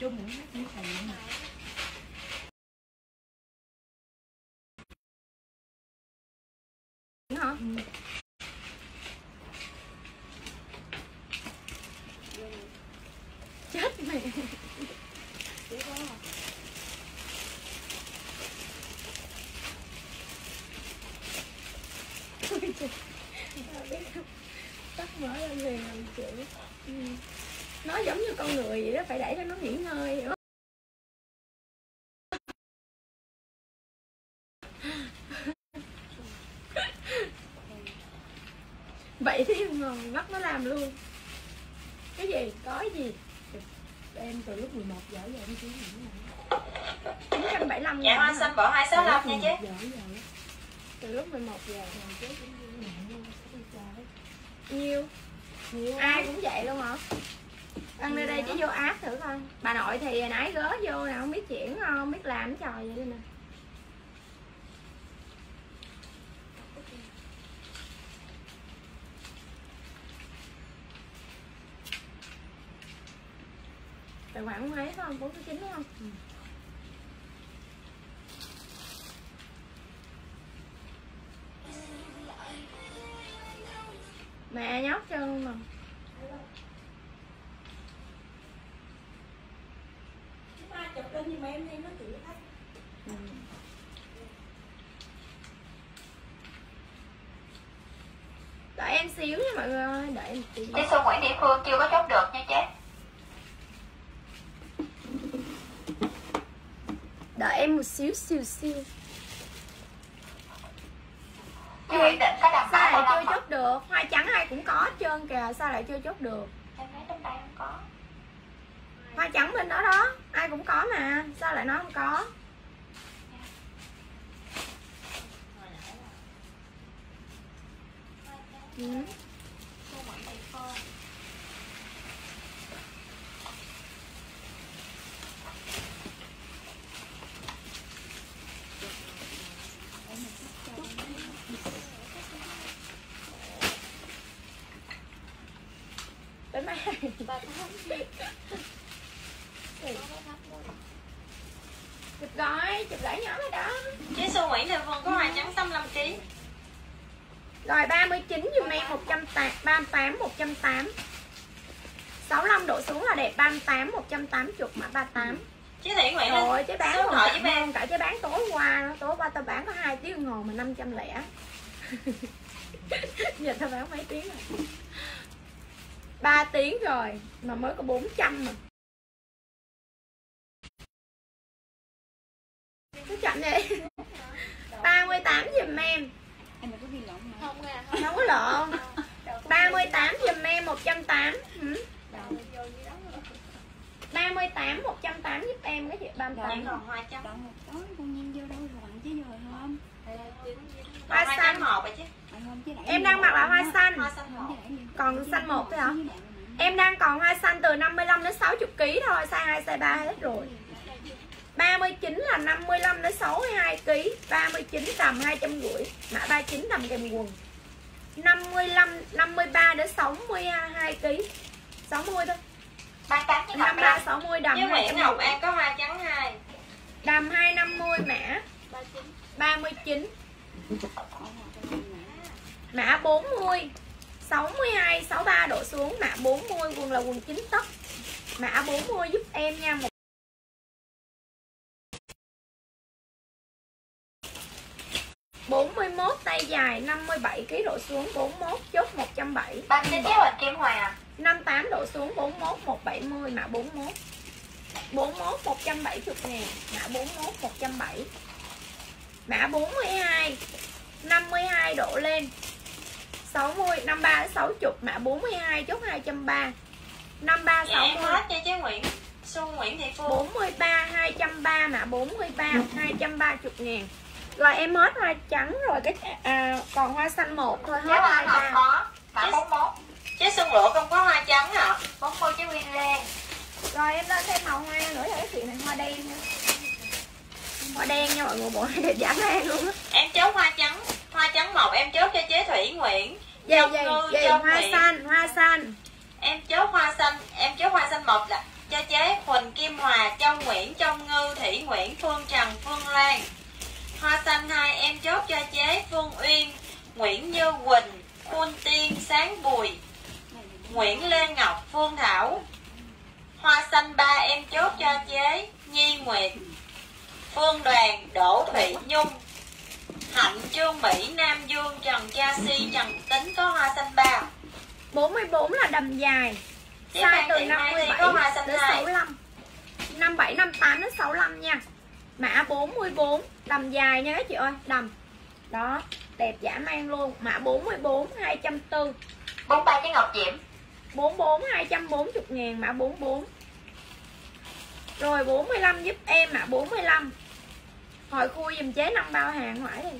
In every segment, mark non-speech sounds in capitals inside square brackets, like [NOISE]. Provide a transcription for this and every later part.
chung những cái này thầy mà hả chết mẹ Ôi trời. tắt mở lên liền làm chịu Ừ. nó giống như con người vậy đó phải để cho nó nghỉ ngơi hiểu không? vậy thì ngon bắt nó làm luôn. Cái gì? Có gì? Em từ lúc 11 giờ giờ em kiếm những này. 975 Dạ hoa xanh bộ 265 Từ nha 11 giờ giờ từ lúc 11 giờ rồi chơi nhiêu nhiều. Ai cũng vậy luôn hả? Ăn đây đây chứ vô áp thử coi. Bà nội thì nãy gớ vô nè không biết chuyển không biết làm trò vậy đây nè tài khoản mấy phải không? Bốn số chín đúng không? Mẹ nhóc chân mà ba chụp lên nhưng mà em thấy nó tự thách Ừ. đợi em xíu nha mọi người ơi đợi em tí Chị Xuân Nguyễn Địa Phương chưa có chốt được nha chế đợi em một xíu xíu. Xíu đảm sao lại chưa không? chốt được? Hoa trắng ai cũng có hết trơn kìa sao lại chưa chốt được? Em thấy trong tay không có. Hoa trắng bên đó đó ai cũng có mà sao lại nói không có? Ừ. Xuân Nguyễn Địa Phương tới mai chụp gói chụp gửi nhóm rồi đó Chị Xuân Nguyễn Địa Phương có hoa trắng 65kg Rồi 39 dùm em 138 108 65 độ xuống là đẹp 38 180 mã 38 Chị Thị Nguyễn Rồi chế bán giúp em hơn cả chế bán tối qua. Tối qua tao bán có 2 tiếng hồ mà 500 lẻ. [LAUGHS] Giờ tao bán mấy tiếng rồi? 3 tiếng rồi mà mới có 400 mà Cứ chậm đi 38 dùm em em có ghi lộn mà Không à Không có lộn 38 dùm em 180 ừ. 38 180 giúp em cái chị Chị 38 còn hoa trắng đoạn một tối con nhiên vô đâu rồi chứ rồi không? Hoa xanh. một rồi chứ. Đẩy Em đang mặc là hoa xanh. Liền. Còn xanh một thôi hả? Em đang còn hoa xanh từ 55 đến 60 kg thôi Size 2, size 3 hết rồi. 39 là 55 đến 62 kg 39 tầm 250 Mã 39 tầm kèm quần. 55 53 đến 62 kg 60 thôi 38 chứ Ngọc 53 Lan 60 đầm Với Nguyễn Ngọc 250 An có hoa trắng 2 Đầm 250 mã. 39 Mã 40 62 63 độ xuống. Mã 40 quần là quần 9 tấc Mã 40 giúp em nha. Một 41 tay dài 57 kg độ xuống. 41 chốt 170 Bánh chế chế Huỳnh Kim Hòa 58 độ xuống 41 170 mã 41 41 170 ngàn mã 41 170 mã 42 52 độ lên. 60 53 đến 60 mã 42 chốt 230 53 Dạ em 60 hết cho chế Nguyễn? Xuân Nguyễn Thị Phương 43 230 mã 43 230 ngàn. Rồi em hết hoa trắng rồi cái à, còn hoa xanh một thôi hết 23 có Mã 41 Chế Xuân Lụa không có hoa trắng à? 40 chế Nguyên Lê Rồi em lên thêm màu hoa nữa là cái chuyện này hoa đen nha. Hoa đen nha mọi người, bộ này đẹp dã man luôn á. Em chốt hoa trắng Hoa trắng một em chốt cho chế Thủy Nguyễn. Dày dày ngư, dày hoa Nguyễn. xanh, hoa xanh. Em chốt hoa xanh Em chốt hoa xanh một là cho chế Huỳnh Kim Hòa, Châu Nguyễn, Châu Ngư, Thủy Nguyễn, Phương Trần, Phương Lan. Hoa xanh hai em chốt cho chế Phương Uyên, Nguyễn Như Quỳnh, Khuôn Tiên, Sáng Bùi, Nguyễn Lê Ngọc, Phương Thảo. Hoa xanh ba em chốt cho chế Nhi Nguyệt, Phương Đoàn, Đỗ Thụy Nhung, Hạnh Trương Mỹ, Nam Dương, Trần Cha Si, Trần Tính có hoa xanh ba. 44 là đầm dài size theo từ chị Mai Thi có hoa 57 xanh đến hai. 65 57 58 đến 65 nha mã 44 đầm dài nha các chị ơi đầm đó đẹp dã man luôn mã 44 240 Bốn ba với Ngọc Diễm. 44 240 ngàn mã 44 rồi 45 giúp em mã 45 hỏi khui dùm chế 5 bao hàng hỏi đi.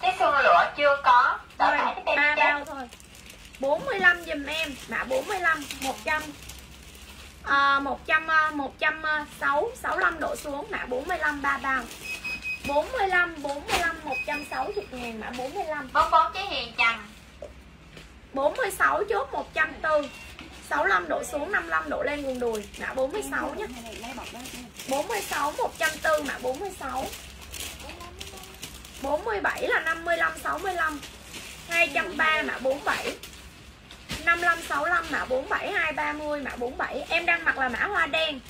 Cái xương lụa chưa có. Rồi phải cái ba tem bao thôi. 45 dùm em mã 45 100 à, 100 à, 160 65 độ xuống mã 45 ba bao. 45 45 160 ngàn mã 45 Bốn bốn với Hiền Trần. 46 chốt 140 65 độ xuống 55 độ lên vùng đùi. Mã 46 nhé. 46 140 mã 46 47 là 55 65 230 mã 47 55 65 mã 47 230 mã 47 em đang mặc là mã hoa đen.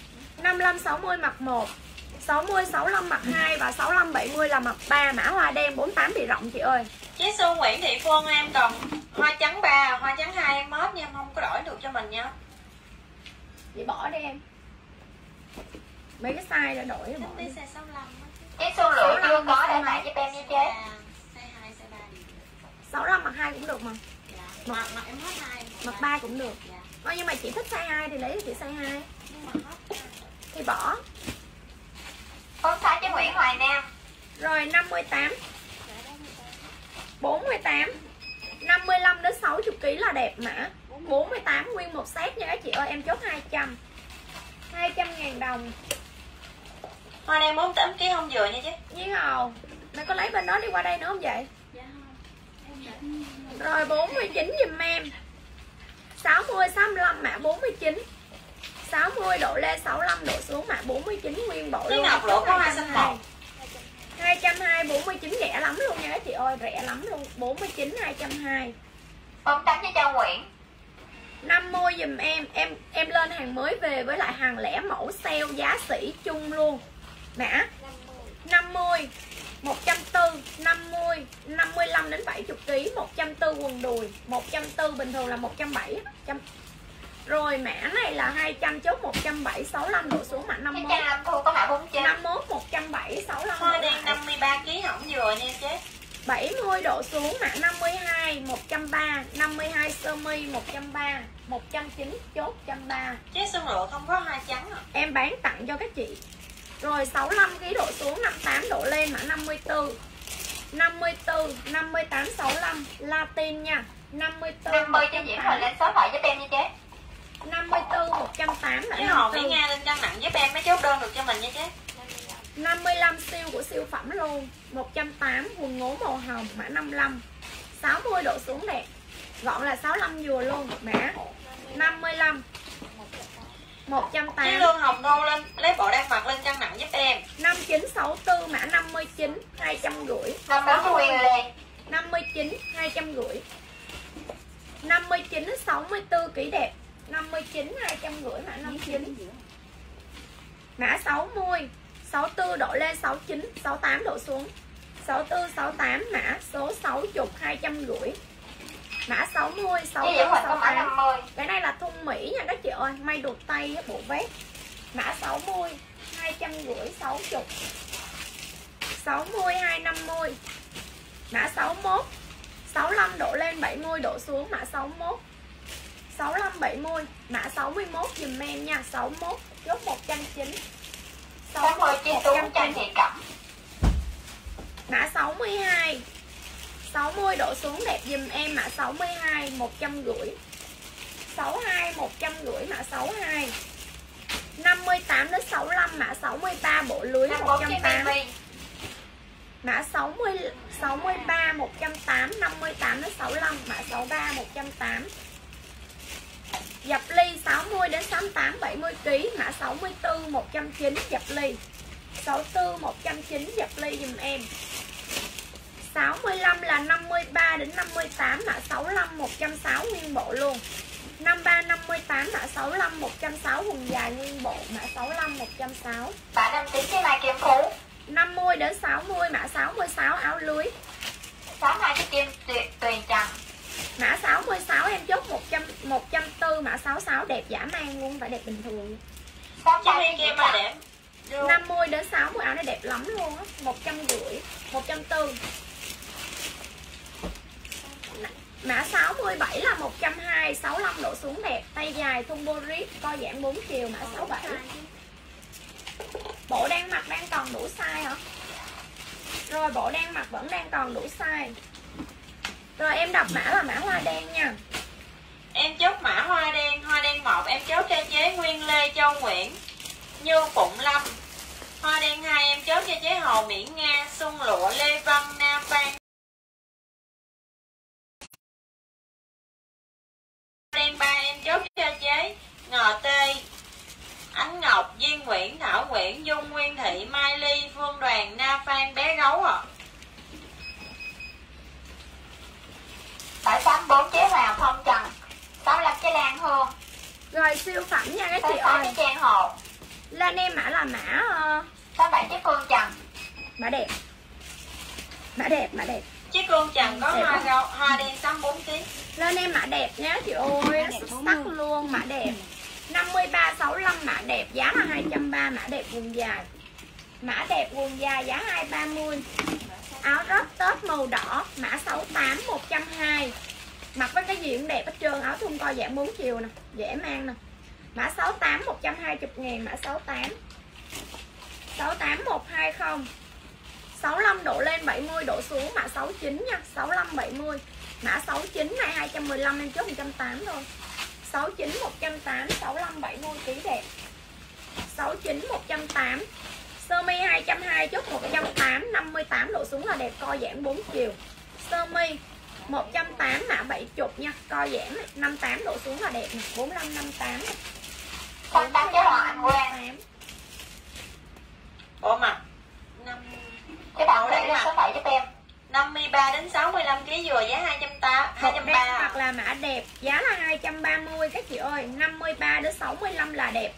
55 60 mặc 1 60 65 mặc 2 và 65 70 là mặc 3 mã hoa đen. 48 bị rộng chị ơi. Chế Xuân Nguyễn Thị Phương em còn hoa trắng ba, hoa trắng hai em hết nha, em không có đổi được cho mình nha. chị bỏ đi em mấy cái size đã đổi rồi bỏ Tí đi. size 65 á. Cái xương lụa chưa có để lại giúp em nha chế Size 2, size 3 đi. 65 mặc 2 cũng được mà Dạ. Mặc mặc em hết hai. mặc 3 cũng được Dạ. Ờ, nhưng mà chị thích size 2 thì lấy chị size 2 Nhưng mà hết. thì bỏ Bốn sáu cho Nguyễn Hoài Nam rồi 58 48 55 đến 60 kg là đẹp mã. 48 nguyên một set nha các chị ơi em chốt 200 200 ngàn đồng. Hoa đen 48 kg không vừa nha chứ. Nhiên Hầu. Mày có lấy bên đó đi qua đây nữa không vậy? Dạ không. Em. Rồi 49 giùm em. 60 65 mã 49 60 độ lên 65 độ xuống mã 49 nguyên bộ Cái luôn. ngọc lỗ có hoa xanh một. 220 49 rẻ lắm luôn nha các chị ơi rẻ lắm luôn 49 220 Bốn tám cho Châu Nguyễn. 50 dùm em em em lên hàng mới về với lại hàng lẻ mẫu sale giá sỉ chung luôn. Mã 50 140 50 55 đến 70 kg 140 quần đùi 140 bình thường là 170 trăm rồi mã này là 200 chốt 170 65 độ xuống mã Cái 51 Trang Lâm Thu có mã bốn chín 51 170 65 Hoa độ đen lại. 53 kg không vừa nha chế. 70 độ xuống mã 52 130 52 sơ mi 130 190 chốt 130 Chế Xuân Lụa không có hoa trắng à. em bán tặng cho các chị. Rồi 65 kg độ xuống 58 độ lên mã 54 54 58 65 Latin nha. 54 năm mươi cho Diễm Huỳnh lên số thoại giúp em nha chế 54 180 là Chứ hồn với 54 Nga lên cân nặng giúp em mới chốt đơn được cho mình nha chế. 55 siêu của siêu phẩm luôn. 180 quần ngố màu hồng mã 55 60 độ xuống đẹp. Gọn là 65 vừa luôn mã 55 Cái 180 lương hồng đô lên lấy bộ đang mặc lên cân nặng giúp em. 5964 mã 59 250 năm bốn cho Nguyên Lê 59 250 59 đến 64 kỹ đẹp 59 250 mã 59 mã 60 64 độ lên 69 68 độ xuống 64 68 mã số 60 250 mã 60 Cho 60 Diễm Huỳnh có mã 68 năm mươi cái này là thun Mỹ nha các chị ơi may đột tay bộ vest mã 60 250 60 60 250 mã 61 65 độ lên 70 độ xuống mã 61 65 70 mã 61 dùm em nha 61 chốt 190 sáu mươi chi Tú Trang Thị Cẩm mã 62 60 độ xuống đẹp dùm em mã 62 150 62 150 mã 62 58 đến 65 mã 63 bộ lưới năm bốn cho 180 Mimi mã 60 63 180 58 đến 65 mã 63 180 Dập ly 60 đến 68 70 kg mã 64 190 dập ly. 64 190 dập ly dùm em. 65 là 53 đến 58 mã 65 160 nguyên bộ luôn. 53 58 mã 65 160 quần dài nguyên bộ mã 65 160. Bạn đăng ký cái mai kim phú 50 đến 60 mã 66 áo lưới. 62 cái kim tuyền trần Mã 66 em chốt 100 140 mã 66 đẹp giả mang luôn phải đẹp bình thường. Chứ 63 đi cái kia kim mà Được. 50 đến 60 áo này đẹp lắm luôn á, 150, 140. Mã 67 là 120, 65 độ xuống đẹp, tay dài thun boris, co giãn 4 chiều mã 67. Bộ đang mặc đang còn đủ size hả? Rồi bộ đang mặc vẫn đang còn đủ size. Rồi em đọc mã là mã hoa đen nha. Em chốt mã hoa đen, hoa đen một. Em chốt cho chế Nguyên Lê Châu Nguyễn Như Phụng Lâm. Hoa đen hai em chốt cho chế Hồ Miễn Nga Xuân Lụa Lê Văn Nam Phan. Hoa đen ba em chốt cho chế Ngò Tê Ánh Ngọc, Duyên Nguyễn, Thảo Nguyễn, Dung Nguyên Thị, Mai Ly, Phương Đoàn, Na Phan, Bé Gấu ạ. 784 chế Hòa Phong Trần 65 chế Lan Hương Rồi siêu phẩm nha các chị 68 ơi. chế Trang Hồ Lên em mã là mã uh, 67 chế Phương Trần mã đẹp. Mã đẹp, mã đẹp. Chiếc côn trần có hoa gấu, hoa đen 64 kg Lên em mã đẹp nhá chị ơi, sắc luôn, mã đẹp. 53 65 mã đẹp, giá là 230 mã đẹp quần dài. Mã đẹp quần dài giá 230. Áo rớt tết màu đỏ, mã 68 120. Mặc với cái gì cũng đẹp hết trơn, áo thun co giãn 4 chiều nè, dễ mang nè. Mã 68 120 ngàn, mã 68. 68 120. 65 độ lên 70 độ xuống mã 69 nha 65 70 mã 69 này 215 em chốt 180 thôi 69 180 65 70 ký đẹp 69 180 sơ mi 220 chốt 180 58 độ xuống là đẹp co giãn 4 chiều. Sơ mi 180 mã 70 nha co giãn này. 58 độ xuống là đẹp nè 45 58 68 chế Hoàng Anh Quang Bộ mặt 5 Cái bạn để lên số 7 giúp em. 53 đến 65 kg dừa giá 280 Một đen 230 hoặc là mã đẹp Giá là 230 các chị ơi 53 đến 65 là đẹp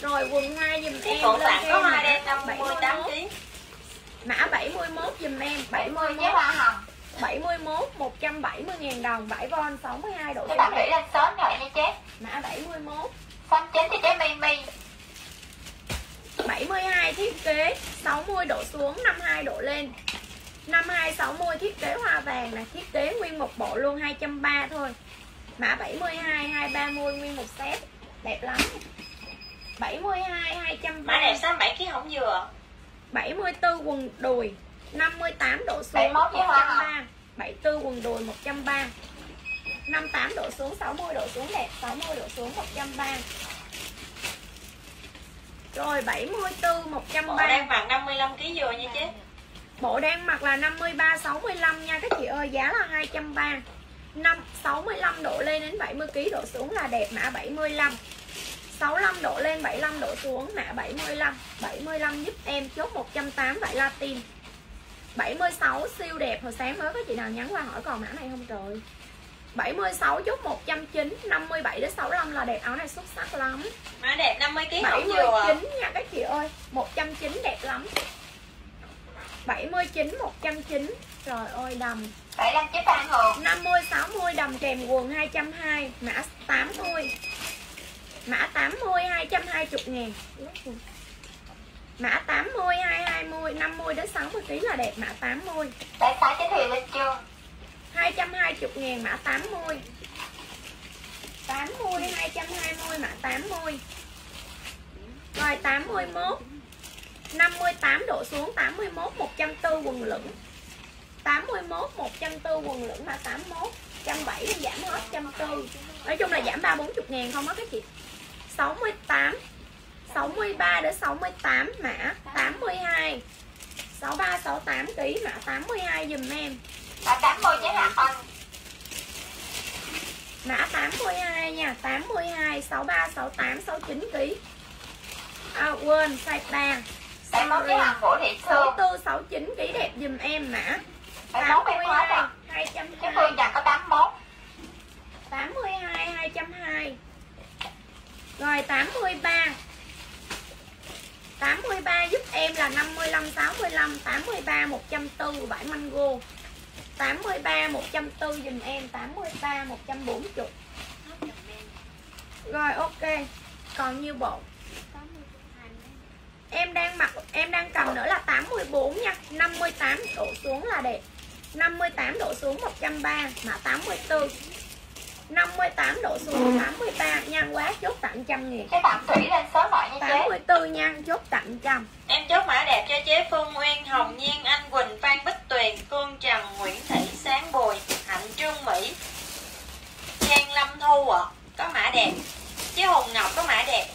Rồi quần hoa dùm Cái em cổ lên có em hoa mã đen 58 71 kg Mã 71 dùm em 70 chế 71 Hoa Hồng. 71 170 ngàn đồng vải von 62 độ xuống bạn đẹp lên sớm rồi nha chế Mã 71 69 thì chế Mimi 72 thiết kế 60 độ xuống 52 độ lên. 52 60 thiết kế hoa vàng là thiết kế nguyên một bộ luôn 230 thôi. Mã 72 230 nguyên một set. Đẹp lắm 72 Mã 230 đẹp 67 kg hỏng dừa 74 quần đùi 58 độ xuống 71 với hoa hồng. 130 74 quần đùi 130 58 độ xuống 60 độ xuống đẹp 60 độ xuống 130 Rồi 74 Bộ 130 đang mặc 55 kg dừa nha chế Bộ đang mặc là 53 65 nha các chị ơi, giá là 230. 5 65 độ lên đến 70 kg độ xuống là đẹp mã 75. 65 độ lên 75 độ xuống mã 75. 75 giúp em chốt 180 vải Latin. 76 siêu đẹp hồi sáng mới có chị nào nhắn qua hỏi còn mã này không trời. 76 chốt 190 57 đến 65 là đẹp áo này xuất sắc lắm. Mã đẹp 50 kg hỏng dừa 79 nha các chị ơi 190 đẹp lắm 79 190 Trời ơi đầm 75 chế Phan Hường 50 60 đầm kèm quần 220 Mã 80 Mã 80 220 ngàn. Mã 80 220 50 đến 60 kg là đẹp mã 80 76 chế Thùy Linh Trương 220 ngàn mã 80 80 220 mã 80 Rồi 81 58 độ xuống 81 140 quần lửng. 81 140 quần lửng mã 81 170 giảm hết 140 Nói chung là giảm 3 40 ngàn không á các chị 68 63 đến 68 mã. 82 63 68 kg mã. 82 dùm em. Và 80 chế Lạc Ân Mã 82 nha. 82 63 68 69 kg À quên size 3 Tại món cái hàng của thị Phương 64 69 kg đẹp dùm em mã. Tại món em hết 82 rồi 220 Cái Phương chẳng có 81 82 220 rồi 83 83 giúp em là 55 65 83 140 vải mango. 83 140 dùm em 83 140 Rồi, ok. Còn nhiêu bộ? Em đang mặc, em đang cầm nữa là 84 nha. 58 độ xuống là đẹp. 58 độ xuống 130 mà 84 58 độ xuống 83 Nhan quá chốt tặng trăm nghìn Cái tặng thủy lên số gọi nha chế 84 nhan chốt tặng trăm Em chốt mã đẹp cho chế Phương Nguyên, Hồng Nhiên, Anh Quỳnh, Phan Bích Tuyền, Phương Trần, Nguyễn Thị, Sáng Bùi, Hạnh Trương Mỹ, Trang Lâm Thu ạ. Có mã đẹp. Chế Hùng Ngọc có mã đẹp.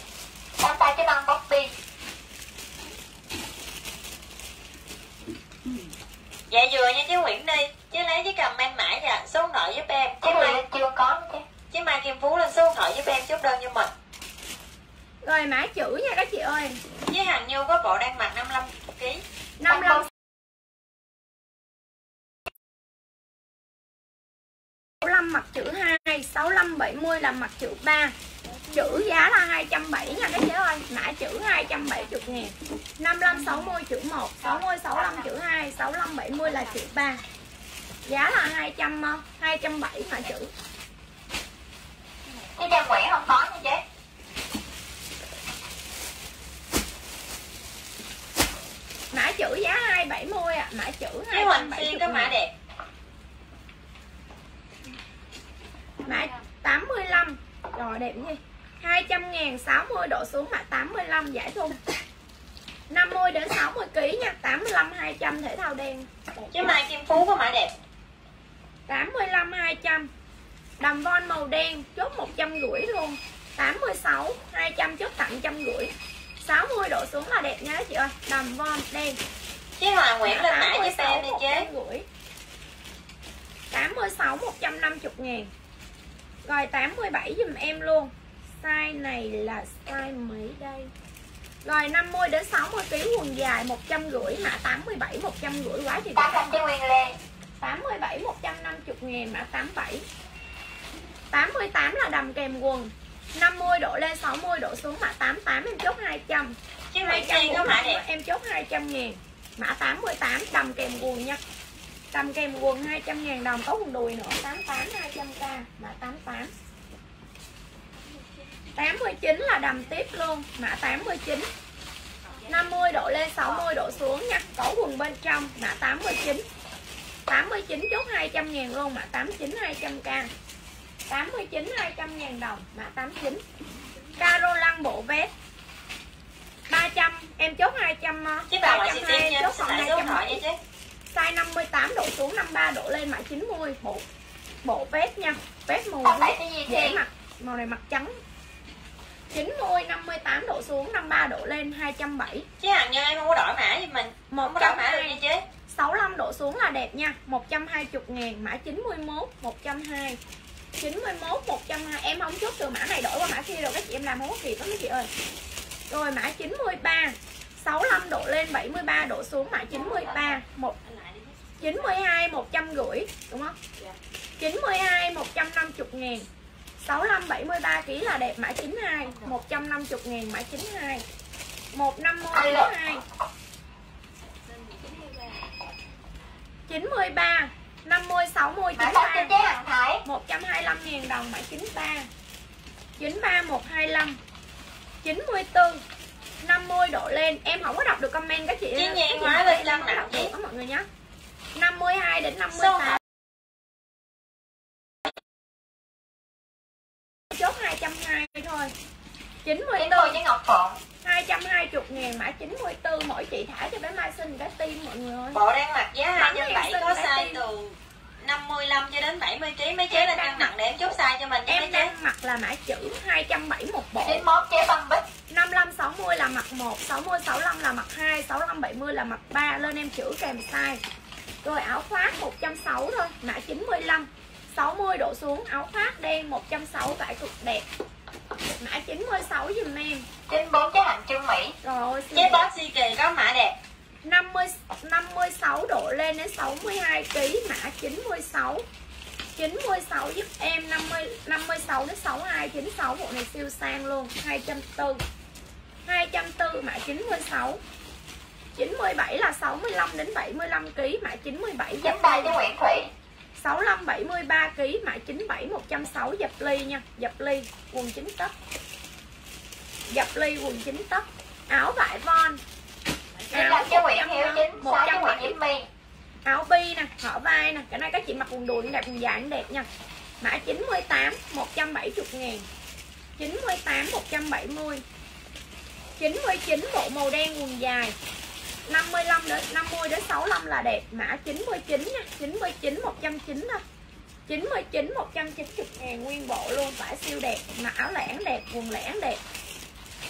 Em tay cái băng Poppy Dạ vừa nha chế Nguyễn đi. Chế lấy cái comment mã và số điện thoại giúp em. Người Mai, chưa có chứ chế Mai Kim Phú lên số điện thoại giúp em chốt đơn cho mình. Rồi mã chữ nha các chị ơi Chế Hằng Nhu có bộ đang mặc 55 kg. 55 65 mặt chữ 2 65 70 là mặt chữ 3 Chữ giá là 270 nha các chị ơi. Mã chữ 270 ngàn 55 60 chữ 1 60 65 chữ 2 65 70 là chữ 3 Giá là 200 ờ, 270 mã chữ. Cái Trang Nguyễn không có nha chế Mã chữ giá 270 ạ. À. Mã chữ Chế Huỳnh 270 Xuyên có mã đẹp. Mã 85 Rồi đẹp gì 200 ngàn 60 độ xuống mã 85 giải thun 50 đến 60 kg nha 85 200 thể thao đen. Chế Mai Kim Phú có mã đẹp. 85 200 Đầm von màu đen chốt 150 luôn. 86 200 chốt tặng trăm rưỡi. 60 độ xuống là đẹp nha chị ơi. Đầm von đen. Chế Hòa Nguyễn lên mã giúp 86 em đi chế. 150. 86 150 ngàn Rồi 87 dùm em luôn. Size này là size mấy đây? Rồi 50 đến 60 kg quần dài 150 mã 87 150 quá thì Tam thanh chế Nguyên Lê 87 150 ngàn mã 87 88 là đầm kèm quần. 50 độ lên 60 độ xuống mã 88 em chốt 200 Chế Nguyễn Xuyên có mã đẹp. em chốt 200 ngàn. Mã 88 đầm kèm quần nha Đầm kèm quần 200 ngàn đồng Có quần đùi nữa 88 200k Mã 88 89 là đầm tiếp luôn Mã 89 50 độ lên 60 độ xuống nha Có quần bên trong Mã 89 89 chốt 200 ngàn luôn Mã 89 200k 89 200 ngàn đồng Mã 89 Caro lăng bộ vest. 300 em chốt 200 ờ, Chế bà ngoại chị 220 xem em cho chốt em còn lại số điện thoại 200 nha chế. Size 58 độ xuống 53 độ lên mã 90 bộ bộ vest nha vest màu gì dễ mặc màu này mặc trắng. 90 58 độ xuống 53 độ lên 270 Chế Hằng Như em không có đổi mã giúp mình. Không có đổi mã. được nha 120 chế. 65 độ xuống là đẹp nha 120 ngàn mã 91 120 91 120 em không chốt từ mã này đổi qua mã kia rồi các chị em làm không có kịp đó mấy chị ơi. Rồi mã 93 65 độ lên 73 độ xuống mã 93 một 92 150 đúng không? 92 150 ngàn. 65 73 kg là đẹp mã 92 150 ngàn mã 92 150 92 93 50 60 Mã tóc cho 93 chế Hằng Thái. 125 ngàn đồng mã 93 93 125 94 50 độ lên. Em không có đọc được comment các chị. Chị có nặng đọc được đó mọi người nhé 52 đến Số 58 chốt 220 thôi. Chín 94 mươi với Ngọc Phượng. 220 ngàn mã 94 mỗi chị thả cho bé Mai xin cái tim mọi người ơi. Bộ đang mặc giá 2 Bắn nhân em 7 xin có size từ 55 cho đến 70 kg mấy chế lên cân nặng để em chốt size cho mình nha mấy Em chế. đang mặc là mã chữ 270 một bộ. 91 chế Văn Bích. 55 60 là mặt 1, 60 65 là mặt 2, 65 70 là mặt 3 lên em chữ kèm size. Rồi áo khoác 160 thôi, mã 95. 60 độ xuống áo khoác đen 160 vải cực đẹp. Mã 96 giùm em. 94 cho Hạnh Trương Mỹ. Rồi chế boss si kỳ có mã đẹp. 50 56 độ lên đến 62 kg mã 96 96 giúp em 50 56 đến 62 96 bộ này siêu sang luôn. 240 240 mã 96 97 là 65 đến 75 kg mã 97 dập 93 cho Nguyễn Thủy. 65 73 kg mã 97 160 dập ly nha. Dập ly quần 9 tấc dập ly quần 9 tấc áo vải von. 95 cho Nguyễn Hiếu Chính 6 cho Nguyễn Diễm My áo bi nè hở vai nè. Cái này các chị mặc quần đùi đẹp quần dài cũng đẹp nha. Mã 98 170 ngàn. 98 170 99 bộ màu đen quần dài 55 đến 50 đến 65 là đẹp. Mã 99 nha. 99 190 thôi. 99 190 ngàn nguyên bộ luôn. Vải siêu đẹp mà áo lẻn đẹp quần lẻn đẹp.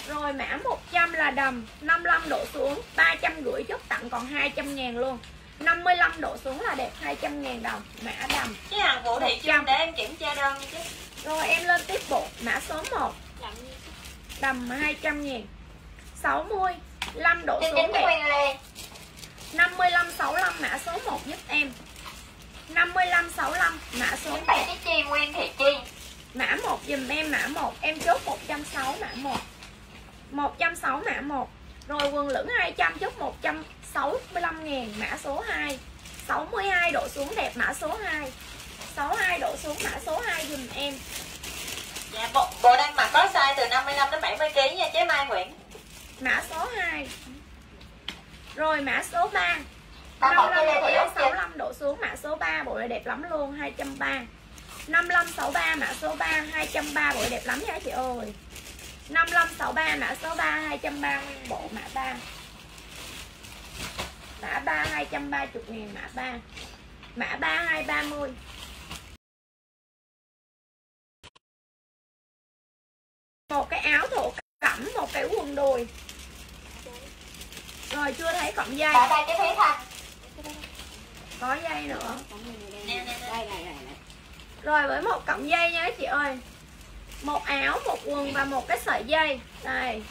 Rồi mã 100 là đầm. 55 độ xuống 350 chốt tặng còn 200 ngàn luôn. 55 độ xuống là đẹp 200 ngàn đồng. Mã đầm. Cái hàng vũ thị 100. trường để em kiểm tra đơn chứ. Rồi em lên tiếp bộ. Mã số 1 đầm 200 ngàn. 60 5 độ 99 xuống đẹp Nguyên Lê 55 65 mã số 1 giúp em. 55 65 mã số 1 97 cho Chi Nguyên Thị Chi? Mã 1 dùm em mã 1 em chốt 160 mã 1 160 mã 1 rồi quần lửng 200 chốt 165 ngàn mã số 2 62 độ xuống đẹp mã số 2 62 độ xuống mã số 2 dùm em. Dạ bộ, bộ đang mặc có size từ 55 đến 70 kg nha chế Mai Nguyễn mã số 2 rồi mã số 3 31 cho 55 Lê độ Thị lên Úc Trinh 65 độ xuống mã số 3 bộ này đẹp lắm luôn 230 55 63 mã số 3 230 bộ này đẹp lắm nha chị ơi. 55 63 mã số 3 230 nguyên bộ mã 3 mã 3 230 ngàn mã 3 mã 3 230 một cái áo thổ cẩm một cái quần đùi cọng dây. Tạ tay cho Thúy Thanh có dây nữa. Nè nè nè. Rồi với một cọng dây nha các chị ơi. Một áo một quần và một cái sợi dây. Đây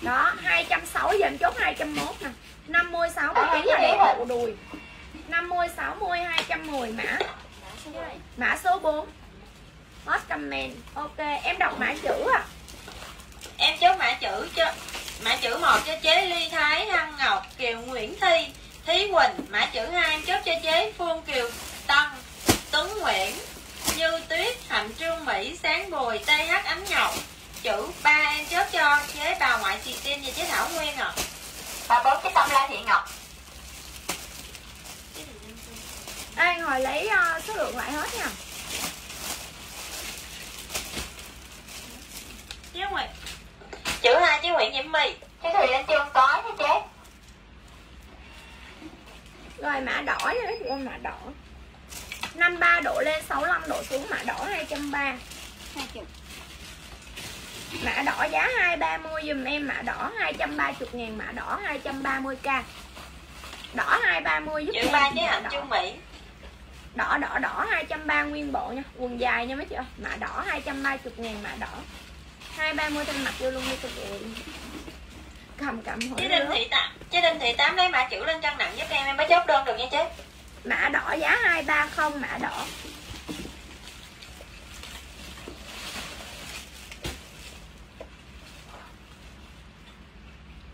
đó 260 giờ em chốt 201 nè. 50 60 kg là đẹp bộ đùi. 50 60 210 mã. Mã số 4 hot comment. Ok em đọc mã chữ à. Em chốt mã chữ cho mã chữ một cho chế Ly Thái Hăng Ngọc Kiều Nguyễn Thi Thí Quỳnh mã chữ hai em chốt cho chế Phương Kiều Tân Tuấn Nguyễn Như Tuyết Hạnh Trương Mỹ Sáng Bùi TH Ánh Ngọc. Chữ ba em chốt cho chế bà ngoại chị tin và chế Thảo Nguyên ạ. Và 4 cho Tâm La Thị Ngọc? Ê, hồi lấy ờ, số lượng lại hết nha. Chế Nguyễn chữ hai chế Nguyễn Diễm My. Cho Thùy Linh Trương có nha chế Rồi mã đỏ nha các chị ơi, mã đỏ. 53 độ lên 65 độ xuống mã đỏ 230 Mã đỏ giá 230 dùm em mã đỏ 230 ngàn mã đỏ 230k Đỏ 230 giúp chữ em ba mã Hạnh. Trương Mỹ. Đỏ đỏ đỏ 230 nguyên bộ nha quần dài nha mấy chị ơi. Mã đỏ 230 ngàn mã đỏ 230 trên mặt vô luôn đi cho chị cầm cầm hỏi chế Đinh. Thị Tám chế Đinh Thị Tám lấy mã chữ lên cân nặng giúp em em mới chốt đơn được nha chế mã đỏ giá 230 mã đỏ.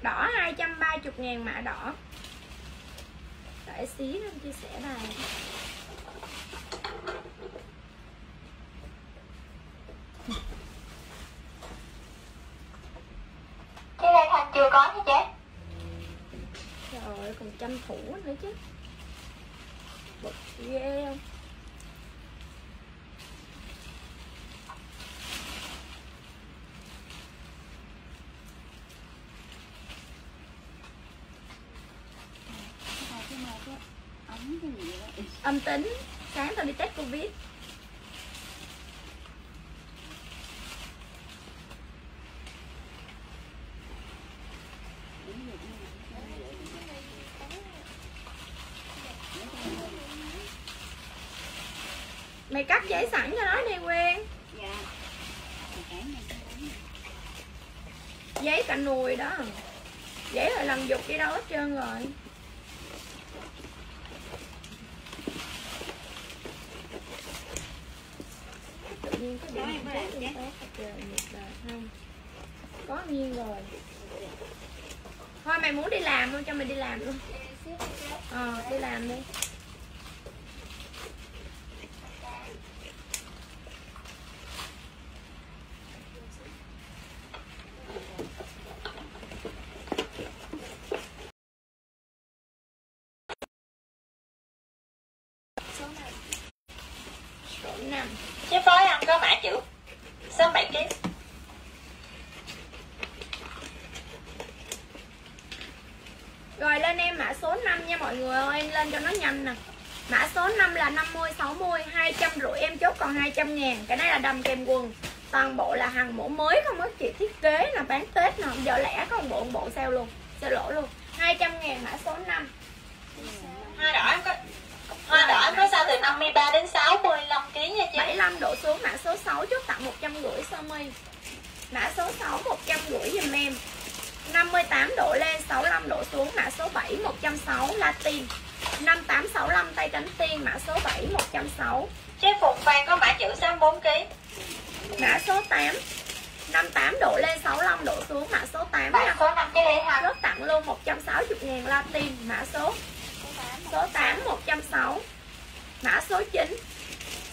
Đỏ 230 ngàn mã đỏ. Để xí lên chia sẻ này Chứ Lê Thanh chưa có nha chế trời ơi còn tranh thủ nữa chứ. Bực ghê không? Âm tính sáng tao đi test covid mày cắt giấy sẵn cho nó đi quen dạ. Không giấy cả nùi đó. Giấy là làm dục đi đâu hết trơn rồi. Tự nhiên cái. điểm chết không. Có nhiên rồi. Thôi mày muốn đi làm luôn cho mày đi làm luôn. Ờ đi làm đi năm Chứ phối ăn có mã chữ. Số 7 kg Rồi lên em mã số 5 nha mọi người ơi. Em lên cho nó nhanh nè. Mã số 5 là 50, 60, 250 Em chốt còn 200 ngàn. Cái này là đầm kèm quần. Toàn bộ là hàng mẫu mới không có chị thiết kế là bán Tết nè Giờ lẻ có một bộ bộ sale luôn Sale lỗ luôn. 200 ngàn mã số 5 Hoa đỏ em có Hoa đỏ em có sao từ 53 đến 65 kg nha chị? 75 độ xuống mã số 6 chốt tặng 150 sơ mi. Mã số 6 150 giùm em. 58 độ lên 65 độ xuống mã số 7 160 Latin 5865 tay cánh tiên mã số 7 160 Chứ Phụng Phan có mã chữ 64 kg mã số 8 58 độ lên 65 độ xuống mã số 8 Bạn nha số 5 cái Lê Hằng Rất tặng luôn 160 ngàn Latin mã số. Số 8 160 mã số 9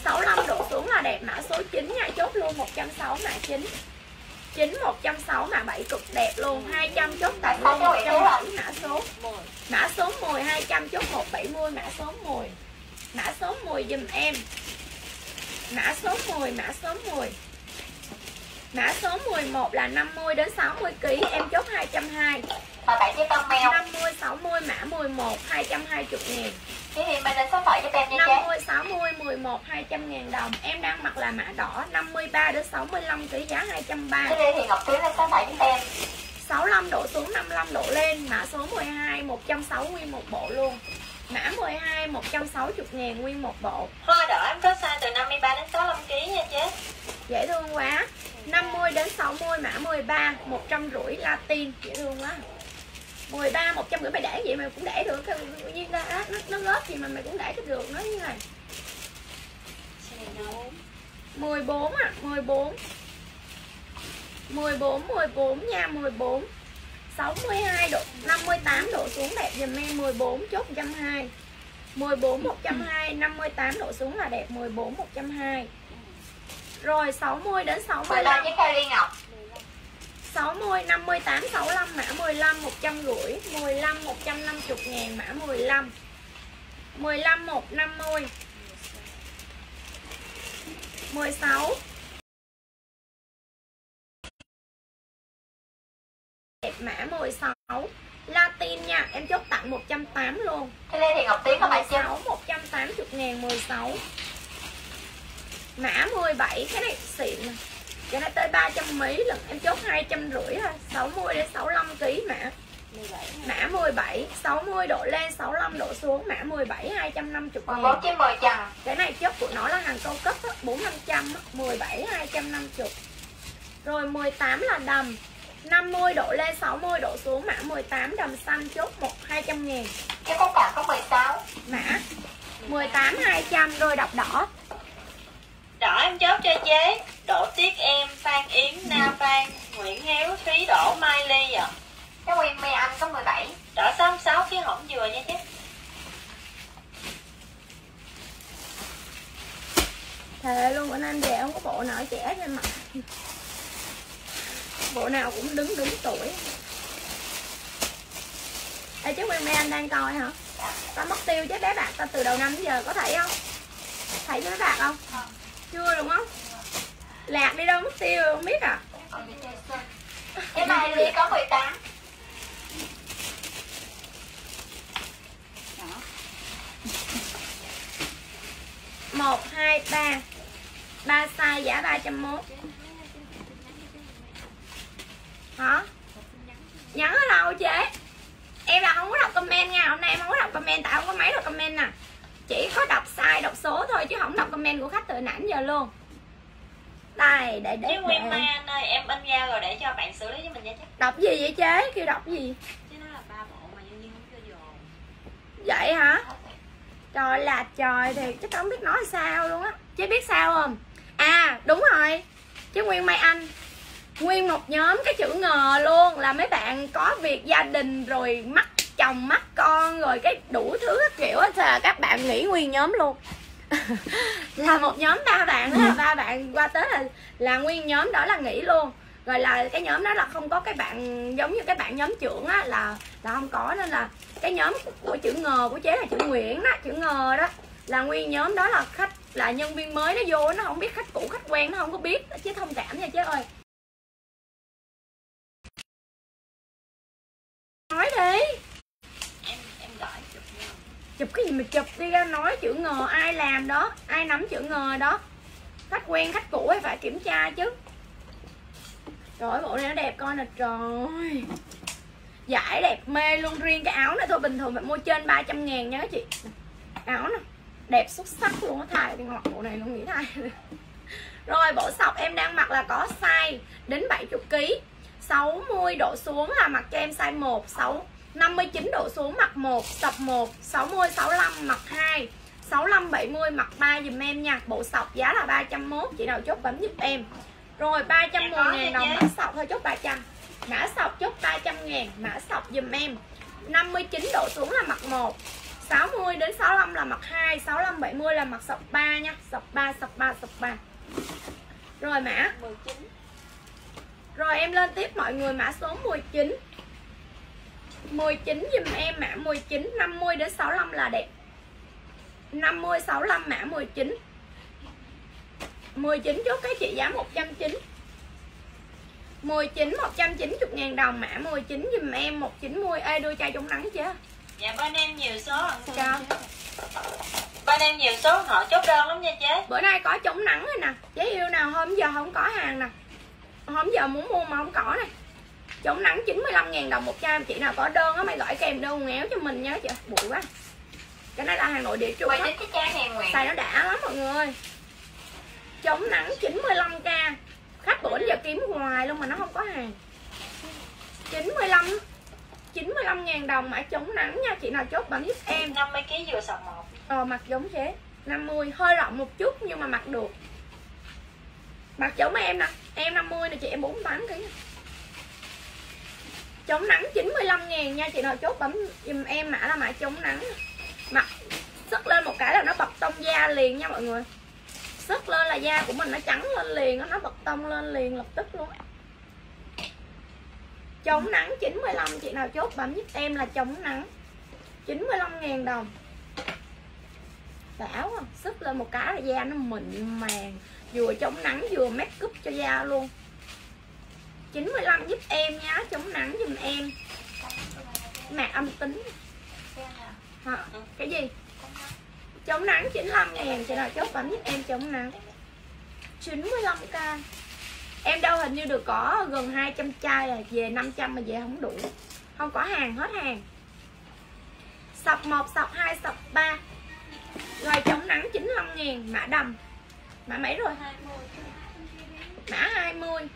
65 độ xuống là đẹp mã số 9 nha. Chốt luôn 160 mã 9 9 160 mã 7 cực đẹp luôn. 200 chốt tặng luôn 170 mã số. Mã số 10 200 chốt 170 mã số 10 mã số 10 dùm em mã số 10 mã số 10 mã số 11 là 50 đến 60 kg em chốt 220 Mà bạn với con mèo. 50 60 mã 11 220 ngàn. Chị Hiền mình lên số thoại giúp em nha chế 50 60 11 200 ngàn đồng. Em đang mặc là mã đỏ 53 đến 65 kg giá 230 Cái Lê Thị Ngọc Tuyến lên số thoại giúp em. 65 độ xuống 55 độ lên. Mã số 12 160 nguyên một bộ luôn mã 12 160 ngàn nguyên một bộ. Hoa đỏ em có size từ 53 đến 65 kg nha chế dễ thương quá. 50 đến 60 mã 13 150 Latin. Dễ thương quá. 13 150 mày để vậy mày cũng để được. Cái như nó, nó, nó góp gì mà mày cũng để cái được nó như này. 14 à 14 14 14 nha 14 62 độ 58 độ xuống đẹp dùm em 14 chốt 120 14 120 58 độ xuống là đẹp 14 120 rồi 60 đến 15 65 với Kelly Ngọc. 60 58 65 mã 15 150 15 150 ngàn mã 15 15 150 16 đẹp mã 16 Latin nha em chốt tặng 180 luôn. Cái Lê Thị Ngọc Tuyến có bạn 16 180 ngàn 16 Mã 17 Cái này xịn nè. Cái này tới 300 mấy lần Em chốt 250 thôi. 60 đến 65 kg mã. Mã 17 60 độ lên 65 độ xuống. Mã 17 250 ngàn 14 trên 10 Trần cái này chất của nó là hàng cao cấp á, 4 500 á, 17 250 rồi 18 là đầm 50 độ lên 60 độ xuống mã 18 đầm xanh chốt 1 200 ngàn. Cái cốc cạn có 16 mã 18 200 rồi đọc đỏ. Đỏ em chốt cho chế. Đỗ Tiết Em, Phan Yến, Na Phan, Nguyễn Hiếu, Thúy Đỗ, Mai Ly ạ. Cái Nguyên My Anh có 17 Đỏ 66 cái hỏng dừa nha chứ. Thề luôn nay em về không có bộ nào trẻ trên mặt bộ nào cũng đứng đúng tuổi Ê chứ Mai Anh đang coi hả? Tao mất tiêu chứ bé bạc tao từ đầu năm đến giờ có thấy không? Thấy chứ bé bạc không? Chưa đúng không? Lạc đi đâu mất tiêu không biết à? [LAUGHS] Cái Mai Ly có 18 đó một hai ba ba size giá 301 hả? Nhắn ở đâu chế em là không có đọc comment nha hôm nay em không có đọc comment tại không có máy đọc comment nè. Chỉ có đọc sai đọc số thôi chứ không đọc comment của khách từ nãy giờ luôn. Đây để để, Chứ. Mai Anh ơi em in ra rồi để cho bạn xử lý cho mình nha chắc. Đọc gì vậy chế? Kêu đọc gì? Chứ nó là ba bộ mà nhân viên không cho dồn. Vậy hả? Trời là trời thì chắc không biết nói sao luôn á. Chế biết sao không? À đúng rồi. Chứ nguyên mai anh nguyên một nhóm cái chữ ngờ luôn là mấy bạn có việc gia đình rồi mắc chồng mắc con rồi cái đủ thứ các kiểu á. Là các bạn nghỉ nguyên nhóm luôn. [LAUGHS] Là một nhóm ba bạn đó là ba bạn qua tết là là nguyên nhóm đó là nghỉ luôn. Rồi là cái nhóm đó là không có cái bạn giống như cái bạn nhóm trưởng á là là không có nên là cái nhóm của chữ ngờ của chế là chữ nguyễn đó chữ ngờ đó. Là nguyên nhóm đó là khách là nhân viên mới nó vô nó không biết khách cũ khách quen nó không có biết chứ thông cảm nha chế ơi nói đi. Em em gọi chụp chụp cái gì mà chụp đi ra nói chữ ngờ ai làm đó ai nắm chữ ngờ đó. Khách quen khách cũ ấy phải kiểm tra chứ. Trời ơi, bộ này nó đẹp coi nè trời. Giải đẹp mê luôn riêng cái áo này thôi bình thường bạn mua trên 300 ngàn nha các chị. Áo nè đẹp xuất sắc luôn á thay cái ngọt bộ này luôn nghĩ thay [LAUGHS] rồi bộ sọc em đang mặc là có size đến 70 kg 60 độ xuống là mặc cho em size 1 6 59 độ xuống mặc 1 sọc 1 60 65 mặc 2 65 70 mặc 3 dùm em nha. Bộ sọc giá là 301 chị nào chốt bấm giúp em. Rồi 310 Dạ, có ngàn đồng mã sọc thôi chốt 300 mã sọc chốt 300 ngàn mã sọc dùm em. 59 độ xuống là mặc 1 60 đến 65 là mặc 2 65 70 là mặc sọc 3 nha. Sọc 3 sọc 3 sọc 3 rồi mã. 19 rồi em lên tiếp mọi người mã số 19 19 dùm em mã 19 50 đến 65 là đẹp. 50 65 mã 19 19 chốt cái trị giá 190 19 190 ngàn đồng mã 19 dùm em 190 Ê đưa chai chống nắng chứ Dạ bên em nhiều số. Sao? Bên em nhiều số họ chốt đơn lắm nha chế Bữa nay có chống nắng rồi nè Chế yêu nào hôm giờ không có hàng nè Hôm giờ muốn mua mà không có nè Chống nắng 95 ngàn đồng một chai Chị nào có đơn á mày gọi kèm đơn ngéo cho mình nha chị. Bụi quá. Cái này là hàng nội địa trung á. này xài nó đã lắm mọi người. Chống nắng 95k khách bữa giờ kiếm hoài luôn mà nó không có hàng. 95 95 ngàn đồng mã chống nắng nha chị nào chốt bấm giúp em. 50 kg vừa sọc một. Ờ mặc giống chế 50 hơi rộng một chút nhưng mà mặc được mặc giống em nè em 50 nè chị, em 48 kg chống nắng 95 ngàn nha chị nào chốt bấm dùm em mã là mã chống nắng. Mặc, sức lên một cái là nó bật tông da liền nha mọi người. Sức lên là da của mình nó trắng lên liền, nó bật tông lên liền lập tức luôn. Chống nắng 95 chị nào chốt bấm giúp em là chống nắng 95 ngàn đồng đảo không sức lên một cái là da nó mịn màng, vừa chống nắng vừa make up cho da luôn. 95 giúp em nhá, chống nắng giùm em. Mạc âm tính. Hả? Cái gì? Chống nắng 95 ngàn chị nào chốt bấm giúp em chống nắng. 95k em đâu hình như được có gần 200 chai à về 500 mà về không đủ. Không có hàng, hết hàng. Sọc 1 sọc 2 sọc 3 rồi chống nắng 95 ngàn mã đầm. Mã mấy rồi? 20. mã 20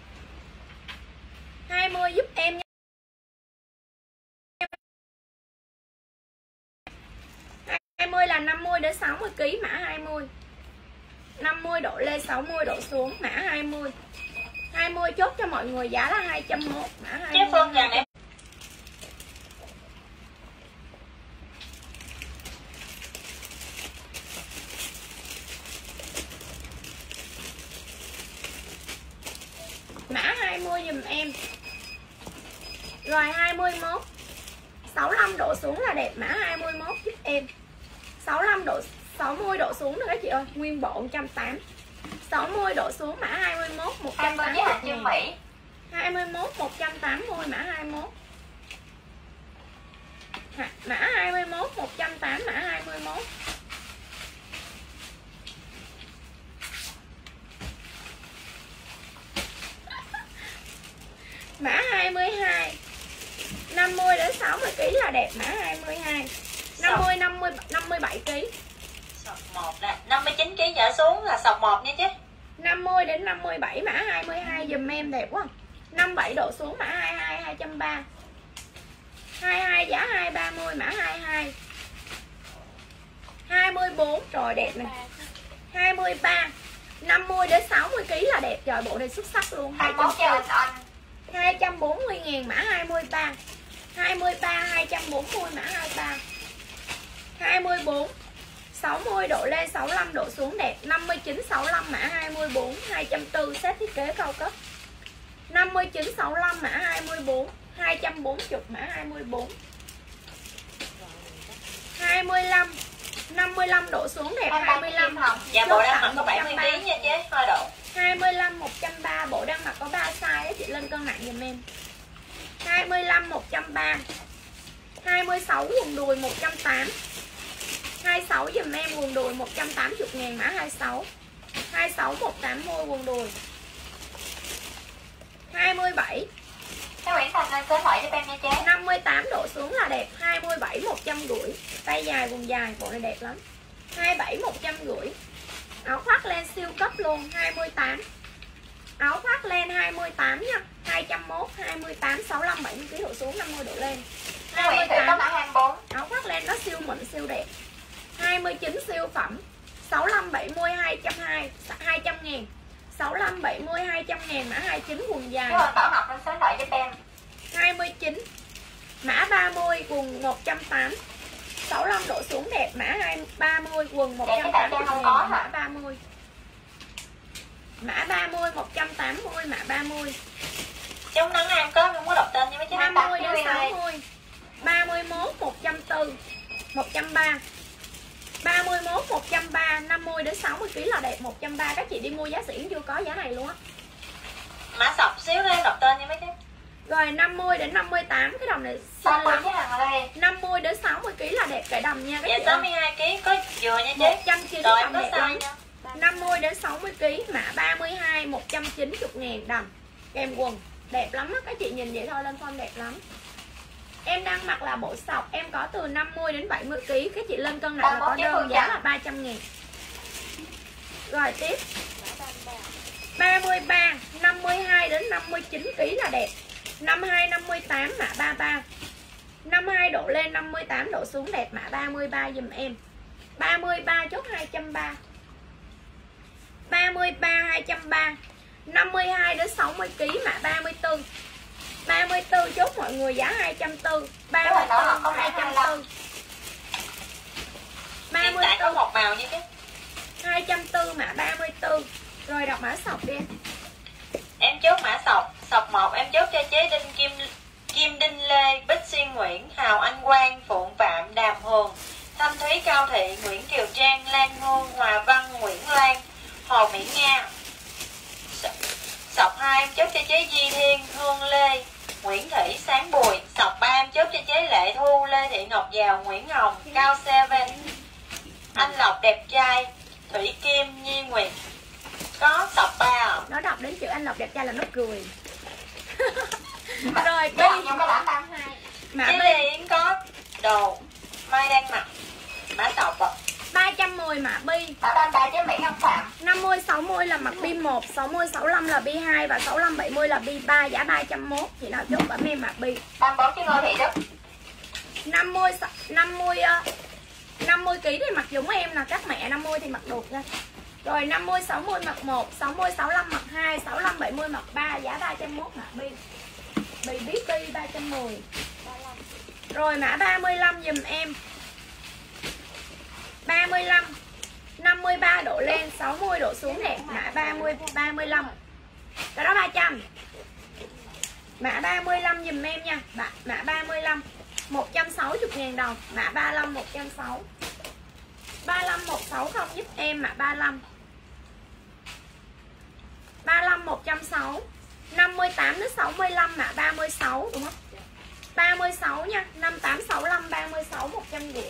20 giúp em nha. 20 là 50 đến 60 kg mã 20 50 độ lên 60 độ xuống, mã 20 20 chốt cho mọi người, giá là 201 mã 20 Chứ Phương Trần em mã 20 dùm em rồi 21 65 độ xuống là đẹp mã 21 giúp em. 65 độ 60 độ xuống nữa các chị ơi nguyên bộ 180 60 độ xuống mã 21 20 với 180 hình chữ Mỹ 21 180 mã 21 Ha- mã 21 180 mã 21 [LAUGHS] mã 22 50 đến 60 kg là đẹp mã 22 50 50 57 kg Sọc 1 nè 59 kg trở xuống là sọc 1 nha chứ. 50 đến 57 mã 22 dùm em đẹp quá. 57 độ xuống mã 22 230 22 giá 230 mã 22 24 rồi đẹp nè. 23 50 đến 60 kg là đẹp. Trời bộ này xuất sắc luôn. 21 cho Linh Anh 240 ngàn mã 23 23 240 mã 23 24 60 độ lên 65 độ xuống đẹp. 59 65 mã 24 240 set thiết kế cao cấp. 59 65 mã 24 240 mã 24 25 55 độ xuống đẹp đang 25 Kim Hồng Dạ bộ đang mặc có 70 kg nha chế Hoa độ. 25 130 bộ đang mặc có 3 size á chị lên cân nặng giùm em 25 130 26 quần đùi 180 26 giùm em quần đùi 180 ngàn mã 26 26 180 quần đùi 27 Cho Nguyễn Thành lên số thoại giúp em nha chế. 58 độ xuống là đẹp 27 150 tay dài quần dài bộ này đẹp lắm. 27 150 áo khoác len siêu cấp luôn 28 áo khoác len 28 nha. 201 28 65 70 kg độ xuống 50 độ lên. Cho Nguyễn Thủy có mã 24 áo khoác len nó siêu mịn siêu đẹp. 29 siêu phẩm. 65 70 220 200 ngàn. 65 70 200 ngàn mã 29 quần dài. Huỳnh Bảo Ngọc lên số điện thoại giúp em 29 Mã 30 quần 180 65 độ xuống đẹp Mã 2, 30 quần Để cái tại 180 trang không có Mã hả? 30 Mã 30 180 Mã 30 Trong nắng em có không có đọc tên nha mấy chế 30 đến 82. 60 31 140 130 31 130 50 đến 60 kg là đẹp 130 các chị đi mua giá xỉn chưa? Có giá này luôn á. Mã sọc xíu em đọc tên nha mấy chế rồi 50 đến 58 cái đồng này 60 lắm. chứ hàng ở đây. 50 đến 60 kg là đẹp cái đầm nha. Các Dạ chị ơi. 62 kg có vừa nha chế 100 kg có đẹp lắm. nha 50 đến 60 kg mã 32 190 ngàn đầm kèm quần đẹp lắm á các chị nhìn vậy thôi lên form đẹp lắm. Em đang mặc là bộ sọc em có từ 50 đến 70 kg các chị lên cân nặng là có 31 đơn giá là 300 ngàn. Rồi tiếp. 33 52 đến 59 kg là đẹp. 52 58 mã 33 52 độ lên 58 độ xuống đẹp mã 33 dùm em. 33 chốt 230 33 230 52 đến 60 kg mã 34 34 chốt mọi người giá 240 34 240 Hiện tại có 34 một màu nha chứ 240 mã 34 rồi đọc mã sọc đi. Em. Em chốt mã sọc Sọc 1 em chốt cho chế Đinh Kim Kim Đinh Lê Bích Xuyên Nguyễn Hào Anh Quang Phụng Phạm Đàm Hường. Thanh Thúy Cao Thị Nguyễn Kiều Trang Lan Hương Hòa Văn Nguyễn Lan Hồ Mỹ Nga Sọc- 2 em chốt cho chế Di Thiên Hương Lê. Nguyễn Thị Sáng Bùi. Sọc 3 em chốt cho chế Lệ Thu Lê Thị Ngọc Giàu Nguyễn Hồng Cao Seven. Anh Lộc Đẹp Trai. Thủy Kim Nhi Nguyệt. Có sọc 3 à? nó đọc đến chữ anh Lộc đẹp trai là nó cười. [LAUGHS] Rồi Dạ, bi bản 32 mã bi có đồ Mai đang mặc. Mã sọc à 310 mã bi Mã 33 cho Mỹ Ngọc Phạm 50 60 là mặt bi 1 60 65 là bi 2 và 65 70 là bi 3 giá 301 chị nào chốt bấm em mã bi 34 cho Ngô Thị Đức 50 50 ờ, 50 kg thì mặc giống em là các mẹ 50 thì mặc đột ra rồi 50 60 mặc 1 60 65 mặc 2 65 70 mặc 3 giá 301 mã bi Bì bí bi 310 Rồi mã 35 dùm em 35. 53 độ lên 60 độ xuống nè. Mã 30 35 Cái đó 300 Mã 35 dùm em nha. Mã, mã 35 160 ngàn đồng. Mã 35 160 35 160 giúp em mã 35 35 160 58 đến 65 mã 36 đúng không? 36 nha. 58 65 36 150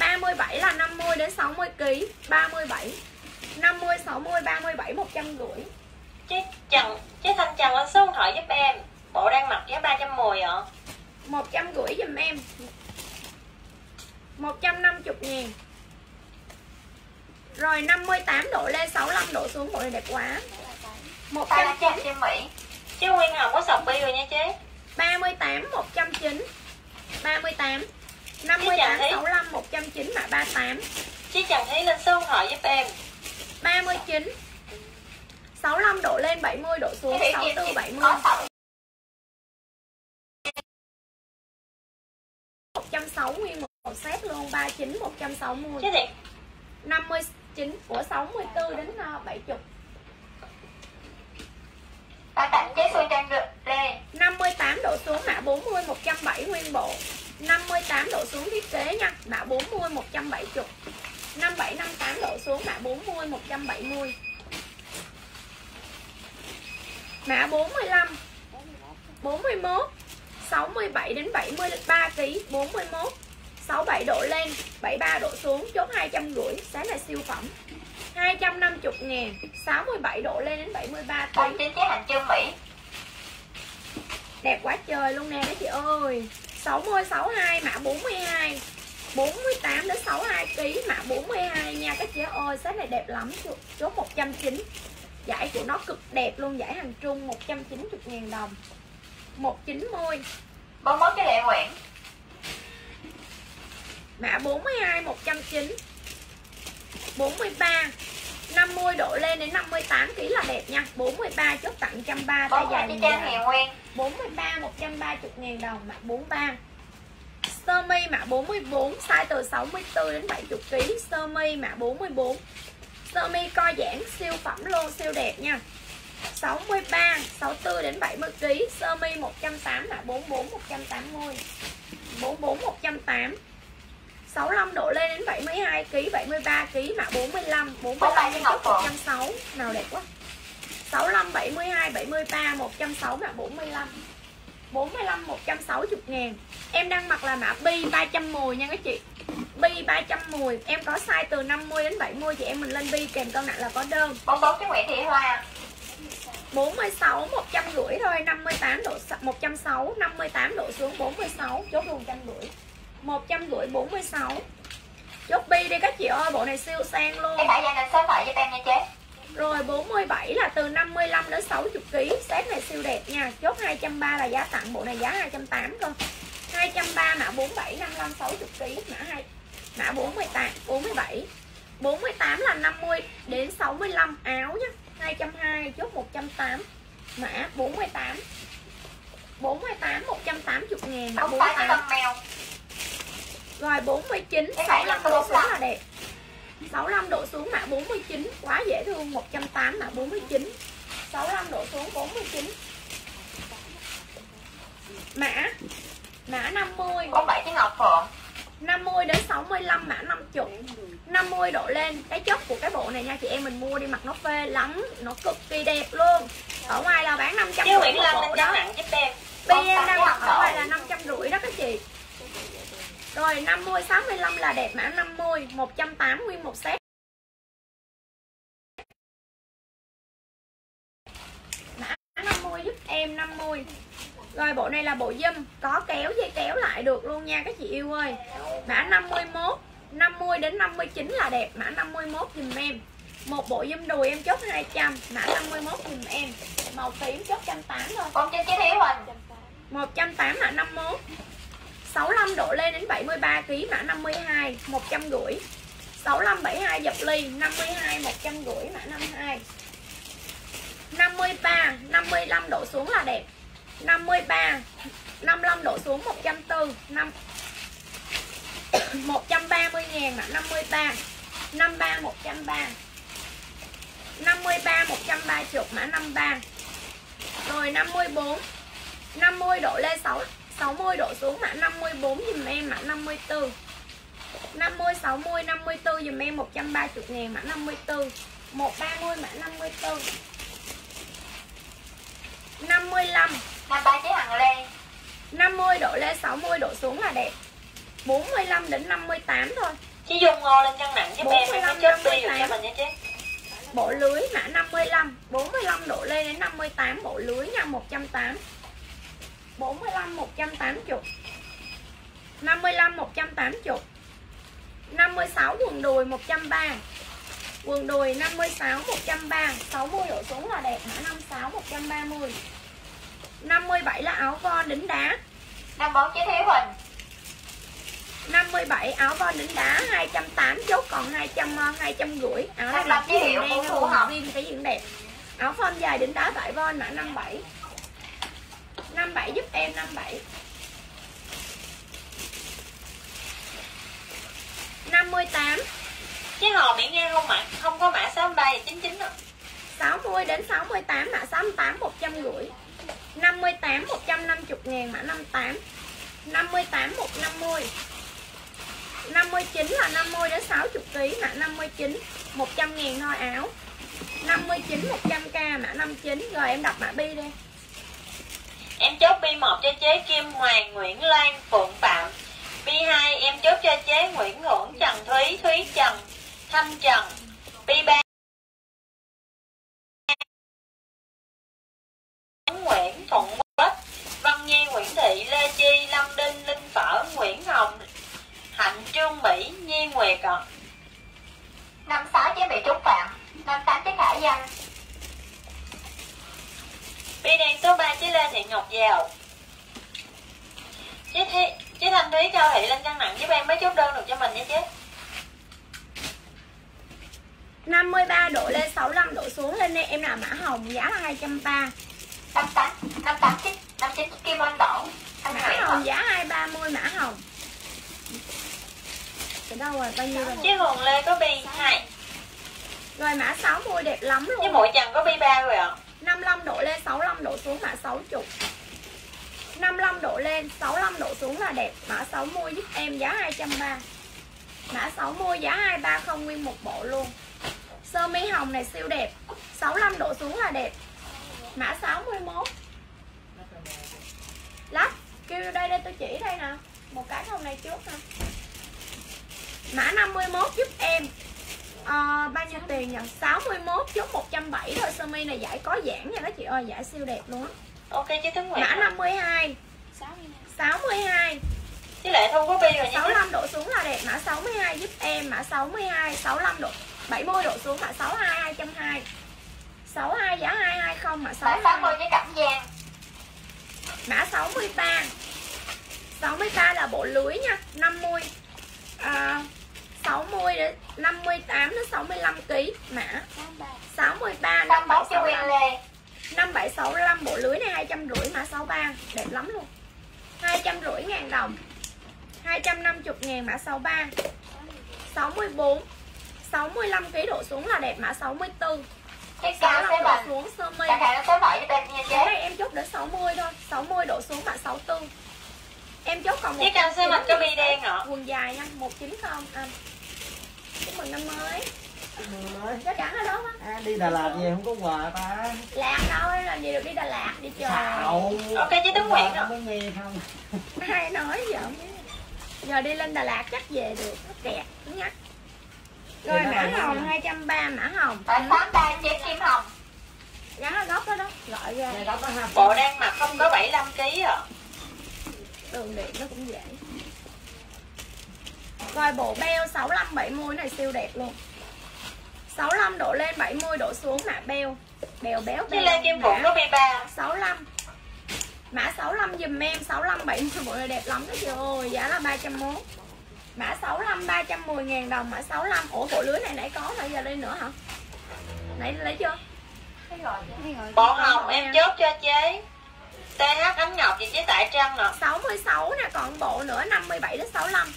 37 là 50 đến 60 kg 37 50 60 37 150 Chế Trần Chế Thanh Trần lên số điện thoại giúp em. Bộ đang mặc giá 310 ạ. 150 giùm em. 150 ngàn. Rồi 58 độ lên 65 độ xuống bộ này đẹp quá. Tay là 109 trên trên Mỹ. Chứ Nguyên Hồng có sọc bi rồi nha chế 38 109 38 Chị 58 Trần Thị. 65 109 mã 38 Chị Trần Thí lên điện thoại giúp em. 39 65 độ lên 70 độ xuống Cái 64 chị 70 có sẵn 160 nguyên một set luôn 39 160 Chứ thì 59 của 64 đến ờ, 70 và tặng chế xuôi trang rực lê 58 độ xuống mã 40 170 nguyên bộ. 58 độ xuống thiết kế nha mã 40 170 57 58 độ xuống mã 40 170 mã 45 41 67 đến 73 kg 41 67 độ lên 73 độ xuống, chốt 250 sáng là siêu phẩm. 250 ngàn 67 độ lên đến 73 kg Tặng chính chế hành trương Mỹ. Đẹp quá trời luôn nè các chị ơi. 60 62 mã 42 48 đến 62 kg mã 42 nha các chị ơi set này đẹp lắm chốt- chốt 190 giải của nó cực đẹp luôn giải hàng trung 190 ngàn đồng. 190 41 chế lệ Nguyễn mã 42 190 43 50 độ lên đến 58 kg là đẹp nha. 43 chốt tặng 130 tay 41 dài mình trang Hiền Nguyên 43 130 ngàn đồng mã 43 Sơ mi mã 44 size từ 64 đến 70 kg Sơ mi mã 44 Sơ mi co giãn siêu phẩm luôn siêu đẹp nha. 63 64 đến 70 kg Sơ mi 180 mã 44 180 44 180 65 độ lên đến 72 kg 73 kg mã 45 45 đến chốt 160 nào đẹp quá. 65 72 73 160 mã 45 45 160 ngàn. Em đang mặc là mã bi 310 nha các chị. Bi 310 Em có size từ 50 đến 70 Chị em mình lên bi kèm cân nặng là có đơn. 44 chế Nguyễn Thị Hoa. 46 150 thôi 58 độ 160 58 độ xuống 46 Chốt luôn 150 150 46 Chốt bi đi các chị ơi Bộ này siêu sang luôn. Lên số điện thoại giúp em nha chế Rồi 47 là từ 55 đến 60 kg Set này siêu đẹp nha. Chốt 230 là giá tặng Bộ này giá 280 cơ 230 mã 47 55 60 kg Mã 2 Mã 48 47 48 là 50 đến 65 áo nhá. 220 chốt 180 Mã 48 48 180 ngàn Mã Không phải 48 con mèo Rồi 49 Cái này là 65 độ xuống 45. là đẹp. 65 độ xuống mã 49 Quá dễ thương. 180 mã 49 65 độ xuống 49 Mã Mã 50 47 chế Ngọc Phượng 50 đến 65 mã 50 50 độ lên. Cái chất của cái bộ này nha chị em mình mua đi mặc nó phê lắm Nó cực kỳ đẹp luôn. Ở ngoài là bán 500 Chứ Nguyễn một bộ đó. Em. Đang mặc ở ngoài là 550 đó các chị Rồi 50 65 là đẹp mã 50 180 nguyên một set. Mã 50 giúp em 50 Rồi bộ này là bộ dâm Có kéo dây kéo lại được luôn nha các chị yêu ơi. Mã 51 50 đến 59 là đẹp Mã 51 dùm em. Một bộ dâm đùi em chốt 200 Mã 51 dùm em. Màu tím chốt 180 thôi. 49 chế Thúy Huỳnh. 180 mã 51 65 độ lên đến 73 kg mã 52 150 65 72 dập ly 52 150 mã 52 53 55 độ xuống là đẹp 53 55 độ xuống 140 5 130 ngàn mã 53 53 130 53 130 mã 53 rồi 54 50 độ lên 6 60 độ xuống mã 54 dùm em mã 54 50 60 54 dùm em 130 ngàn mã 54 130 mã 54 55 53 chế Hằng Lê 50 độ lên 60 độ xuống là đẹp 45 đến 58 thôi Chứ Dung Ngô lên cân nặng giúp em Em 45, mới chốt bi được 58. cho mình nha chế Bộ lưới mã 55 45 độ lên đến 58 Bộ lưới nha 180 45 180 55 180 56 quần đùi 130 Quần đùi 56 130 60 độ xuống là đẹp Mã 56 130 57 là áo von đính đá. 54 chị Thúy Huỳnh. 57 áo von đính đá 280 chốt còn 200 250 áo này 25 là ký hiệu đen Hồng. jean cái diện đẹp. Áo von dài đính đá tại von mã 57 57 giúp em 57 58 Chứ hò Mỹ nghe không mã không có mã 63 và 99 đâu. 60 đến 68 mã 68 150 58 150 ngàn mã 58 58 150 59 là 50 đến 60 kg mã 59 100 ngàn thôi áo 59 100k mã 59 rồi em đọc mã bi đi Em chốt B1 cho chế Kim Hoàng, Nguyễn Lan, Phượng Phạm. B2 em chốt cho chế Nguyễn Ngưỡng, Trần Thúy, Thúy Trần, Thanh Trần. B3 Nguyễn Thuận Quách, Văn Nhi, Nguyễn Thị, Lê Chi, Lâm Đinh, Linh Phở, Nguyễn Hồng, Hạnh Trương Mỹ, Nhi Nguyệt ạ. 56 chế bị trúng Phạm 58 chế Khả Danh. Bi đen số 3 chế Lê Thị Ngọc Giàu Chế, Thi, chế Thanh Thúy Cao Thị lên cân nặng giúp em mấy chốt đơn được cho mình nha chế 53 độ lên 65 độ xuống lên đây em là mã hồng giá là 230 58 58 chị 59 chị Kim Anh Anh mã hồng giá 230 mã hồng. Cái đâu rồi bao nhiêu rồi? Chế Hường Lê có Bi 2 Rồi mã 60 đẹp lắm luôn. Mũi Trần có Bi 3 rồi ạ 55 độ lên 65 độ xuống mã 60 55 độ lên 65 độ xuống là đẹp. Mã 60 giúp em giá 230 Mã 60 giá 230 nguyên một bộ luôn. Sơ mi hồng này siêu đẹp. 65 độ xuống là đẹp. Mã 61 Lắp. Kêu đây đây, tôi chỉ đây nè. Một cái hồng này trước nè. Mã 51 giúp em à, Bao nhiêu tiền nhỉ? 61 chốt 170 thôi. Sơ mi này giải có giãn nha đó chị ơi Giải siêu đẹp luôn Ok chế Tuấn Nguyễn Mã 52 62 Chế Lệ Thu có Bi rồi nha chế 65 độ xuống là đẹp Mã 62 giúp em Mã 62 65 độ. 70 độ xuống Mã 62 220 62 giá 220 Mã Mã 62 60 chị Cẩm Giang Mã 63 63 là bộ lưới nha. 50 à, 60 đến 58 đến 65 kg mã. 63 51 chị 57 Nguyên 65 Lê 5765 bộ lưới này 250 mã 63 đẹp lắm luôn. 250 ngàn đồng. 250 ngàn mã 63 64 65 kg độ xuống là đẹp mã 64 Chị Cao 65 Thế độ xuống sơ mi. Chẳng hạn nó số nội cho tên nha Ở chế đây em chốt đến 60 thôi. 60 độ xuống mã 64 Em chốt còn Chế Cao Xe Mạch có Bi đen ạ Quần dài nha. 190 anh Chúc mừng năm mới. Mới. Chắc chắn ở đó á À, đi Đà Lạt về không có quà ta. Lạc đâu làm gì được đi Đà Lạt đi chơi Xạo. Ok, chứ Tuấn Nguyễn Quà ạ. mới nghe không. Ai nói giờ không biết Giờ đi lên Đà Lạt chắc về được Nó kẹt nó nhắc. Rồi mã là hồng gì? 230 mã hồng. Mã 83 chị Kim Hồng. Gắn ở góc đó đó Gọi ra. Bộ đang mặc không có 75kg ạ. Đường điện nó cũng dễ Rồi bộ beo 65 70 này siêu đẹp luôn 65 độ lên 70 độ xuống mã beo Bèo béo Chế beo Lê Kim Phụng có Bi 3 65 Mã 65 dùm em 65 70 bộ này đẹp lắm đó chị ơi Giá là 301 Mã 65 310 ngàn đồng Mã 65 Ủa bộ lưới này nãy có mà giờ đây nữa hả Nãy lấy chưa Bộ hồng em chốt cho chế TH Ánh Ngọc và chế Tại Trăng nè 66 nè còn bộ nữa 57 đến 65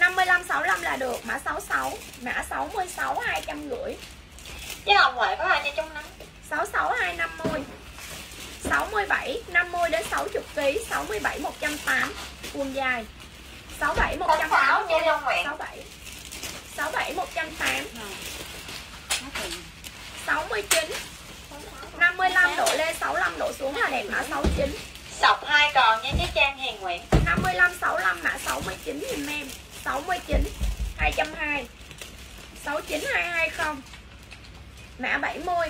55 65 là được. Mã 66 Mã 66 250 Chế Hồng Huệ có hai cho trong nắng 66 250 67 50 đến 60 kg 67 180 quần dài. 67 66 180 chị Lương Nguyễn 67 67 180 Nó tiền 69 55 độ lên 65 độ xuống là đẹp. Mã 69 Sọc hai còn nha chế Trang Hiền Nguyễn 55 65 mã 69 giùm em 69 220 69 220 mã 70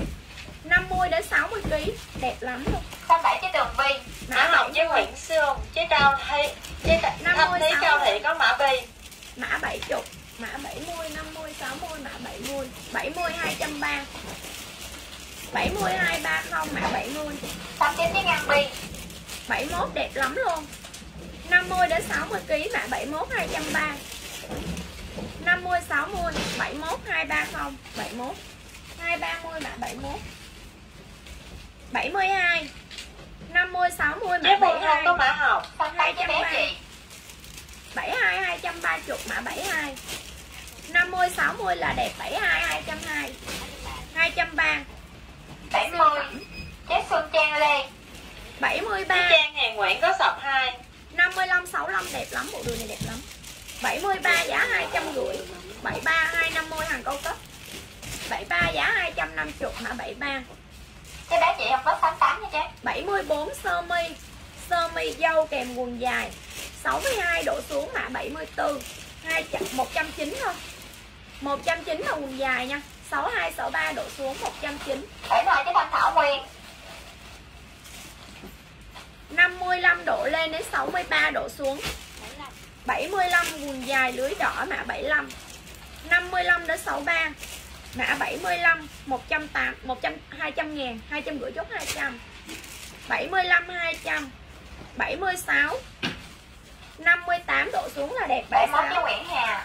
50 đến 60 kg đẹp lắm luôn. 67 chị Tường Vi Mã Hồng chế Nguyễn Sương Chế Cao Thị Thanh Thúy 56. Cao Thị có mã Bi mã 70 mã 70 50 60 mã 70 70 230 70 230 mã 70 89 chiếc ngang bi 71 đẹp lắm luôn 50 đến 60 kg mã 71 230 50 60 71 230 71 230 mã 71 72 50 60 mã Chế Phương không 72 có mã học. 68 chiếc bé chị. 72 230 mã 72 50 60 là đẹp. 72 220 230 70 chiếc Xuân Trang Lê 73 Cái Trang Hàng Nguyễn có sọc 2 55 65 đẹp lắm bộ đùi này đẹp lắm. 73 giá 250 73 250 hàng cao cấp. 73 giá 250 mã 73 Cái bé chị không có 68 nha chế 74 sơ mi. Sơ mi dâu kèm quần dài. 62 độ xuống mã 74 2 190 thôi. 190 là quần dài nha. 62 63 độ xuống 190 72 chiếc Thanh Thảo Nguyên 55 độ lên đến 63 độ xuống. 75 quần dài lưới đỏ mã 75 55 đến 63 mã 75 180 100 200 ngàn 200 rưỡi chốt 200 75 200 76 58 độ xuống là đẹp 71 chiếc 76 Nguyễn Hà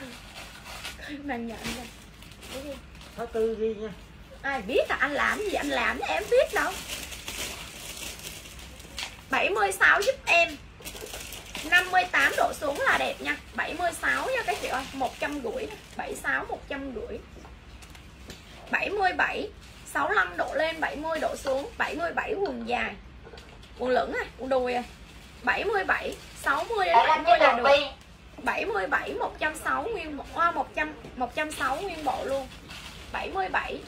Màn nhận rồi Thứ tư ghi nha. Ai biết là anh làm gì anh làm em biết đâu 76 giúp em. 58 độ xuống là đẹp nha. 76 nha các chị ơi. 100 rưỡi 76 100 rưỡi. 77 65 độ lên 70 độ xuống 77 quần dài. Quần lửng này quần đùi à. 77 60 đến 75 70 chiếc là được. Bi 77 160 nguyên bộ à, 100 160 nguyên bộ luôn. 77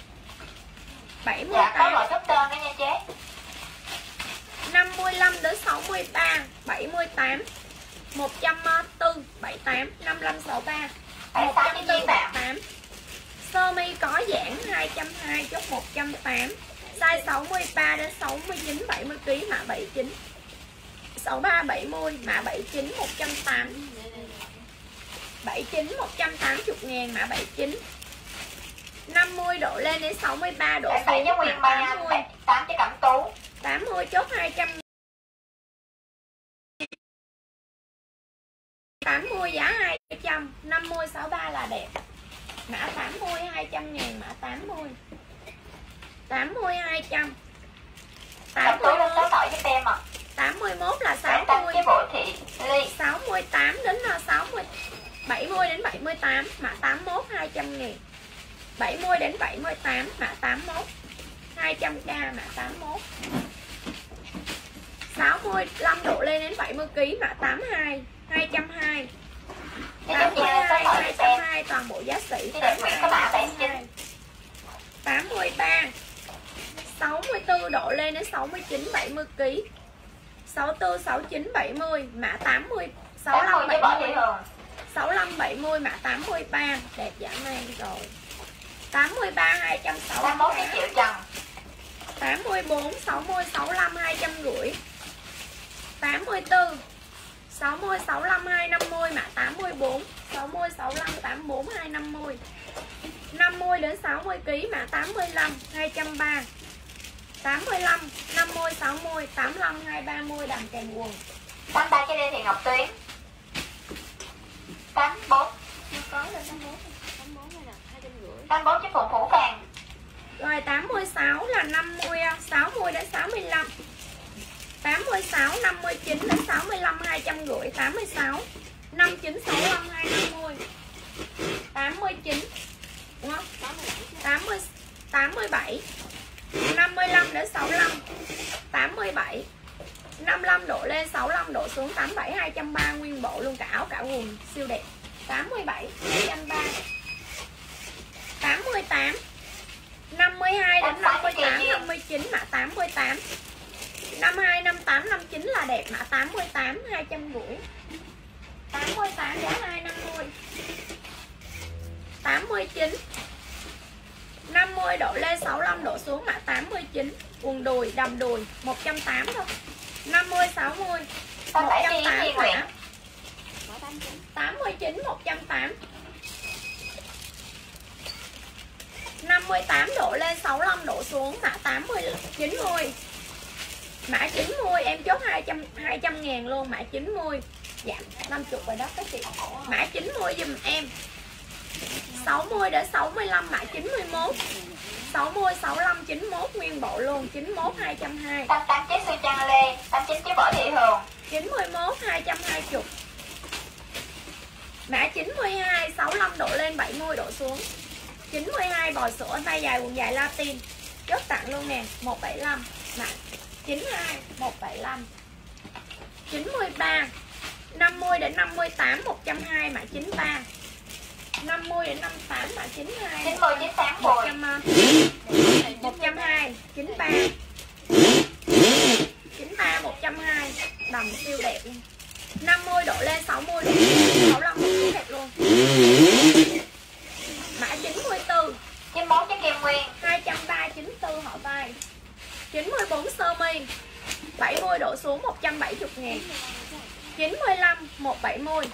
Dạ có 78 loại cấp đơn đó nha chế 55 đến 63 78 140 78 55 63 76 chiếc 140 Duyên Bạc 78 Sơ mi có giãn 220 chốt 108 Size 63 đến 69 70 kg mã 79 63 70 mã 79 180 79 180 ngàn mã 79 50 độ lên đến 63 độ 77 xuống Mai 80 78 chiếc Cẩm Tú. 80 chốt 200 80 giá 200 50 63 là đẹp. Mã 80 200 ngàn mã 80 80 200 Cẩm Tú lên 81 số sỏi giúp em ạ. 81 là 78 60 chiếc Bụi Thị Ly. 68 đến là 60 70 đến 78 mã 81 200 ngàn 70 đến 78 mã 81 200k mã 81 65 độ lên đến 70 kg mã 82 220 Chiếc Trúc Gia lên số 82 sỏi giúp em 220 toàn bộ giá sĩ Chiếc đẹp Nguyễn có mã 79 83 64 độ lên đến 69 70 kg 64 69 70 mã 80 65 80 chiếc Võ Thị 70 Hường 65 70 mã 83 đẹp dã man rồi 83 260 81 chiếc Triệu Trần. 84 60 65 250 84 60 65 250 mã 84 60 65 84 250 50 đến 60 kg mã 85 230 85 50 60 85 230 đầm kèm quần 83 chiếc Lê Thị Ngọc Tuyến. 84 có lên 81 84 chiếc phụ Phủ Vàng Rồi 86 là 50 60 đến 65 86 59 đến 65 250 86 59 65 250 89 đúng không? 80 87 55 đến 65 87 55 độ lên 65 độ xuống 87 230 nguyên bộ luôn, cả áo, cả quần, siêu đẹp. 87 230 88 52 đến 58 59 mã 88 52 58 59 là đẹp mã 88 250 88 giá 250 89 50 độ lên 65 độ xuống mã 89 quần đùi đầm đùi 180 thôi. 50 60 87 chiếc 180 Chi Nguyễn mã 89 180 58 độ lên 65 độ xuống mã 80 90 mã 90 em chốt 200 200 ngàn luôn mã 90 giảm 50 rồi đó các chị. Mã 90 dùm em. 60 đến 65 mã 91 60 65 91 nguyên bộ luôn 91 220 88 chiếc xui trang lê 89 chiếc vỏ thị hường. 91 220 Mã 92 65 độ lên 70 độ xuống 92 bò sữa tay dài quần dài Latin. Chốt tặng luôn nè 175 Mã 92 175 93 50 đến 58 120 mã 93 50 đến 58 mã 92 90 chiếc sáng bùi 100 120 93 93 120 đầm siêu đẹp luôn. 50 độ lên 60 độ lên. 65 độ xuống đẹp luôn 94 91 chiếc kim nguyên 230 94 họ tay 94 sơ mi. 70 độ xuống 170 ngàn. 95 170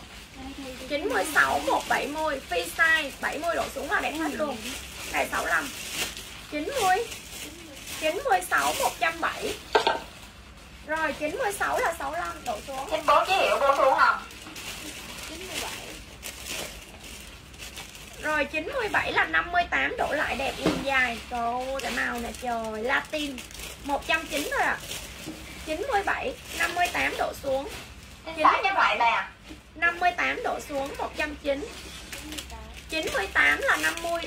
96 170 Phi size 70 độ xuống là đẹp hết luôn. Này 65 90 96 170 Rồi 96 là 65 độ xuống. 94 chiếc hiệu vô thu hồng 97 Rồi 97 là 58 độ lại đẹp quần dài. Trời ơi cái màu nè trời Latin. 190 rồi ạ. à. 97 58 độ xuống. 98 chiếc ngoại bè 58 độ xuống 190 98 là 50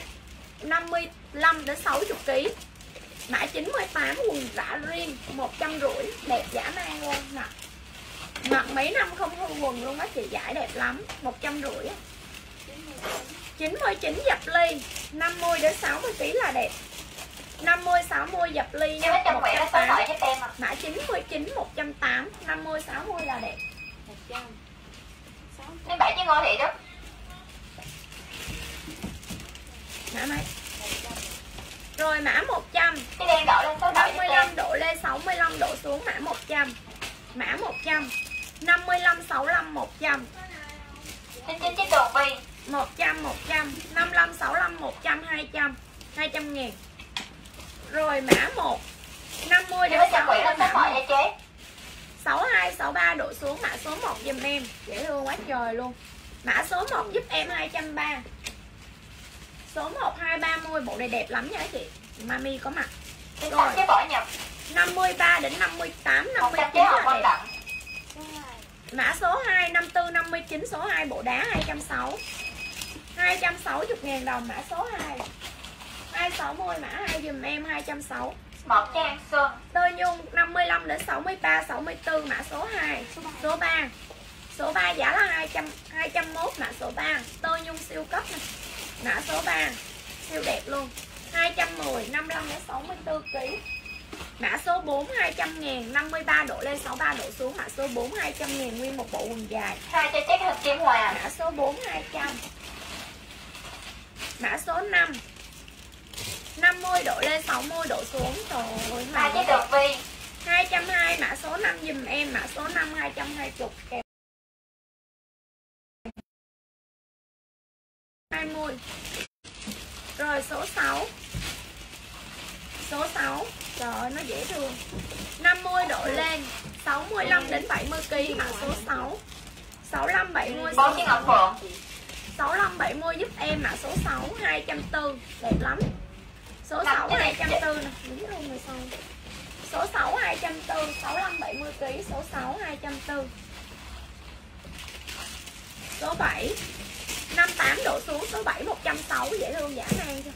55 đến 60 kg Mã 98 quần rã riêng 150 đẹp giả man luôn. Nè Mặc mấy năm không hư quần luôn á chị giải đẹp lắm. 150 99 dập ly 50 đến 60 kg là đẹp. 50 60 dập ly nha. Hết trong quẹo nó số 180 hỏi giúp em à Mã 99 180 50 60 là đẹp. 100 97 chiếc ngô thị đức Mã mấy? Rồi mã 100 Cái đen đỏ lên số 7 giúp em? 55 độ lên 65 độ xuống mã 100 Mã 100 55 65 100 99 chiếc tường vi 100 100 55 65 100 200 200 ngàn. Rồi mã 1 50 Chưa đến hết trong 60 quẹo lên mã hỏi 1 để chế. 62 63 độ xuống mã số 1 giùm em. Dễ thương quá trời luôn. Mã số 1 giúp em 230 Số 1 230 Bộ này đẹp lắm nha các chị. Mami có mặt. 98 chiếc vỏ nhập. 53 đến 58 100 59 chiếc hồng là đẹp. Mã số 2 54 59 số 2 bộ đá 260 260 ngàn đồng mã số 2 260 mã 2 dùm em 260 một trang xuân Tơ nhung 55 đến 63 64 mã số 2 Số 3 Số 3 giá là 200 201 mã số 3 Tơ nhung siêu cấp này Mã số 3 Siêu đẹp luôn. 210 55 đến 64 kg Mã số 4 200 ngàn. 53 độ lên 63 độ xuống. Mã số 4 200 ngàn. Nguyên một bộ quần dài. Hai cho chiếc hình kim hòa Mã số 4 200 Mã số 5 50 độ lên 60 độ xuống. Trời ơi hai chiếc tường vi 220 mã số 5 dùm em. Mã số 5 220 kèm 20 Rồi số 6 Số 6 Trời ơi nó dễ thương. 50 độ lên 65 đến 70 kg mã số 6 65 70 bốn chiếc ngọc phượng 65 70 giúp em mã số 6 240 đẹp lắm. Số 6 240 nè. Đúng luôn người sau. Số 6 240 65 70 kg số 6 240 số 7 58 độ xuống số 7 160 dễ thương giả mang cho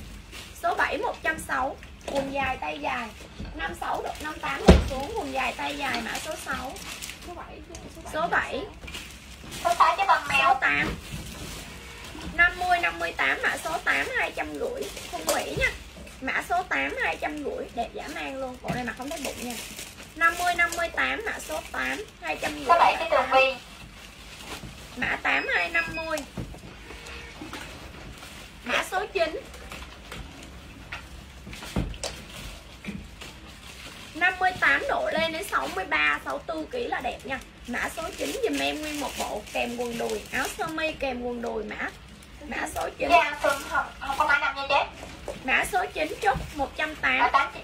số 7 160 quần dài tay dài. 56 độ 58 độ xuống quần dài tay dài mã số 6 số 7 số 7 số sáu. Chiếc băng số mèo. 8 50 58 mã số 8 250 không quỷ nha. Mã số 8 250 đẹp giả mang luôn. Bộ này mà không thấy bụng nha. 50 58 mã số 8 250 số bảy chiếc tường vi mã 8 250 mã số 9 58 độ lên đến 63 64 kg là đẹp nha. Mã số 9 dùm em nguyên một bộ kèm quần đùi. Áo sơ mi kèm quần đùi mã mã số 9 Giang Xuân không, mã năm nha chế Mã số 9 chốt 180 Mã 8 chị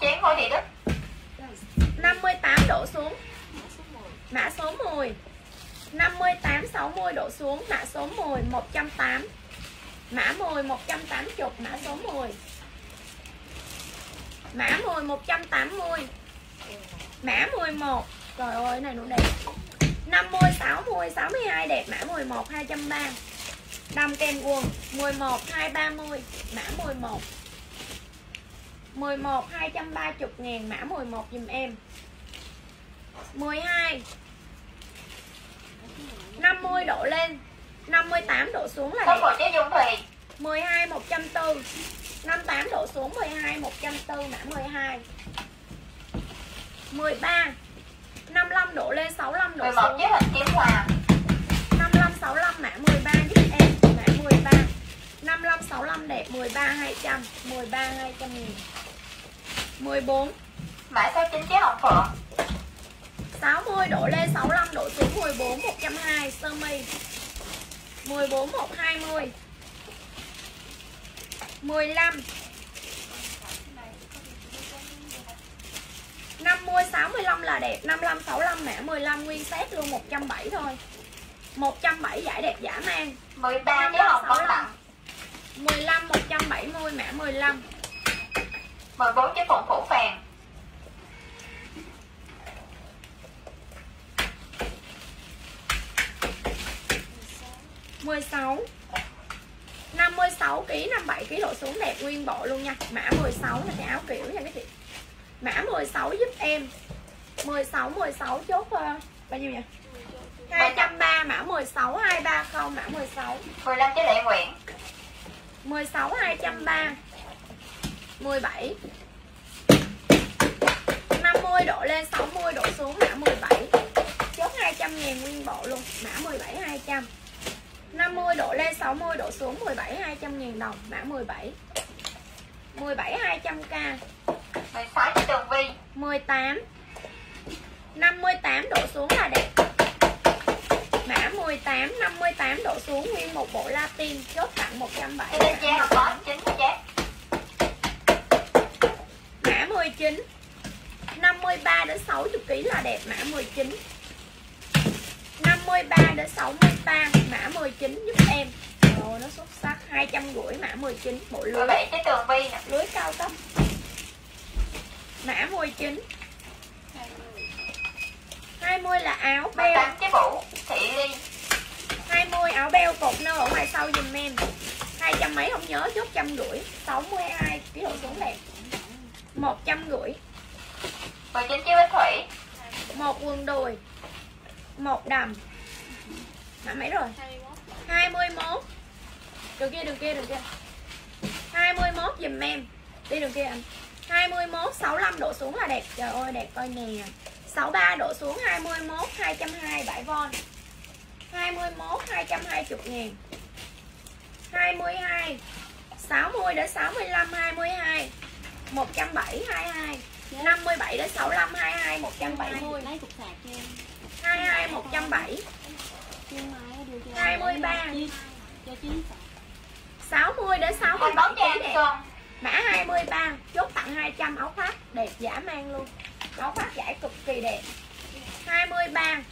Chén Ngô Thị Đức. 58 đổ xuống. Mã số 10 Mã số 10 58 60 đổ xuống. Mã số 10 180 Mã 10 180 Mã số 10 Mã 10 180 Mã 11 Trời ơi này nó đẹp. 50 60 62 đẹp. Mã 11 230 Đầm kèm quần 11 230 Mã 11 11 230 ngàn. Mã 11 dùm em. 12 50 độ lên. 58 độ xuống là đẹp. của chị Dung Thùy 12 140 58 độ xuống 12 140 mã 12 13 55 độ lên 65 độ 11 xuống. chiếc hình Kim Hoàng. 55 65 mã 13 55 65 đẹp 13 200 13 200 nghìn. 14 Mã số 9 chiếc Hồng Phượng 60 độ lên 65 độ xuống 14 120 sơ mi. 14 120 15 50 65 là đẹp 55 65 mã 15 nguyên set luôn 170 thôi. 170 giải đẹp giả mang 13 chiếc Hồng Vân Lặng 15 170 mã 15 14 chiếc Phụng Phủ Phèn 16 56 kg 57 kg độ xuống đẹp nguyên bộ luôn nha. Mã 16 là cái áo kiểu nha các chị. Mã 16 giúp em. 16 16 chốt uh, bao nhiêu nhỉ 230 mã 16 230 mã 16 15 chiếc Lệ Nguyễn 16 230 17 50 độ lên 60 độ xuống mã 17 chốt 200 ngàn nguyên bộ luôn mã 17 200 50 độ lên 60 độ xuống 17 200 ngàn đồng mã 17 17 200k 16 chiếc Tường Vi. 18 58 độ xuống là đẹp Mã 18 58 độ xuống nguyên một bộ Latin chốt tặng 170 Chị Đinh Trang Hồng Phó 9 chiếc chén. Mã 19 53 đến 60 kg là đẹp mã 19 53 đến 63 mã 19 giúp em. Ồ, nó xuất sắc 250 mã 19 bộ lưới. 17 chiếc Tường Vi lưới cao cấp. Mã 19 20 là áo beo 18 chiếc Vũ Thị Ly 20 áo beo cột nơ ở ngoài sau dùm em. 200 mấy không nhớ chốt trăm rưỡi. 62 ký độ xuống đẹp. 100 rưỡi. 19 chiếc Bích Thủy một quần đùi. Một đầm. Mã mấy rồi? 21 21 Đường kia đường kia đường kia. 21 dùm em. Đi đường kia anh. 21 65 độ xuống là đẹp. Trời ơi đẹp coi nè 63 độ xuống 21 220 7 von 21 220 ngàn 22 60 đến 65 22 170 22 57 đến 65 22 170 lấy cục sạc cho em 22 170 nhưng mà đưa cho 23. Chiếc, cho chiến 60 đến 67 28 chiếc kg Anh đẹp Xuân Mã 23 chốt tặng 200 áo khoác đẹp giả mang luôn Áo khoác giải cực kỳ đẹp. 23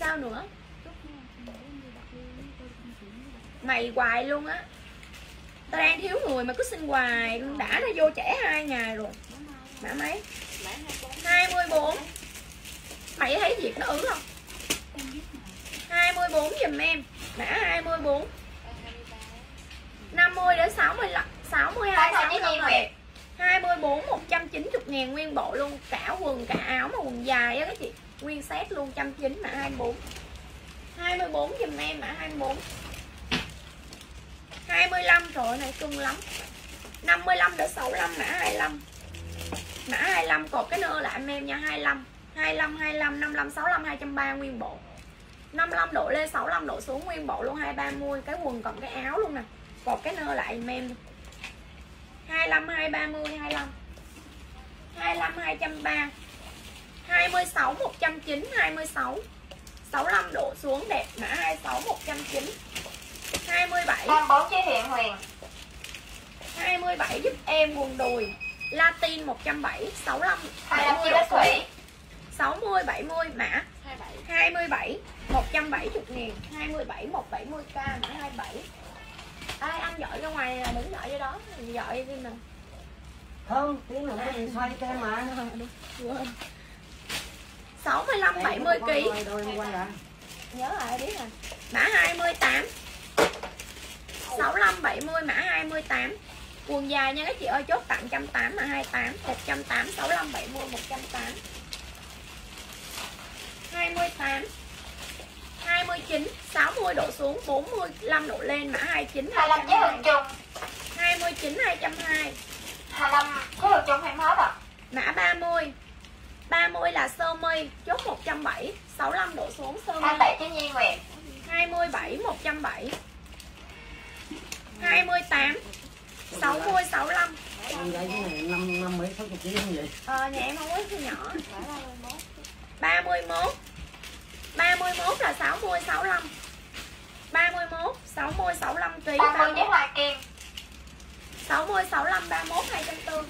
Sao nữa? Mày hoài luôn á. Tao đang thiếu người mà cứ xin hoài. Đã nó vô trễ hai ngày rồi. Mã mấy? 24 Mày thấy việc nó ứng không? 24 giùm em. Mã 24 50 đến 65 62 Hai thôi chứ 65 gì là đẹp 24 190 ngàn nguyên bộ luôn. Cả quần cả áo mà quần dài á các chị. Nguyên set luôn 190 mã 24 24 giùm em mã 24 25 trời ơi, này cưng lắm. 55 đến 65 mã 25 Mã 25 cột cái nơ lại em em nha 25 25 25 55 65 230 nguyên bộ. 55 độ lên 65 độ xuống nguyên bộ luôn 230 cái quần còn cái áo luôn nè. Cột cái nơ lại em em 25 230 25 25 230 26 190 26 65 độ xuống đẹp mã 26 190 27 24 chị Hiện Huyền 27 giúp em quần đùi. Latin 170 65 25 chị 70 Bích Thủy 60 70 mã. 27 27 170 ngàn 27 170k mã 27 Ai anh dọi ra ngoài là đừng dọi vô đó Dọi đi nè không tiếng là nó xoay cho em mà 65 70 kg Đôi đôi quay lại. Nhớ lại biết nè Mã 28 65 70 mã 28 Quần dài nha các chị ơi chốt tặng 180 mà 28 180 65 70 180 28 29 60 độ xuống 45 độ lên mã 29 25 chị 220 Hương Trung 29 220 25 chị Hương Trung em hết rồi mã 30 30 là sơ mi chốt 170 65 độ xuống sơ mi. 27 chị Nhi Nguyệt. 27 170 28 60 65 Em đây cái này năm năm mấy sáu chục kg không vậy ờ, nhà em không có size nhỏ. phải 31 31 31 là 60 65 31 60 65 kg 30 chị Hoa Kim 60 65 31 240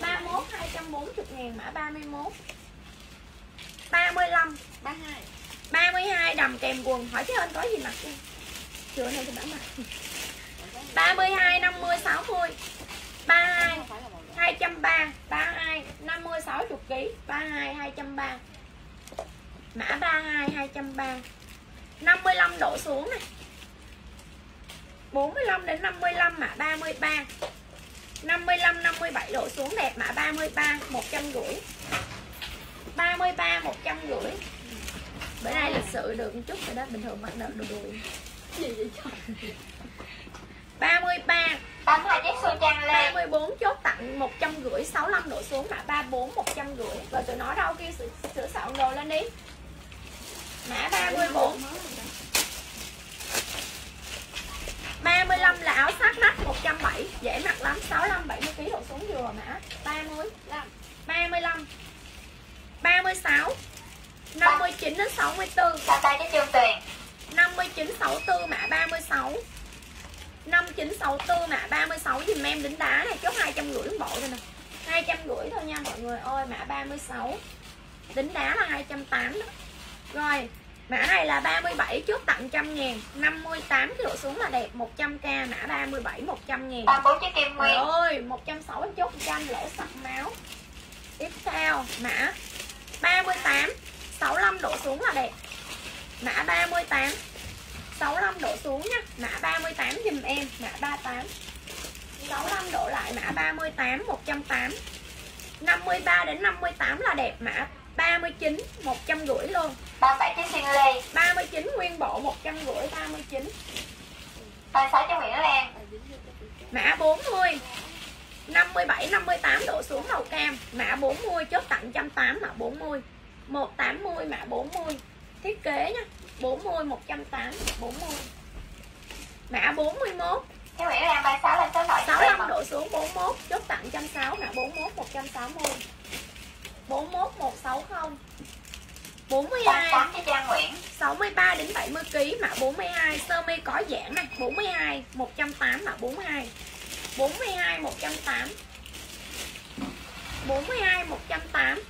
31 240 ngàn mã 31 35 32 32 đầm kèm quần hỏi chứ anh có gì mặc không chưa này thì đã mặc 32 50 60 32 không phải là màu đỏ 230 32 50 60 kg 32 230 mã 32 230 55 độ xuống này. 45 đến 55 mã 33 55 57 độ xuống đẹp mã 33 150 33 150 bữa nay lịch sự được một chút rồi đó bình thường mặc đồ đồ đùi. Gì vậy trời? 33 32 chị Xuân Trang Lê 34 chốt tặng 150 65 độ xuống mã 34 150 rồi tụi nó đâu kia sửa, sửa soạn đồ lên đi mã 34 35 là áo sát nách 170 dễ mặc lắm 65 70 kg độ xuống vừa mã 30 35 36 59 đến 64 Tata tay chị Trương Tuyền 59 64 mã 36 5964 mã 36 dùm em đính đá này chốt 250 bộ rồi nè. 250 thôi nha mọi người ơi mã 36 đính đá là 280 đó rồi mã này là 37 chốt tặng trăm ngàn 58 cái độ xuống là đẹp 100k mã 37 100 ngàn. 34 chị Kim Trời Nguyên. Ơi 160 chốt trăm lỗ sặc máu. Tiếp theo mã 38 65 độ xuống là đẹp. Mã 38 65 độ xuống nha. Mã 38 dùm em Mã 38 65 độ lại mã 38 180 53 đến 58 là đẹp Mã 39 150 luôn. 37 chị Xuyên Lê 39 nguyên bộ 150 39 36 chị Nguyễn Lan Mã 40 57 58 độ xuống màu cam. Mã 40 chốt tặng 180 mã 40 180 mã 40 Thiết kế nha 40 180 40 Mã 41 chị Nguyễn Lan 36 lên số thoại chị 65 độ xuống 41 chốt tặng 160 mã 41 160 41 160 42 38 chị Trang Nguyễn 63 đến 70 kg mã 42 sơ mi có giãn này 42 180 mã 42 42 180 42 180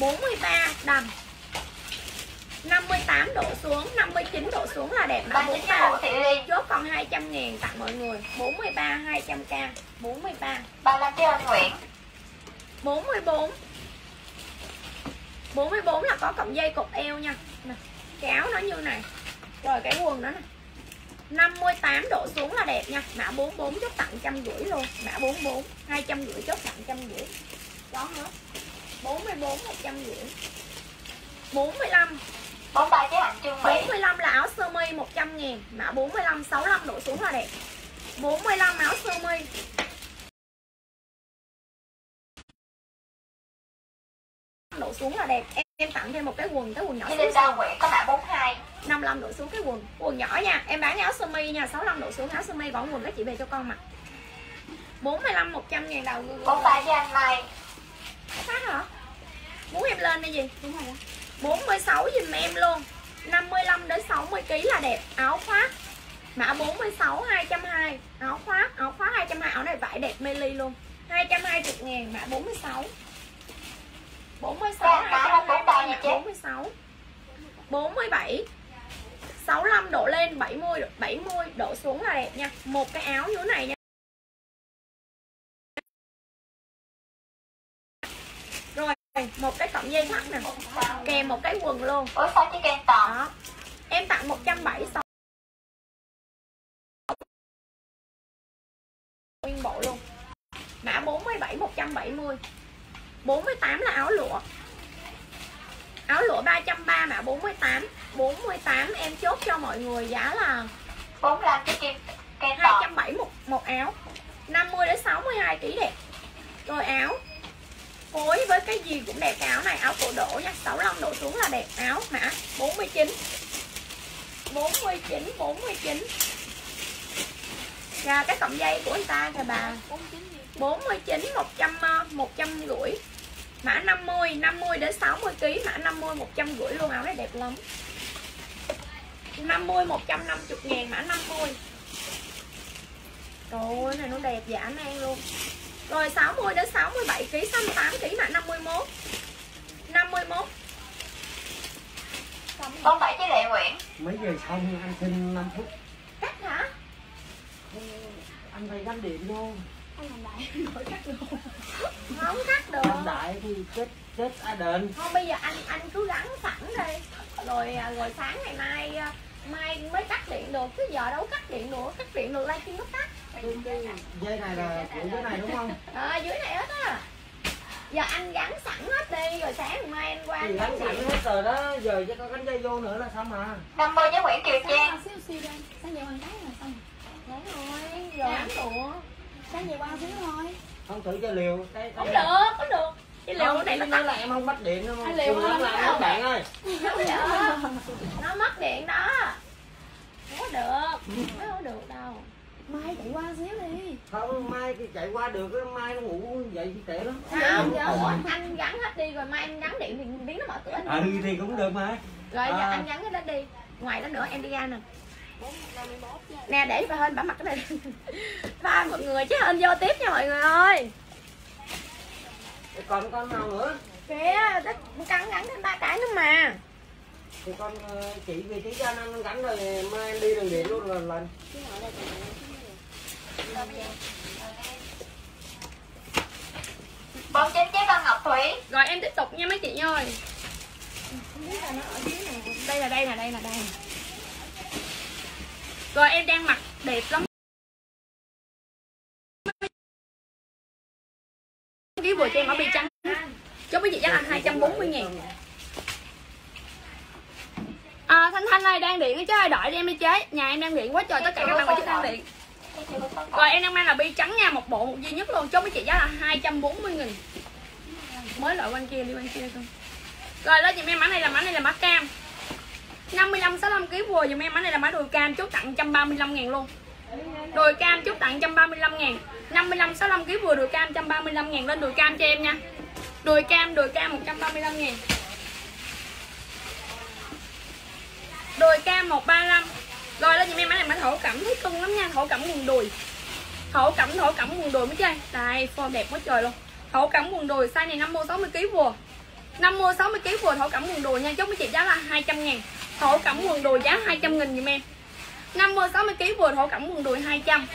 43 đầm 58 độ xuống 59 độ xuống là đẹp mã 39 chị Vũ 43 Thị Ly chốt còn 200 ngàn tặng mọi người 43 200k 43 35 chị Ân Nguyễn 44 44 là có cọng dây cột eo nha. Nè, cái áo nó như này. Rồi cái quần đó nè. 58 độ xuống là đẹp nha. Mã 44 chốt tặng trăm rưỡi luôn. Mã 44 200 rưỡi chốt tặng trăm rưỡi. Có hết 44 100 rưỡi. 45 43 chị Hạnh Trương Mỹ 45 là áo sơ mi 100 ngàn. Mã 45 65 độ xuống là đẹp. 45 áo sơ mi độ xuống là đẹp. Em, em tặng thêm một cái quần cái quần nhỏ Linh Đào Nguyễn có mã 42 55 độ xuống cái quần quần nhỏ nha. Em bán áo sơ mi nha. 65 độ xuống áo sơ mi còn quần các chị về cho con mặc. 45 100 ngàn đầu 43 chị Anh Mai phát hả? Muốn em lên hay gì? Đúng rồi đó. 46 giùm em luôn. 55 đến 60 kg là đẹp. Áo khoác. Mã 46 220 áo khoác áo khoác 220 áo này vải đẹp mê ly luôn. 220 ngàn mã 46 46 Dạ, mã 143 nha 220 chị. 46 47 65 độ lên 70 độ- 70 độ xuống là đẹp nha. Một cái áo như thế này nha. Rồi một cái cọng dây thắt nè. Kèm một cái quần luôn. Ủa sao kem tòn đó. Em tặng 176 nguyên bộ luôn. Mã 47 170 48 là áo lụa. Áo lụa 330 mã 48 48 em chốt cho mọi người giá là 45 chiếc kem kem tòn 270 một, một áo 50 đến 62 kg đẹp. Rồi áo phối với cái gì cũng đẹp cái áo này áo cổ đổ nha 65 độ xuống là đẹp. Áo mã 49 49 49 Dạ cái cọng dây của người ta kìa bà 49 100 ờ, 100 rưỡi Mã 50 50 đến 60 kg mã 50 100 rưỡi luôn áo này đẹp lắm. 50 150 ngàn mã 50 Trời ơi cái này nó đẹp dã man luôn. Rồi 60 đến 67 kg 68 kg mã 51 51 47 chiếc lệ Nguyễn. Mấy giờ xong anh xin 5 phút? Cắt hả? anh phải gắn điện vô [LAUGHS] Không cắt được. Anh đại thì chết chết a đền? Thôi bây giờ anh anh cứ gắn sẵn đi. Rồi à, rồi sáng ngày mai à, Mai mới cắt điện được. Chứ giờ đâu cắt điện được. Cắt điện được livestream nó cắt. Dây này là của cái này đúng không? À, [LAUGHS] dưới này hết á. Giờ anh gắn sẵn hết đi Rồi sáng ngày mai anh qua anh gắn gắn sẵn hết rồi đó giờ chỉ có gắn dây vô nữa là xong mà. 50 chiếc Nguyễn Kiều Trang xíu xíu đây? Sáng về hoàn cái là xong? Gắn rồi. Rồi gắn được Sáng về qua xíu thôi. Không thử cho liều. Cái Không được, không được. Cái liều không, này nó nói là em không bắt điện đâu Anh liều lắm không? là mất bạn ơi Nó mất điện đó. Không có được. Nó không được đâu. Mai chạy qua xíu đi. Không mai thì chạy qua được á, mai nó ngủ dậy thì trễ lắm. Không, giờ ủa, anh gắn hết đi rồi mai anh gắn điện thì biến nó mở cửa anh. Ừ thì cũng được mà Rồi giờ À. anh gắn cái đó đi. Ngoài đó nữa em đi ra nè Nè để bà hên bả mặt cái này [LAUGHS] Ba mọi người chứ hên vô tiếp nha mọi người ơi. Còn con nào nữa? Kìa, nó cắn gắn thêm ba cái nữa mà. Thì con ờ, chị vị trí cho anh anh gắn rồi mai em đi đường điện luôn rồi lần bốn chín chiếc con Ngọc Thủy. Rồi em tiếp tục nha mấy chị ơi. Đây là đây là đây là đây rồi em đang mặc đẹp lắm Ký vừa cho em ở bi trắng Chốt cái gì chắc là 240 ngàn. À, Thanh Thanh ơi đang điện chứ ơi đợi đi em đi chế. Nhà em đang điện quá trời tất cả các bạn ở đang điện Rồi em đang mang là bi trắng nha Một bộ một duy nhất luôn. Chốt với chị giá là 240 nghìn Mới loại quanh kia đi quanh kia thôi, Rồi lên dùm em mã này là mã này là mã cam. 55 65 kg vừa dùm em. Mã này là mã đùi cam, chốt tặng 135 000 luôn. Đùi cam chốt tặng 135 000 55 65 kg vừa đùi cam 135 000 lên đùi cam cho em nha. Đùi cam đùi cam 135 000 Đùi cam 135 Rồi, lên dùm em. Mã này mã thổ cẩm. Thấy cưng lắm nha. Thổ cẩm quần đùi. Thổ cẩm thổ cẩm quần đùi mới chơi. Đây, form đẹp quá trời luôn. Thổ cẩm quần đùi size này 50 60 kg vừa 50 60 kg vừa thổ cẩm quần đùi nha. Chốt với chị giá là 200 ngàn. Thổ cẩm quần đùi giá 200 nghìn dùm em 50 60 kg vừa thổ cẩm quần đùi 200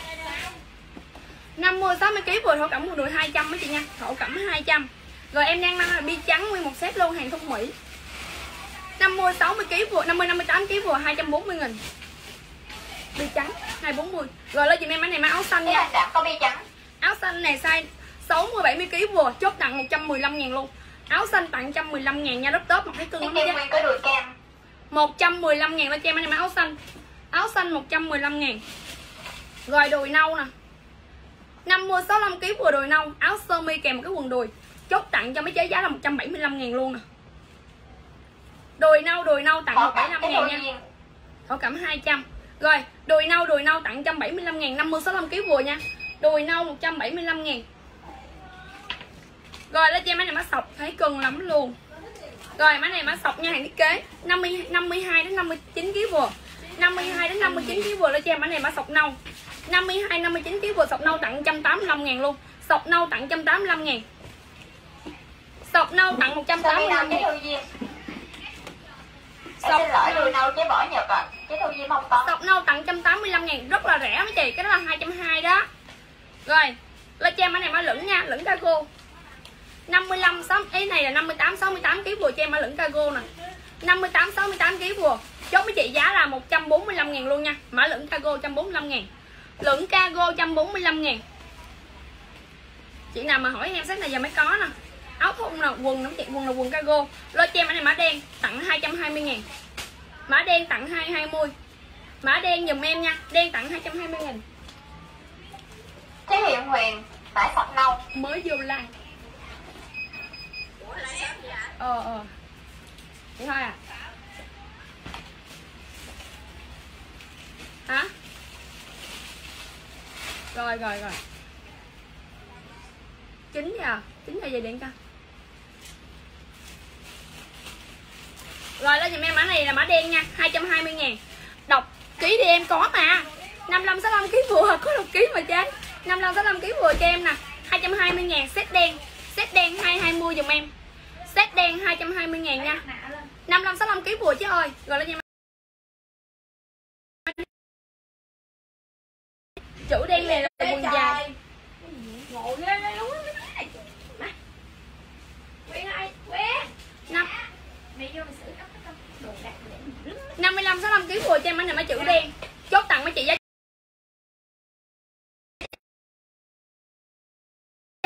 50 60 kg vừa thổ cẩm quần đùi 200 mấy chị nha. Thổ cẩm 200 Rồi em đang mang là bi trắng nguyên một set luôn hàng thông Mỹ. 50 60 kg vừa 50 58 kg vừa 240 nghìn. Bi trắng 240 Rồi lên chị em cái này mang áo xanh nha. Có bi trắng. Áo xanh này size 60 70 kg vừa chốt tặng 115 ngàn luôn Áo xanh tặng 115 ngàn nha lớp top một cái cưng lắm nha có đùi cam 115 ngàn lên cho em anh em áo xanh. Áo xanh 115 ngàn. Rồi đùi nâu nè. 50 65 kg vừa đùi nâu Áo sơ mi kèm một cái quần đùi. Chốt tặng cho mấy chế giá là 175 ngàn luôn nè. Đùi nâu đùi nâu tặng Thọ cẩm 175 cái ngàn nha. Thổ cẩm 200 Rồi đùi nâu đùi nâu tặng 175 ngàn. 50 65 kg vừa nha. Đùi nâu 175 ngàn Rồi lên cho anh này má sọc thấy cưng lắm luôn. Rồi mã này mã sọc nha hàng thiết kế. 50 52 đến 59 kg vừa 52 đến 59 kg vừa lên cho mã này mã sọc nâu. 52 59 kg vừa sọc nâu tặng 185 ngàn luôn. Sọc nâu tặng 185 ngàn. Sọc nâu tặng Sao đi đâu 185 chế ngàn. Sọc- lỗi lui đâu chế bỏ nhật rồi Chế Thu Diêm không có sọc nâu tặng 185 ngàn rất là rẻ mấy chị cái đó là 220 đó. Rồi lên cho em này mã lửng nha lửng cargo 55 6 ý này là 58 68 kg vừa cho em mã lửng cargo nè. 58 68 kg vừa chốt với chị giá là 145 ngàn luôn nha. Mã lửng cargo 145 ngàn. Lửng cargo 145 ngàn. Chị nào mà hỏi em set này giờ mới có nè. Áo thun nè quần nè chị quần là quần cargo. Lo cho em này mã đen tặng 220 ngàn. Mã đen tặng 220 mã đen dùm em nha đen tặng 220 ngàn. Chế Hiện Huyền Mã sọc nâu mới vô like ờ ờ. Vậy thôi à? Hả? Rồi rồi rồi. Chín giờ à? chín giờ về điện cho. Rồi, lên giùm em mã này là mã đen nha. 220 ngàn. Đọc, ký đi em, có mà. 55 65 kg vừa, có đọc ký mà trái 55 65 kg vừa cho em nè. 220 ngàn, set đen. Set đen 220 dùm em set đen 220 ngàn nha. 55 65 kg vừa chứ ơi. Rồi lên em chữ đen này là quần dài. Ngồi ghê luôn Năm. Đạc để 55 65 kg vừa cho em anh này mã chữ đen. Chốt tặng mấy chị giá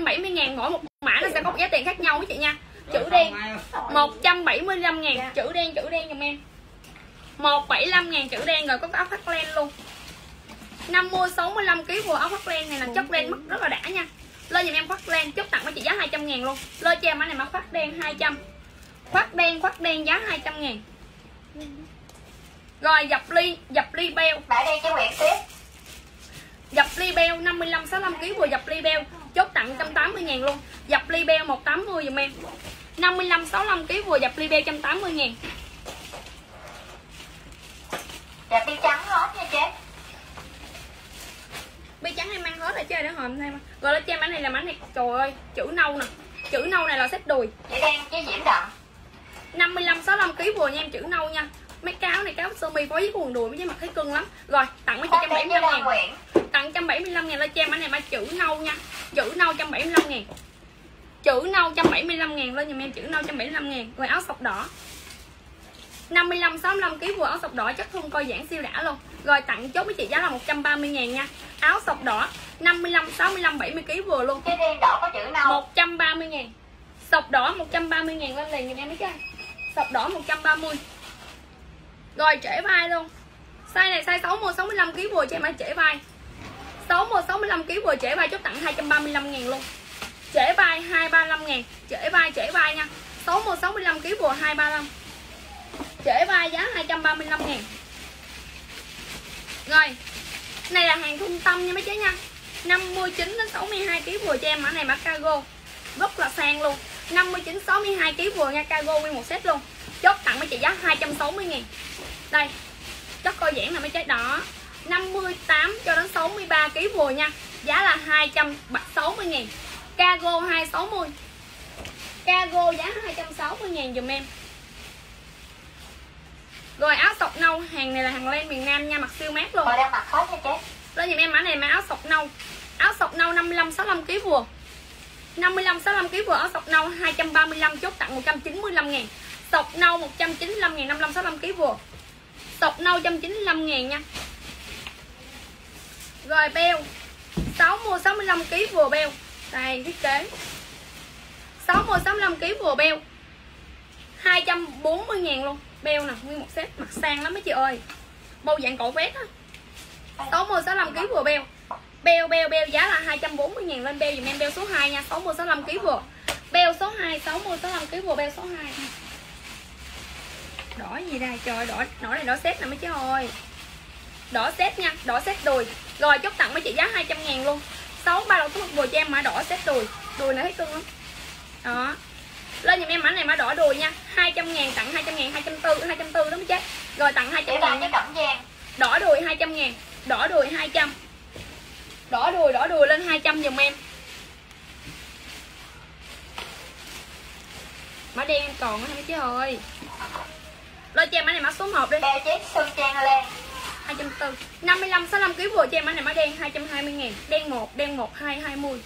70 ngàn mỗi một mã nó sẽ có một giá tiền khác nhau với chị nha chữ đen. 175 ngàn. Chữ đen chữ đen giùm em. 175 ngàn chữ đen rồi có cái áo khoác len luôn. 50 65 kg vừa áo khoác len này là chất len mắt rất là đã nha. Lên giùm em khoác len chốt tặng với chị giá 200 ngàn luôn. Lên cho em này mã khoác đen 200 khoác đen khoác đen giá 200 ngàn. Rồi dập ly dập ly beo. Mã đen chế Nguyễn Tuyết dập ly beo 55 65 kg vừa dập ly beo. Chốt tặng 180 ngàn luôn. Dập ly beo 180 dùm em 55 65 kg vừa dập ly beo 180 ngàn. Dạ đi trắng hết nha chế bi trắng em mang hết rồi chơi để hòm thêm rồi lên cho em mã này là mã này trời ơi chữ nâu nè. Chữ nâu này là set đùi. Chị đen chế Diễm Đặng 55 65 kg vừa nha em chữ nâu nha. Mấy cáo này cáo sơ mi phối với quần đùi với mặt thấy cưng lắm. Rồi tặng mấy chị Khoác đen chế 175 Đan ngàn. Tặng 175 ngàn lên cho em mã này mã chữ nâu nha. Chữ nâu 175 ngàn chữ nâu 175 ngàn lên giùm em chữ nâu 175 ngàn. Rồi áo sọc đỏ. 55 65 kg vừa áo sọc đỏ chất thun coi giãn siêu đã luôn. Rồi tặng chốt với chị giá là 130 ngàn nha. Áo sọc đỏ 55 65 70 kg vừa luôn. Chế đen đỏ có chữ nâu. 130 ngàn. Sọc đỏ 130 ngàn lên liền giùm em mấy chơi Sọc đỏ 130 Rồi trễ vai luôn. Size này size 60 65 kg vừa cho em ăn trễ vai. 60 65 kg vừa trễ vai chốt tặng 235 ngàn luôn Trễ vai 235 ngàn. Trễ vai trễ vai nha. 60 65 kg vừa 235 Trễ vai giá 235 ngàn. Rồi, Này là hàng trung tâm nha mấy chế nha. 59 đến 62 kg vừa cho em. Mã này mã cargo. Rất là sang luôn. 59 62 kg vừa nha, cargo nguyên một set luôn. Chốt tặng mấy chị giá 260 ngàn. Đây chất coi giảng là mấy trái đỏ 58 cho đến 63 kg vừa nha. Giá là 260 ngàn cargo 260 cargo giá 260 ngàn dùm em rồi áo sọc nâu hàng này là hàng len miền Nam nha mặc siêu mát luôn Họ đang mặc hết nha chế lên giùm em mã này mã áo sọc nâu áo sọc nâu 55 65 kg vừa 55 65 kg vừa áo sọc nâu 235 chốt tặng 195 ngàn sọc nâu 195 ngàn 55 65 kg vừa sọc nâu 195 ngàn nha rồi beo 60 65 kg vừa beo đây thiết kế. 60 65 kg vừa beo. 240 ngàn luôn. Beo nè, nguyên một set. Mặt sang lắm mấy chị ơi. Bầu dạng cổ vest á. 60 65 kg vừa beo. Beo beo beo giá là 240 ngàn lên beo dùm em. Beo số 2 nha 60 65 kg vừa beo số 2 60 65 kg vừa beo số 2 đỏ gì đây? Trời đỏ đỏ này đỏ set nè mấy chị ơi. Đỏ set nha, đỏ set đùi. Rồi, chốt tặng mấy chị giá 200 ngàn luôn. 6 ba đầu thuốc vừa cho em mã đỏ set đùi. Đùi này thấy cưng lắm. Đó. Lên giùm em mã này mã đỏ đùi nha. 200 ngàn tặng 200 ngàn 240 240 đúng không chết rồi tặng 200 Tiểu ngàn. nha cẩm vàng. Đỏ đùi 200 ngàn đỏ đùi 200 đỏ đùi đỏ đùi lên 200 giùm em. Mã đen còn á mấy chứ ơi. Lên cho em mã này mã số 1 đi. Bèo chết Xuân Trang Lan 240 55 65 kg vừa cho em mã này mã đen 220 ngàn. Đen 1 đen 1 2 20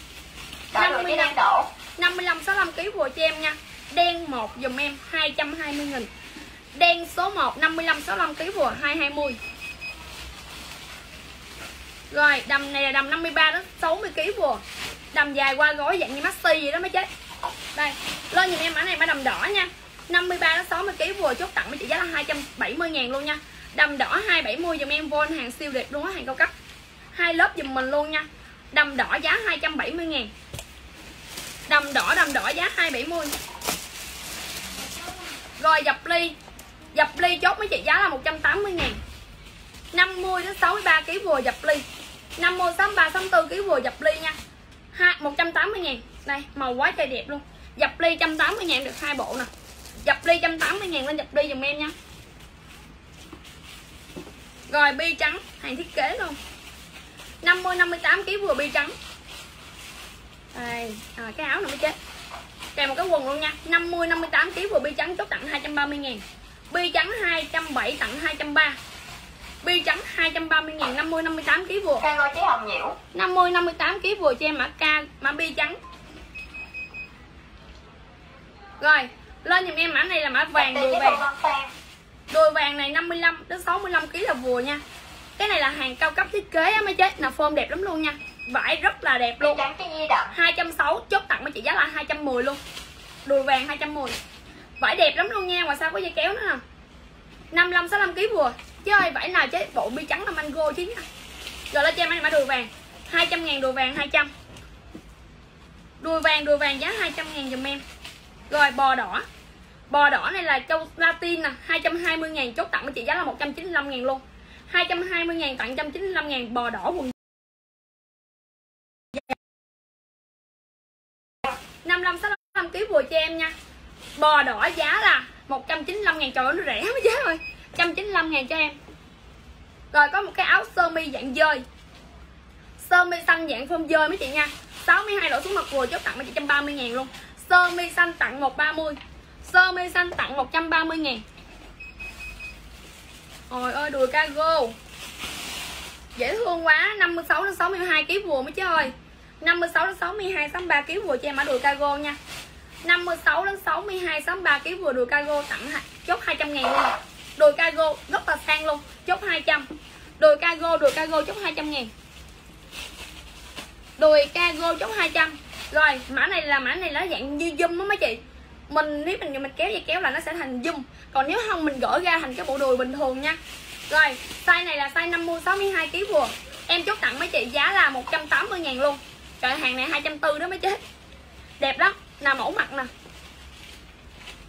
Đỏ. đùi với đen đổ 55 65 kg vừa cho em nha. Đen 1 dùm em 220 nghìn. Đen số 1 55 65 kg vừa 220 rồi đầm này là đầm 53 đến 60 kg vừa đầm dài qua gối dạng như maxi vậy đó mới chết đây lên nhìn em mã này mã đầm đỏ nha. 53 đến 60 kg vừa chốt tặng với chị giá là 270 ngàn luôn nha đầm đỏ 270 dùm em von hàng siêu đẹp luôn á, hàng cao cấp. Hai lớp dùm mình luôn nha. Đầm đỏ giá 270 ngàn. Đầm đỏ đầm đỏ giá 270 rồi dập ly. Dập ly chốt mấy chị giá là 180 ngàn. 50 đến 63 kg vừa dập ly. 50 63 64 kg vừa dập ly nha. Ha 180 ngàn. Đây, màu quá trời đẹp luôn. Dập ly 180 ngàn được hai bộ nè. Dập ly 180 ngàn lên dập ly dùm em nha rồi bi trắng hàng thiết kế luôn. 50 58 kg vừa bi trắng. Đây à, cái áo này mới chết. Kèm một cái quần luôn nha. 50 58 kg vừa bi trắng chốt tặng 230 ngàn bi trắng 270 tặng 230 bi trắng 230 ngàn 50 58 kg vừa. Cây ngôi chế hồng nhiễu. 50 58 kg vừa cho em mã ca mã bi trắng. Rồi lên giùm em mã này là mã vàng đùi vàng đùi vàng này 55 đến 65 kg là vừa nha. Cái này là hàng cao cấp thiết kế á mấy chế là form đẹp lắm luôn nha. Vải rất là đẹp luôn. Trắng cái di động 260 chốt tặng với chị giá là 210 luôn. Đùi vàng 210 vải đẹp lắm luôn nha ngoài sao có dây kéo nữa nè 55 65 kg vừa. Chứ ơi vải nào chế bộ bi trắng là mango chứ nha. Rồi lên cho em mã đùi vàng. 200 ngàn đùi vàng 200 đùi vàng đùi vàng giá 200 ngàn dùm em. Rồi bò đỏ bò đỏ này là châu Latin nè 220 ngàn, chốt tặng với chị giá là 195 ngàn luôn. 220 ngàn tặng 195 ngàn bò đỏ quần 55 65 kg vừa cho em nha. Bò đỏ giá là 195 ngàn, trời ơi, nó rẻ mới giá ơi 195 ngàn cho em. Rồi có một cái áo sơ mi dạng dơi. Sơ mi xanh dạng phơm dơi mấy chị nha. 62 độ xuống mặt vừa chốt tặng với chị 130 ngàn luôn. Sơ mi xanh tặng 130 sơ mi xanh tặng 130 ngàn Ôi ơi, đùi cargo. Dễ thương quá 56 đến 62 kg vừa mới chứ ơi. 56 đến 62 63 kg vừa cho em ở đùi cargo nha. 56 đến 62 63 kg vừa đùi cargo tặng chốt 200 ngàn luôn. Đùi cargo rất là sang luôn, chốt 200 đùi cargo đùi cargo chốt 200 ngàn đùi cargo chốt 200 rồi, mã này là mã này là dạng như zoom á mấy chị mình, nếu mình mình kéo dây kéo là nó sẽ thành zoom. Còn nếu không, mình gỡ ra thành cái bộ đùi bình thường nha. Rồi, size này là size 50 62 kg vừa em chốt tặng mấy chị giá là 180 ngàn luôn. Trời, hàng này 240 đó mấy chế đẹp lắm. Là mẫu mặt nè.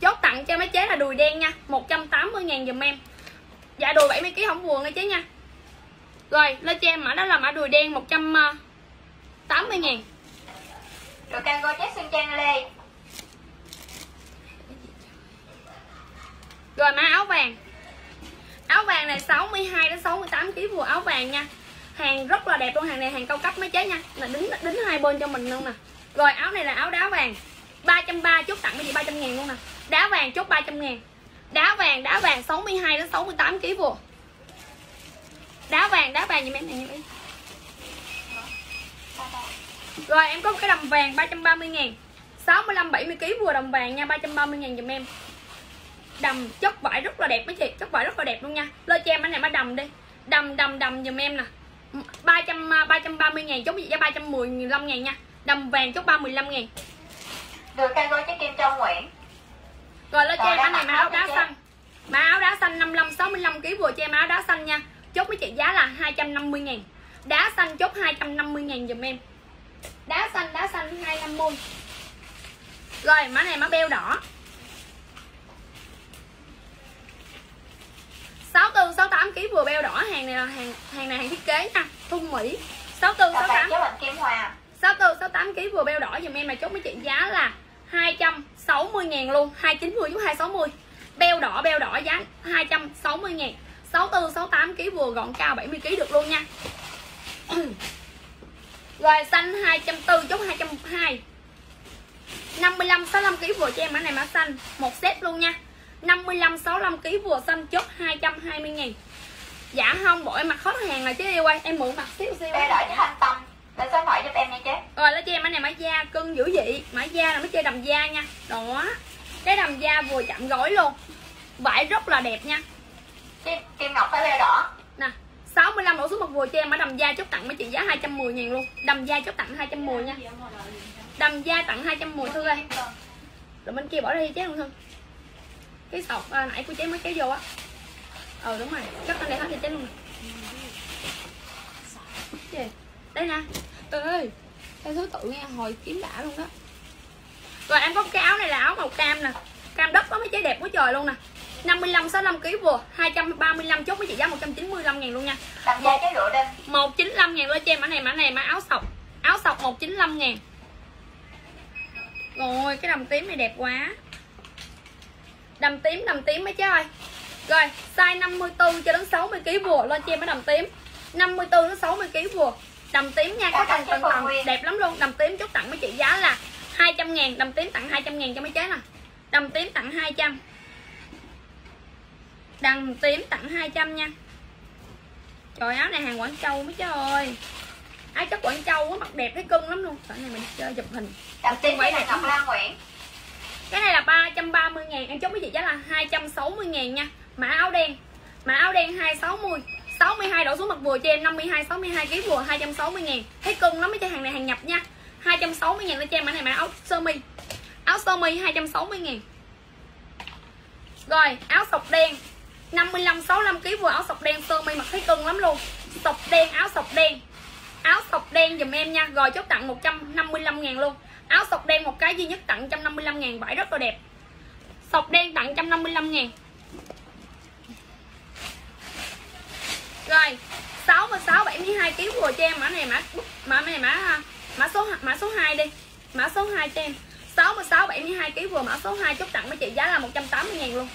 Chốt tặng cho mấy chế là đùi đen nha. 180 ngàn dùm em. Dạ đùi 70 kg không buồn nghe chế nha. Rồi, lên cho em mã đó là mã đùi đen 180 ờ, ngàn. Rồi cây ngôi chế Xuân Trang Lê. Rồi má áo vàng. Áo vàng này 62 đến 68 kg vừa áo vàng nha. Hàng rất là đẹp luôn, hàng này hàng cao cấp mới chế nha. Là đính đính hai bên cho mình luôn nè. Rồi áo này là áo đá vàng. 330 chốt tặng cái gì 300 ngàn luôn nè. Đá vàng chốt 300 ngàn. Đá vàng, đá vàng 62 đến 68 kg vừa Đá vàng, đá vàng giùm em này giùm em Rồi em có một cái đầm vàng 330 ngàn. 65 70 kg vừa đồng vàng nha 330 ngàn giùm em đầm chất vải rất là đẹp mấy chị. Chất vải rất là đẹp luôn nha. Lên cho em anh này má đầm đi. Đầm đầm đầm giùm em nè. 300 330 ngàn chốt giá 315 ngàn nha. Đầm vàng chốt 315 ngàn. Rồi cây ngôi chế Kim Châu Nguyễn. Rồi lên cho Rồi, em anh này má áo đá xanh. Má áo đá xanh 55 65 kg vừa cho em áo đá xanh nha. Chốt với chị giá là 250 ngàn. Đá xanh chốt 250 ngàn giùm em. Đá xanh đá xanh 250 rồi má này má beo đỏ 64 68 kg vừa beo đỏ hàng này là hàng hàng này hàng thiết kế nha thun Mỹ. 64 Cà 68 phê chế Bạch Kim Hòa 64 68 kg vừa beo đỏ giùm em là chốt với chị giá là 260 ngàn luôn 290 với 260 Beo đỏ beo đỏ giá 260 ngàn. 64 68 kg vừa gọn cao 70 kg được luôn nha. [CLEARS THROAT] Rồi xanh 240 chốt 220 55 65 kg vừa cho em mã này mã xanh. Một set luôn nha 55 65 kg vừa xanh chốt 220 ngàn Dạ không, bộ em mặc hết hàng rồi chứ yêu ơi. Em mượn mặc xíu xíu. Bê đỏ với thanh tâm Lên số thoại giúp em nha chế Rồi lấy cho em cái này mã da cưng dữ dị Mã da là mới chơi đầm da nha. Đó. Cái đầm da vừa chạm gối luôn. Vải rất là đẹp nha. Kim, Kim Ngọc phải bê đỏ. Nè 65 đổ xuống một vừa cho em mã đầm da chốt tặng mấy chị giá 210 ngàn luôn. Đầm da chốt tặng 210 nha. Đầm da tặng 210 Thư ơi. Rồi bên kia bỏ đi chế không Thư Cái sọt à, nãy của chế mới kéo vô á. Ờ đúng rồi. Chắc anh để hết đi chế luôn? Đây nè. Trời ơi Cái thứ tự nghe hồi kiếm đã luôn đó. Rồi em có cái áo này là áo màu cam nè. Cam đất đó mấy chế đẹp quá trời luôn nè. 55 65 kg vừa 235 chốt với chị giá 195 ngàn luôn nha. Đầm da cái lụa đinh 195 ngàn lên cho em mã này mã này mã áo sọc. Áo sọc 195 ngàn. Rồi cái đầm tím này đẹp quá đầm tím đầm tím mấy chứ ơi. Rồi size 54 cho đến 60 kg vừa lên cho em cái đầm tím. 54 đến 60 kg vừa đầm tím nha có tầng tầng tầng. Đẹp lắm luôn. Đầm tím chốt tặng mấy chị giá là 200 ngàn. Đầm tím tặng 200 ngàn cho mấy chế nè. Đầm tím tặng 200 đầm tím tặng 200 nha. Trời áo này hàng Quảng Châu mấy chứ ơi. Áo chất Quảng Châu á mặc đẹp thấy cưng lắm luôn. Sợ này mình chơi chụp hình. Đầm tím đẹp Ngọc Lan Nguyễn cái này là 330 ngàn, Em chốt với chị giá là 260 ngàn nha. Mã áo đen, Mã áo đen 260 62 đổ xuống mặt vừa cho em 52 62 kg vừa 260 ngàn. Thấy cưng lắm, mấy cái hàng này hàng nhập nha. 260 ngàn cho em, mã này mã áo sơ mi. Áo sơ mi 260 ngàn. Rồi, áo sọc đen 55 65 kg vừa áo sọc đen sơ mi mặc thấy cưng lắm luôn. Sọc đen, áo sọc đen. Áo sọc đen dùm em nha. Rồi, chốt tặng 155 ngàn luôn áo sọc đen một cái duy nhất tặng 155 ngàn vải rất là đẹp. Sọc đen tặng 155 ngàn. Rồi 66 72 kg vừa cho em mã này mã mã này mã mã số mã số 2 đi. Mã số 2 cho em. 66 72 kg vừa mã số 2 chốt tặng với chị giá là 180 ngàn luôn.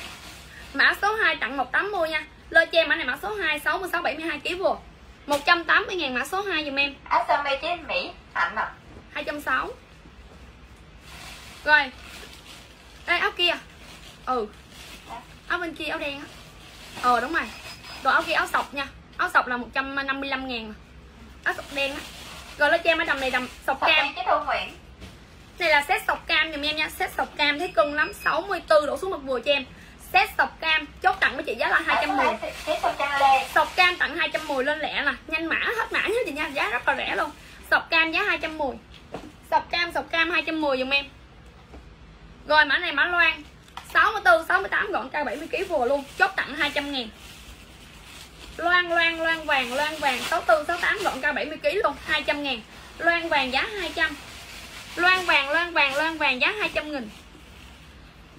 Mã số 2 tặng 180 nha. Lơ cho em mã này mã số 2 66 72 kg vừa. 180 ngàn mã số 2 dùm em. Áo sơ mi chế Mỹ Hạnh à 260 Rồi. Đây áo kia. Ừ. Áo bên kia áo đen á. Ờ đúng rồi. Rồi áo kia áo sọc nha. Áo sọc là 155 ngàn Áo sọc đen á. Rồi lên cho em cái đầm này đầm sọc Sọc cam. Này là set sọc cam dùm em nha. Set sọc cam thấy cưng lắm. 64 đổ xuống một vừa cho em. Set sọc cam chốt tặng với chị giá là 210 Chế Thu Trang Lê Sọc cam tặng 210 lên lẻ là nhanh mã hết mã hết chị nha. Giá rất là rẻ luôn. Sọc cam giá 210 Sọc cam sọc cam 210 dùm em rồi mã này mã loan. 64 68 gọn cao 70 kg vừa luôn, chốt tặng 200 ngàn Loan loan loan vàng loan vàng. 64 68 gọn cao 70 kg luôn 200 ngàn Loan vàng giá 200 Loan vàng loan vàng loan vàng giá 200 nghìn.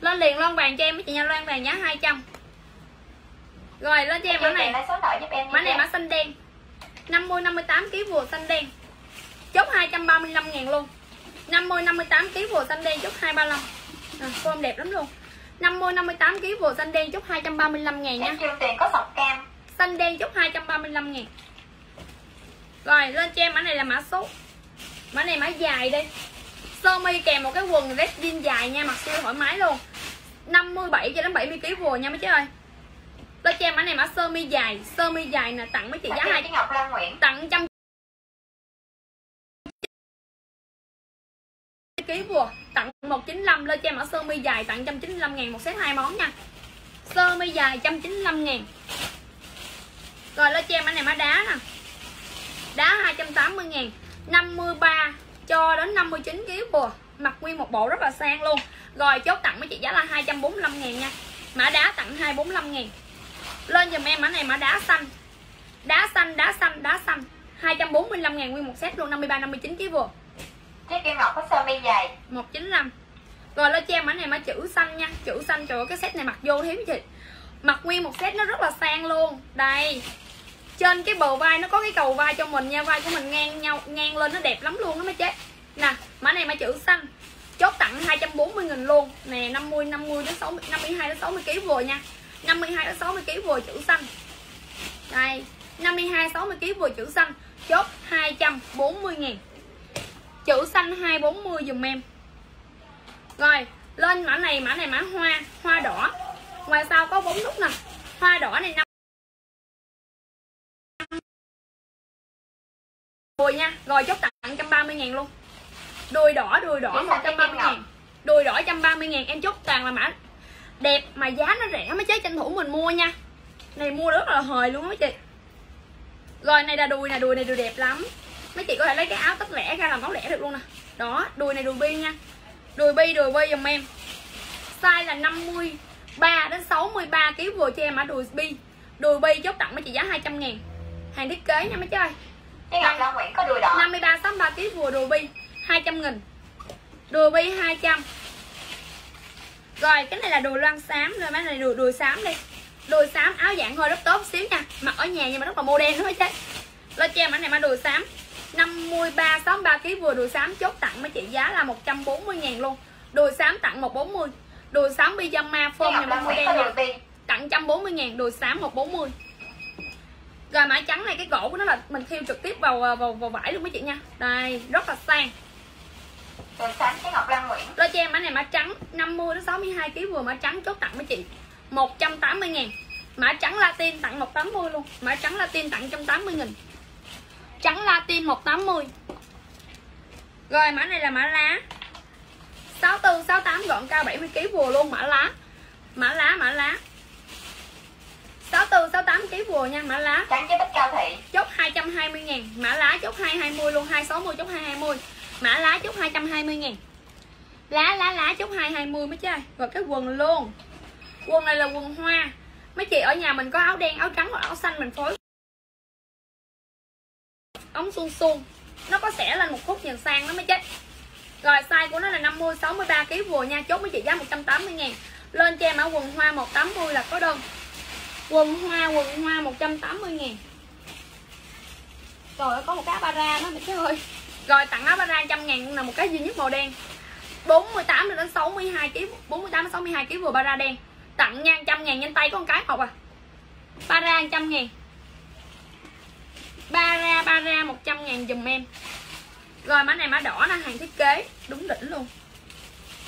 Lên liền loan vàng cho em, chị nha, loan vàng giá 200 Rồi, lên cho em mã này. Mã này mã xanh đen. 50 58 kg vừa xanh đen. Chốt 235 ngàn luôn. 50 58 kg vừa xanh đen, chốt 235 à, Form đẹp lắm luôn. 50 58 kg vừa xanh đen chốt 235 ngàn nha. Tiền có sọc cam. Xanh đen chốt 235 ngàn. Rồi lên cho em mã này là mã số. Mã này mã dài đi Sơ mi kèm một cái quần red jean dài nha Mặc siêu thoải mái luôn. 57 cho đến 70 kg vừa nha mấy chứ ơi. Lên cho em mã này mã sơ mi dài. Sơ mi dài nè tặng mấy chị giá Sọc đen 2 chế Ngọc Lan Nguyễn. tặng trăm vừa tặng 195 lên cho em ở sơ mi dài tặng 195 ngàn, một set hai món nha. Sơ mi dài 195 ngàn. Rồi lên cho em anh này má đá nè. Đá 280 ngàn. 53 cho đến 59 kg vừa mặc nguyên một bộ rất là sang luôn. Rồi, chốt tặng với chị giá là 245 ngàn nha. Mã đá tặng 245 ngàn. Lên dùm em mã này, mã đá xanh. Đá xanh đá xanh đá xanh. 245 ngàn nguyên một set luôn 53 59 kg vừa. Chiếc Kim Ngọc có sơ mi dày 195 rồi lên cho em mã này mà chữ xanh nha. Chữ xanh, trời ơi, cái set này mặc vô thiếu chị mặc nguyên một set nó rất là sang luôn. Đây, trên cái bờ vai nó có cái cầu vai cho mình nha. Vai của mình ngang nhau, ngang lên nó đẹp lắm luôn đó mấy chế nè mã này mã chữ xanh. Chốt tặng 240 nghìn luôn. Nè 50 50 đến 60 52 đến 60 kg vừa nha. 52 đến 60 kg vừa chữ xanh. Đây 52 60 kg vừa chữ xanh. Chốt 240 000 chữ xanh 240 dùm em. Rồi lên mã này mã này mã hoa hoa đỏ. Ngoài sau có bốn nút nè. Hoa đỏ này năm. Đùi nha rồi chốt tặng 130 ngàn luôn. Đùi đỏ đùi đỏ 130 ngàn. đùi đỏ 130 ngàn em chốt toàn là mã đẹp mà giá nó rẻ mấy chế tranh thủ mình mua nha. Này mua rất là hời luôn á mấy chị. Rồi này là đùi nè đùi này đùi đẹp lắm mấy chị có thể lấy cái áo tất lẻ ra làm áo lẻ được luôn nè. Đó đùi này đùi bi nha. Đùi bi đùi bi dùm em. Size là 53 đến 63 kg vừa cho em mã đùi bi. Đùi bi chốt tặng mấy chị giá 200 ngàn. Hàng thiết kế nha mấy chơi. Đỏ. 53 63 kg vừa đùi bi 200 nghìn. Đùi bi 200 rồi cái này là đùi loan xám. Rồi mấy này đùi đùi xám đi. Đùi xám áo dạng hơi rất tốt xíu nha. Mặc ở nhà nhưng mà rất là modern thôi chứ lên cho em mã này mã đùi xám 53 63 kg vừa đùi xám chốt tặng mấy chị giá là 140 ngàn luôn. Đùi xám tặng 140 đùi xám pyjama form nhà modern có nha. tặng 140 ngàn đùi xám 140 rồi mã trắng này cái cổ của nó là mình khiêu trực tiếp vào vào, vào vải luôn mấy chị nha. Đây rất là sang. Đùi xám cái Ngọc Lan Nguyễn. Lo cho em mã này mã trắng 50 đến 62 kg vừa mã trắng chốt tặng mấy chị. 180 ngàn. Mã trắng Latin tặng 180 luôn. Mã trắng Latin tặng 180 nghìn Trắng Latin 180 Rồi mã này là mã lá. 64, 68 gọn cao 70 kg vừa luôn mã lá. Mã lá, mã lá. 64, 68 kg vừa nha mã lá. Trắng với bích cao thị. Chốt 220 ngàn. Mã lá chốt 220 luôn 260 chốt 220 Mã lá chốt 220 ngàn. Lá lá lá chốt 220 mấy chơi. Và cái quần luôn. Quần này là quần hoa. Mấy chị ở nhà mình có áo đen, áo trắng hoặc áo xanh mình phối Ống su su. Nó có xẻ lên một khúc nhìn sang nó mới chết. Rồi size của nó là 50, 63 kg vừa nha Chốt với chị giá 180 ngàn. Lên cho em ở quần hoa 180 là có đơn. Quần hoa, quần hoa 180 ngàn. Trời ơi, có một cái bara nó mày trời ơi. Rồi tặng áo bara trăm ngàn là một cái duy nhất màu đen. 48 đến 62 kg 48 đến 62 kg vừa bara đen. Tặng nha trăm ngàn nhanh tay có à. một cái học à. Bara trăm ngàn. Bara bara 100 ngàn dùm em. Rồi mã này mã đỏ là hàng thiết kế. Đúng đỉnh luôn.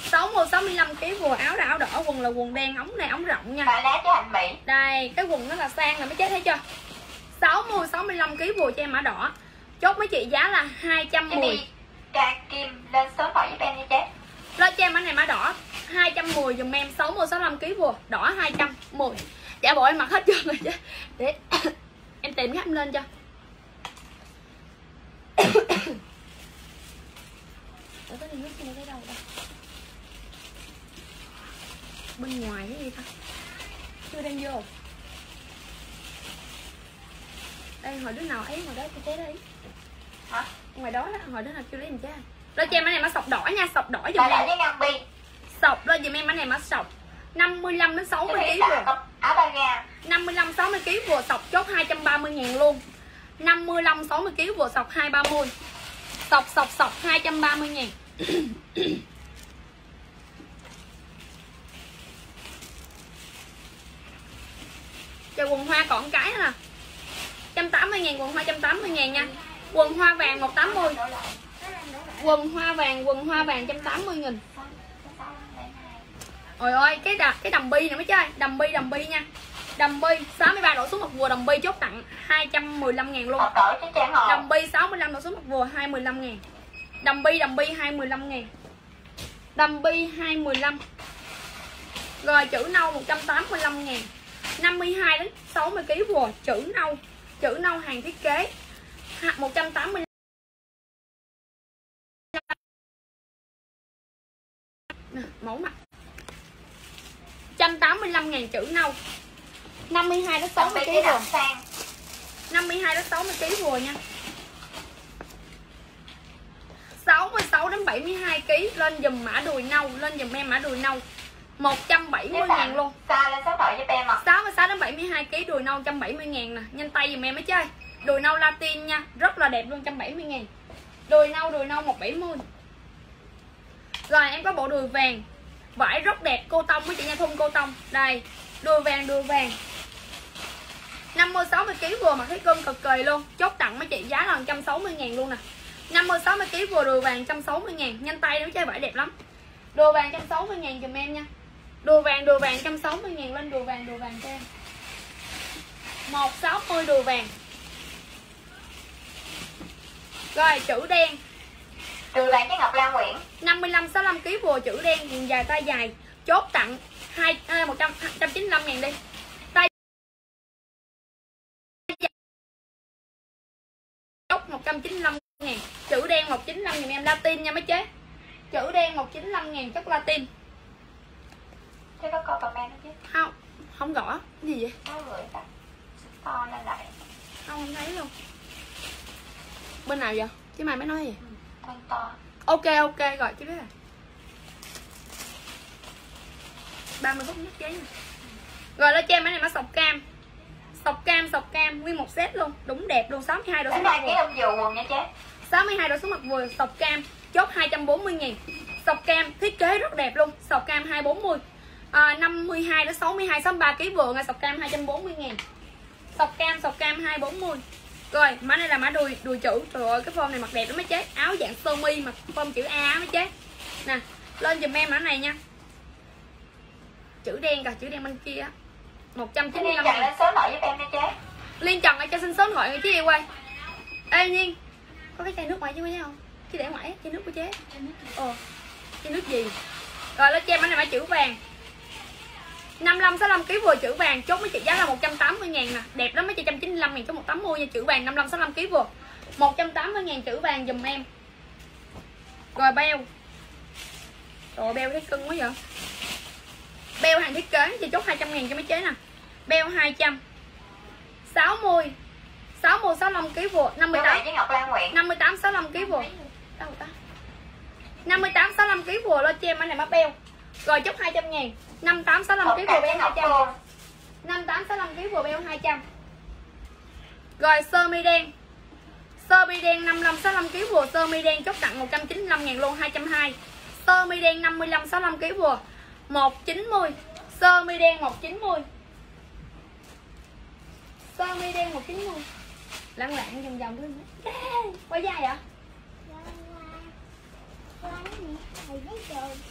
60 65 kg vừa áo là áo đỏ quần là quần đen ống này ống rộng nha. Mã lá cho Hạnh Mỹ. Đây cái quần nó là sang là mới chết thấy chưa? 60 65 kg vừa cho em mã đỏ. Chốt mấy chị giá là Cái 210 đi Ca Kim lên số thoại giúp em đi chết lên cho em mã này mã đỏ 210 dùm em. 60 65 kg vừa đỏ 210 giả bộ em mặc hết trơn rồi chứ. Để [COUGHS] em tìm cái em lên cho Cái này nước kia cái đâu đây bên ngoài cái gì ta? Chưa đem vô. Đây hồi đứa nào ấy ngoài đó tôi chế đấy. Hả? ngoài đó đó hồi đứa nào chưa lấy mình cha. Lo cho em cái này mã sọc đỏ nha sọc đỏ dùm em. sọc lo dùm em cái này mã sọc. 55 đến 60 Cái kg vừa. Áo ba ga 55 60 kg vừa sọc chốt 230 ngàn luôn 55 60 kg vừa sọc 230 sọc sọc sọc 230 000 [COUGHS] Cho quần hoa còn cái nè 180 000 quần hoa 180 000 nha. Quần hoa vàng 180 Quần hoa vàng quần hoa vàng 180 000 Ôi ơi cái đầm, cái đầm bi nè mấy chơi. Đầm bi đầm bi nha. Đầm bi 63 độ xuống mặt vừa đầm bi chốt tặng 215 ngàn luôn. Hồ Đầm bi 65 độ xuống mặt vừa 215 ngàn. Đầm bi đầm bi 215 ngàn. Đầm bi 215 Rồi chữ nâu 185 ngàn. 52 đến 60 kg vừa chữ nâu chữ nâu hàng thiết kế. Ha- 180 Nè, mẫu mặt. 185 ngàn chữ nâu 52 đến 60 Đặc biệt kg vừa đậm sang 52 đến 60 kg vừa nha. 66 đến 72 kg lên dùm mã đùi nâu lên dùm em mã đùi nâu. 170 Cái ngàn luôn. Xa lên số thoại giúp em ạ 66 đến 72 kg đùi nâu 170 ngàn nè. Nhanh tay dùm em mới chơi. Đùi nâu Latin nha Rất là đẹp luôn 170 ngàn. Đùi nâu đùi nâu 170 rồi em có bộ đùi vàng. Vải rất đẹp cô tông với chị nha thun cô tông. Đây đùi vàng đùi vàng 50 60 kg vừa mà thấy cơm cực kỳ luôn. Chốt tặng mấy chị giá là 160 ngàn luôn nè. 50 60 kg vừa đùi vàng 160 ngàn. Nhanh tay nếu chơi vải đẹp lắm. Đùi vàng 160 ngàn dùm em nha. Đùi vàng đùi vàng 160 ngàn lên đùi vàng đùi vàng cho em. 160 đùi vàng. Rồi chữ đen. Đùi vàng với Ngọc Lan Nguyễn. 55 65 kg vừa chữ đen dài tay dài. Chốt tặng 2 à, 100 195 ngàn đi chốt 195 ngàn. Chữ đen 195 ngàn em Latin nha mấy chế. Chữ đen 195 ngàn chốt Latin. Thế có coi comment đó chứ? Không không gõ. Cái gì vậy? Có gửi ta To lên lại. Không không thấy luôn. Bên nào vậy? Chứ mày mới nói gì? Con to ok ok rồi chứ biết rồi. 30 phút nhất giấy nè rồi lên cho em cái này mã sọc cam sọc cam sọc cam nguyên một set luôn. Đúng đẹp luôn 62 độ xuống mặt cái vừa. ông dù quần nha chế 62 độ xuống mặt vừa sọc cam chốt 240 nghìn. Sọc cam thiết kế rất đẹp luôn sọc cam 240 à, 52 đến 62 63 kg vừa ngay sọc cam 240 nghìn. Sọc cam sọc cam 240 rồi mã này là mã đùi đùi chữ. Trời ơi cái form này mặc đẹp lắm mấy chế áo dạng sơ mi mà form chữ A mấy chế nè lên giùm em mã này nha. Chữ đen cả chữ đen bên kia 195 nên chặn ngàn lên số nội giúp em nha chế Liên Trần ở cho xin số điện thoại người chứ yêu quay Ê Nhiên Có cái chai nước ngoài chứ mấy không? Chứ để ngoài chai nước của chế. Ồ Chai nước gì? Rồi lên cho em anh này mã chữ vàng. 55 65 kg vừa chữ vàng chốt mấy chị giá là 180 ngàn nè. Đẹp lắm mấy chị 195 ngàn chốt 180 nha chữ vàng. 55 65 kg vừa 180 ngàn chữ vàng dùm em. Rồi beo. Rồi beo thấy cưng quá vậy Beo hàng thiết kế thì chốt 200 ngàn cho mấy chế nè. Beo 200 60 60 65 kg vừa Đùi 58 vàng với Ngọc Lan Nguyễn 58 65 kg vừa đâu ta 58 65 kg vừa lo cho em anh này má beo. Rồi chốt 200 ngàn. 58 65 Một kg vừa beo Ngọc 200 Phương 58 65 kg vừa beo 200 rồi sơ mi đen. Sơ mi đen 55 65 kg vừa sơ mi đen chốt tặng 195 ngàn luôn 220 sơ mi đen 55 65 kg vừa 190 sơ mi đen 190 sơ mi đen 190 lăn lạng vòng vòng thôi quay dài vậy?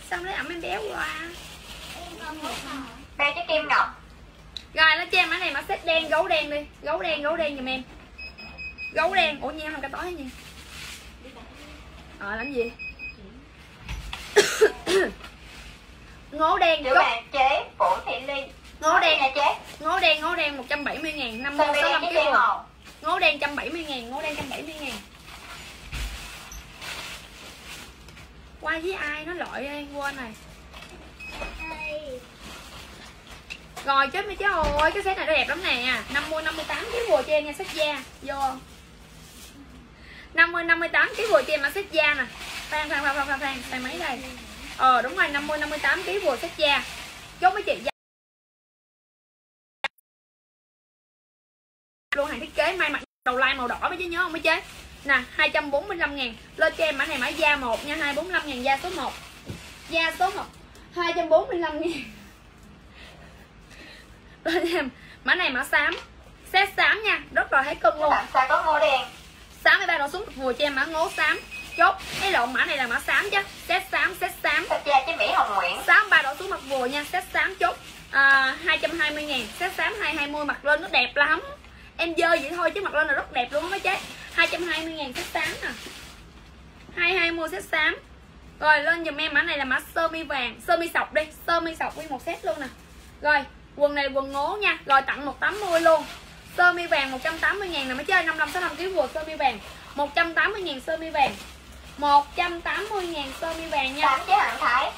Xong lấy ẩm em béo qua Beo với Kim Ngọc. Rồi nó cho em cái này mã xếp đen gấu đen đi. Gấu đen gấu đen giùm em. Gấu đen. Ủa nhiên không? Cái tối gì ờ làm gì ngố đen Chữ vàng chế Vũ Thị Ly ngố đen nha chế ngố đen ngố đen 170 ngàn 50 Sơ mi đen 65 với kg ngố đen 170 ngàn ngố đen 170 ngàn qua với ai nó lội em quên này rồi chết mấy cháu ơi cái set này nó đẹp lắm nè 50 58 cái vừa cho em nha set da vô không 50 58 cái vừa cho em mà set da nè phan phan phan phan phan phan phan mấy đây ờ đúng rồi 50 58 kg vừa set da chốt mấy chị da luôn hàng thiết kế may mặc đầu lai màu đỏ mới chứ nhớ không mấy chế. Nè 245 ngàn. Lên cho em mã này mã da 1 nha 245 ngàn da số 1 da số 1 245 ngàn. Lên cho em mã này mã xám. Set xám nha rất là thấy cưng luôn. Sao có ngô đen 63 độ xuống vừa cho em mã ngố xám chốt. Cái lộn mã này là mã xám chứ. Set xám set xám. Chế Mỹ Hồng Nguyễn. 63 độ xuống mặt vừa nha. Set xám chốt. À, 220 ngàn. Set xám 220 mặt lên nó đẹp lắm. Em dơ vậy thôi chứ mặt lên là rất đẹp luôn á mấy chế 220 ngàn set xám nè. 220 set xám. Rồi lên dùm em mã này là mã sơ mi vàng sơ mi sọc đi. Sơ mi sọc nguyên một set luôn nè. Rồi quần này quần ngố nha. Rồi tặng 180 luôn. Sơ mi vàng 180 ngàn nè. Mấy chơi 55 65 kg vừa sơ mi vàng. 180 ngàn sơ mi vàng 180 ngàn sơ mi vàng nha Tám chế Hạng Thái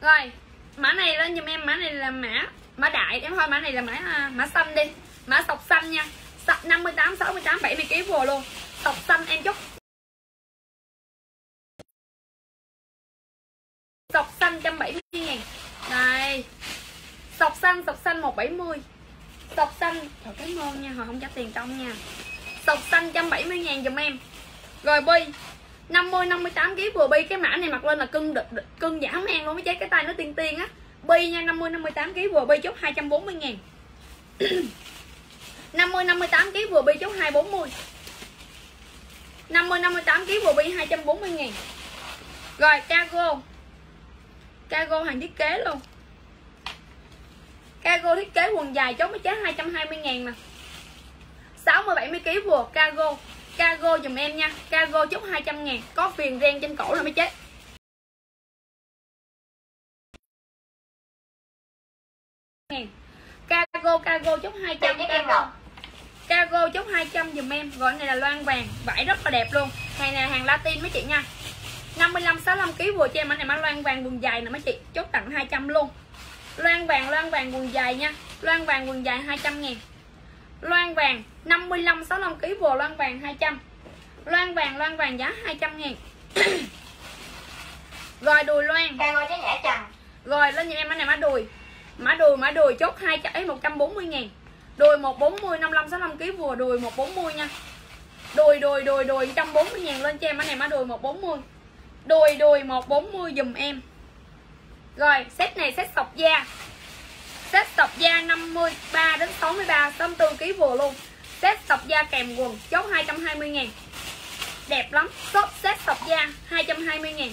Rồi, mã này lên giùm em, mã này là mã mã đại, em thôi mã này là mã à, mã xanh đi. Mã sọc xanh nha. Sọc 58 68 70 kg vừa luôn. Sọc xanh em chốt. Sọc xanh 170 ngàn Đây. Sọc xanh, sọc xanh 170. Sọc xanh, trời cảm ơn nha, họ không trả tiền trong nha. Sọc xanh 170 ngàn giùm em. Rồi bi 50 58 kg vừa bi cái mã này mặc lên là cưng đực, đực cưng giả men luôn mới chết cái tay nó tiên tiên á. Bi nha 50 58 kg vừa bi chốt 240 ngàn 50 58 kg vừa bi chốt 240 50 58 kg vừa bi 240 ngàn rồi cargo cargo hàng thiết kế luôn. Cargo thiết kế quần dài chốt mới chết 220 ngàn nè 60 70 kg vừa cargo cargo dùm em nha. Cargo chốt 200 ngàn. Có viền ren trên cổ là mới chết. Cargo cargo chốt 200 Chào em cargo Ngọc. cargo chốt 200 dùm em. Gọi này là loan vàng. Vải rất là đẹp luôn. Hàng này là hàng latin mấy chị nha. 55 65 kg vừa cho em. Anh này mã loan vàng quần dài nè mấy chị. Chốt tặng 200 luôn. Loan vàng loan vàng quần dài nha. Loan vàng quần dài 200 ngàn loan vàng 55 65 kg vừa loan vàng 200 loan vàng loan vàng giá 200 ngàn [COUGHS] rồi đùi loan. Cargo trái nhã trần. Rồi lên cho em anh này mã đùi. Mã đùi mã đùi chốt 2 ấy 140 ngàn đùi 140 55 65 kg vừa đùi 140 nha. Đùi đùi đùi đùi 140 ngàn lên cho em anh này mã đùi 140 đùi đùi 140 dùm em. Rồi set này set sọc da set sọc da 53 đến 63 64 kg vừa luôn. Set sọc da kèm quần chốt 220 ngàn. Đẹp lắm shop set sọc da 220 ngàn.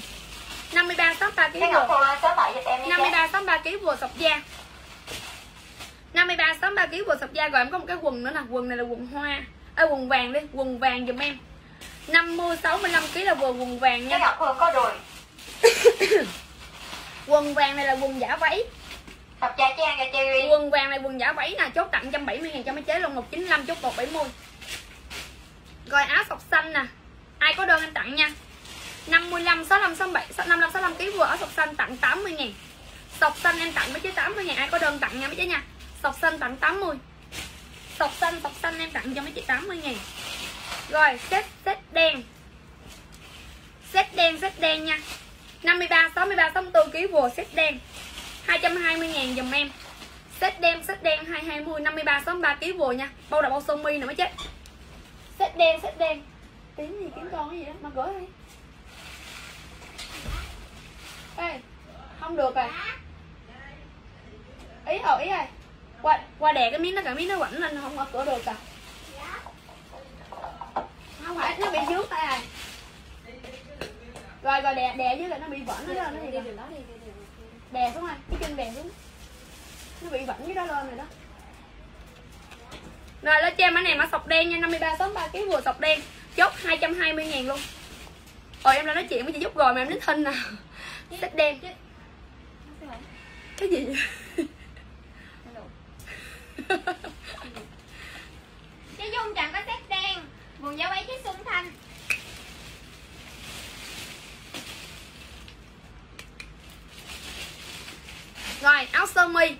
53 63 kg vừa ngọc phù lên số thoại giúp em nha 53 63 kg vừa sọc da. 53 63 kg vừa sọc da rồi em có một cái quần nữa nè. Quần này là quần hoa. À, quần vàng đi quần vàng giùm em. 50 65 kg là vừa quần vàng nha. Ngọc có đùi. [COUGHS] Quần vàng này là quần giả váy Sọc da trang và cherry quần vàng này quần giả váy nè, chốt tặng 170 ngàn cho mấy chế luôn 195 chốt 170 rồi áo sọc xanh nè, ai có đơn anh tặng nha. 55 65 67 55 65 kg vừa áo sọc xanh tặng 80 ngàn. Sọc xanh em tặng mấy chế 80 ngàn, ai có đơn tặng nha mấy chế nha. Sọc xanh tặng 80 sọc xanh sọc xanh em tặng cho mấy chị 80 ngàn. Rồi, set set đen. Set đen set đen nha. 53 63 64 kg vừa, set đen. 220 ngàn dùm em. Set đen, set đen 220, 53, 63 kg vừa nha. Bao đầu bao sơ mi nữa mới chết. Set đen, set đen. Tiếng gì kiếm con cái gì đó, mà gửi đi. Ê, không được rồi. Ý rồi, ý rồi Qua, qua đè cái miếng nó cả miếng nó quảnh lên không mở cửa được à. Không phải, nó bị dướng tay rồi Rồi, rồi đè, đè dưới là nó bị vỡ nó lên nó gì rồi đè xuống rồi cái chân đè xuống. Nó bị vẩn dưới đó lên rồi đó. Rồi lên cho em cái này mã sọc đen nha 53 63 kg vừa sọc đen. Chốt 220 ngàn luôn. Rồi em đã nói chuyện với chị giúp rồi mà em nín thinh nè. Xích đen. cái gì vậy? Chứ Dung chẳng có set đen. Quần giáo ấy chứ Xuân Thanh Rồi, áo sơ mi.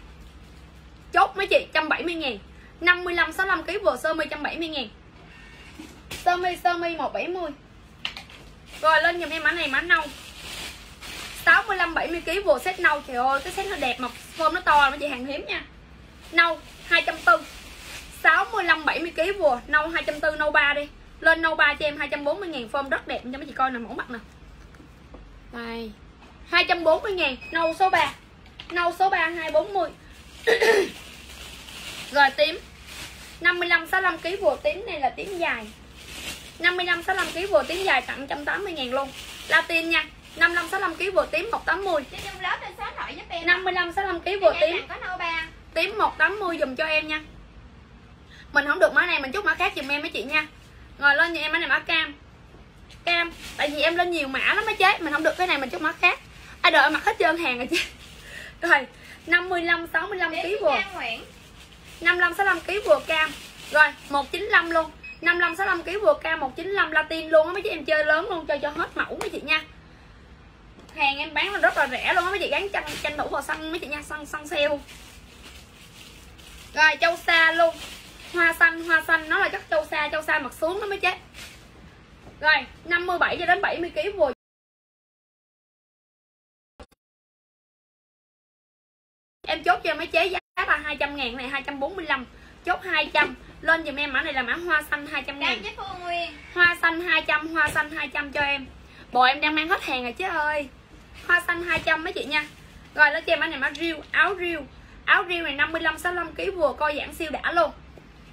Chốt mấy chị? 170 ngàn. 55 65 kg vừa sơ mi 170 ngàn. Sơ mi sơ mi 170 Rồi, lên giùm em mã này, mã nâu. 65 70 kg vừa set nâu. Trời ơi, cái set nó đẹp mà form nó to mấy chị hàng hiếm nha. Nâu 240 65 70 kg vừa nâu 240 nâu 3 đi. Lên nâu 3 cho em 240 ngàn, form rất đẹp. Cho mấy chị coi nè, mẫu mặt nè. Đây 240 ngàn, nâu số 3 Nâu số 3 240 [COUGHS] Rồi tím. 55 65 kg vừa tím này là tím dài. 55 65 kg vừa tím dài tặng 180 ngàn luôn. Latin nha. 55 65 kg vừa tím 180 Chứ Dung lớp lên số thoại giúp em 55 65 kg vừa tím. tím 180 dùm cho em nha. Mình không được mã này mình chốt mã khác dùm em mấy chị nha. Rồi lên cho em mã này mã cam. Cam. Tại vì em lên nhiều mã lắm mấy chế mình không được cái này mình chốt mã khác. Ai đợi mặc hết trơn hàng rồi chứ rồi 55 65 kg vừa Trang Nguyễn. 55 65 kg vừa cam. Rồi 195 luôn. 55 65 kg vừa cam 195 latin luôn á mấy chị. Em chơi lớn luôn chơi cho hết mẫu mấy chị nha. Hàng em bán là rất là rẻ luôn á mấy chị. Gắn tranh tranh thủ vào săn mấy chị nha săn săn sale rồi châu sa luôn. Hoa xanh hoa xanh. Nó là chất châu sa châu sa mặt xuống nó mới chết rồi 57 cho đến 70 kg vừa em chốt cho mấy chế giá là 200 ngàn này 245 chốt 200 lên dùm em mã này là mã hoa xanh 200 ngàn. Hoa xanh 200 hoa xanh 200 cho em. Bộ em đang mang hết hàng rồi chứ ơi. Hoa xanh 200 mấy chị nha. Rồi lên cho em anh này má riêu áo riêu áo riêu này 55 65 kg vừa coi giảng siêu đã luôn.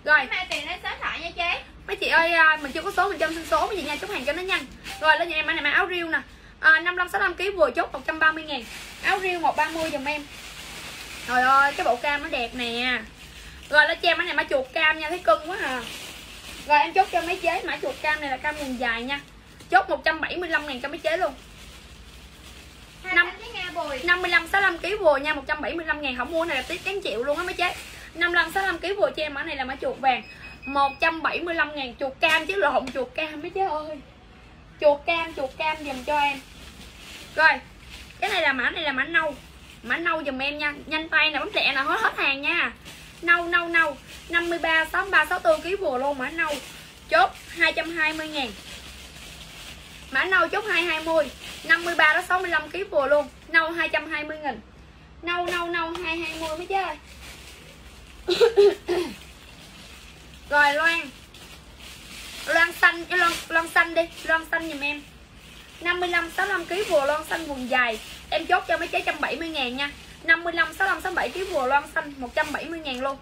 Rồi. Hai tiền lên số điện thoại nha chế mấy chị ơi à, mình chưa có số mình cho xin số mấy chị nha chốt hàng cho nó nhanh. Rồi lên cho em anh này mang áo riêu nè. À, 55 65 kg vừa chốt 130 ngàn. Áo riêu 130 giùm em trời ơi cái bộ cam nó đẹp nè. Rồi cho em anh này má chuột cam nha thấy cưng quá à. Rồi em chốt cho mấy chế mã chuột cam này là cam quần dài nha. Chốt 175 ngàn cho mấy chế luôn. Hai Năm- tám với Nga Bùi 55 65 kg vừa nha 175 ngàn không mua này là tiếp kén triệu luôn á mấy chế. 55 65 kg vừa cho em mã này là mã chuột vàng. 175 ngàn chuột cam chứ lộn chuột cam mấy chế ơi. Chuột cam chuột cam dùm cho em. Rồi cái này là mã này là mã nâu mã nâu dùm em nha. Nhanh tay nè, bấm lẹ là hết hết hàng nha. Nâu nâu nâu. 53 63 64 kg vừa luôn, mã nâu. Chốt 220 ngàn. Mã nâu chốt 220 53 đó 65 kg vừa luôn. Nâu 220 nghìn nâu nâu nâu 220 mới chơi. [COUGHS] Rồi, loan. Loan xanh cái loan loan xanh đi. Loan xanh giùm em. 55 65 kg vừa loan xanh quần dài em chốt cho mấy trái 170 ngàn nha. 55 65 67 kg vừa loan xanh 170 ngàn luôn.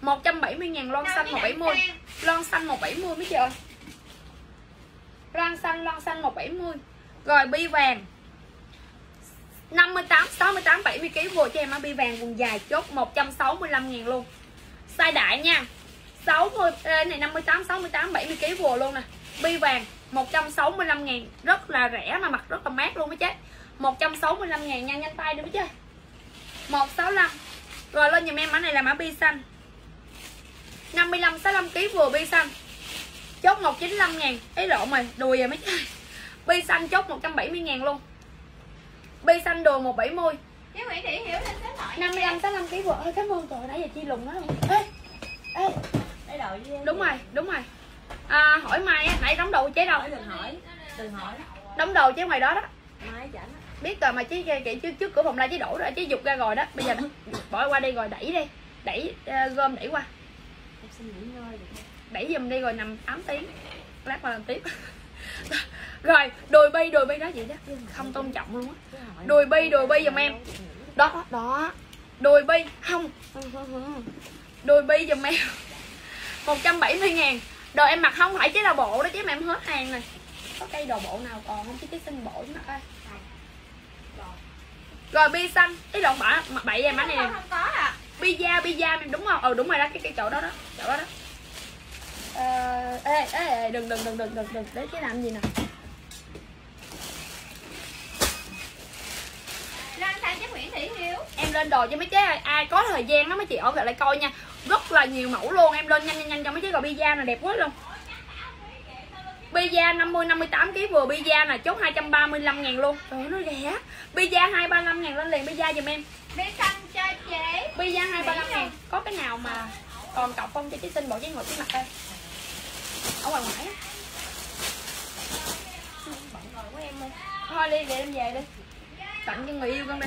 170 ngàn loan xanh 170 loan xanh 170 mấy chị ơi loan xanh loan xanh 170 rồi bi vàng. 58 68 70 kg vừa cho em á. Bi vàng quần dài chốt 165 ngàn luôn. Size đại nha. 60 ê, này 58 68 70 kg vừa luôn nè. Bi vàng 165 ngàn. Rất là rẻ mà mặt rất là mát luôn mấy chế 165 ngàn nha nhanh tay được chứ 165 rồi lên giùm em mã này là mã bi xanh 55 65 kg vừa bi xanh chốt 195 ngàn. Ấy lộn rồi đùi rồi mấy chơi bi xanh chốt 170 ngàn luôn. Bi xanh đùi 170 chế Nguyễn Thị Hiểu lên điện thoại 55 65 kg vừa. Ơi cảm ơn trời nãy giờ chi lùng nó luôn ê. Ê Để đúng rồi đúng rồi. À, hỏi mai á nãy đóng đầu chế đâu? Đừng hỏi. Đừng hỏi. Đóng đầu chế ngoài đó đó. Mai chảnh biết rồi mà chứ kỹ trước, trước cửa phòng la chế đổ rồi chế dục ra rồi đó. Bây giờ bỏ qua đây rồi đẩy đi. Đẩy uh, gom đẩy qua. Đẩy giùm đi rồi nằm 8 tiếng. Lát qua làm tiếp. [LAUGHS] Rồi đùi bi đùi bi đó vậy đó. Không tôn trọng luôn á. Đùi bi đùi [LAUGHS] bi giùm em. đó đó đó. Đùi bi không. Đùi bi giùm em. 170 ngàn. Đồ em mặc không phải chế là bộ đó chứ mà em hết hàng này có cây đồ bộ nào còn không? Chứ cái xin bộ chứ mặt ơi rồi bi xanh. Cái lộn bả mặt bậy em bả này không, có à. Bi da bi da em đúng không? Ừ đúng rồi đó cái cái chỗ đó đó chỗ đó đó. Ờ, ê, ê ê đừng đừng đừng đừng đừng đừng để chứ làm gì nè. Loan xanh chế Nguyễn Thị Hiếu. Em lên đồ cho mấy chế ai, có thời gian đó mấy chị ổn lại coi nha. Rất là nhiều mẫu luôn em lên nhanh nhanh nhanh cho mấy chế. Rồi bi-da này đẹp quá luôn bi-da 50 58 kg vừa bi-da nè chốt 235 ngàn luôn. Trời nó rẻ. Bi-da 235 ngàn lên liền bi-da giùm em. Bi xanh cho chế bi-da 235 ngàn. có cái nào mà còn cọc không cho chị xin bộ giấy ngồi trước mặt đây? Ở ngoài ngoại á. Bận rồi của em ơi. Thôi đi để em về đi. Tặng cho người yêu con đi.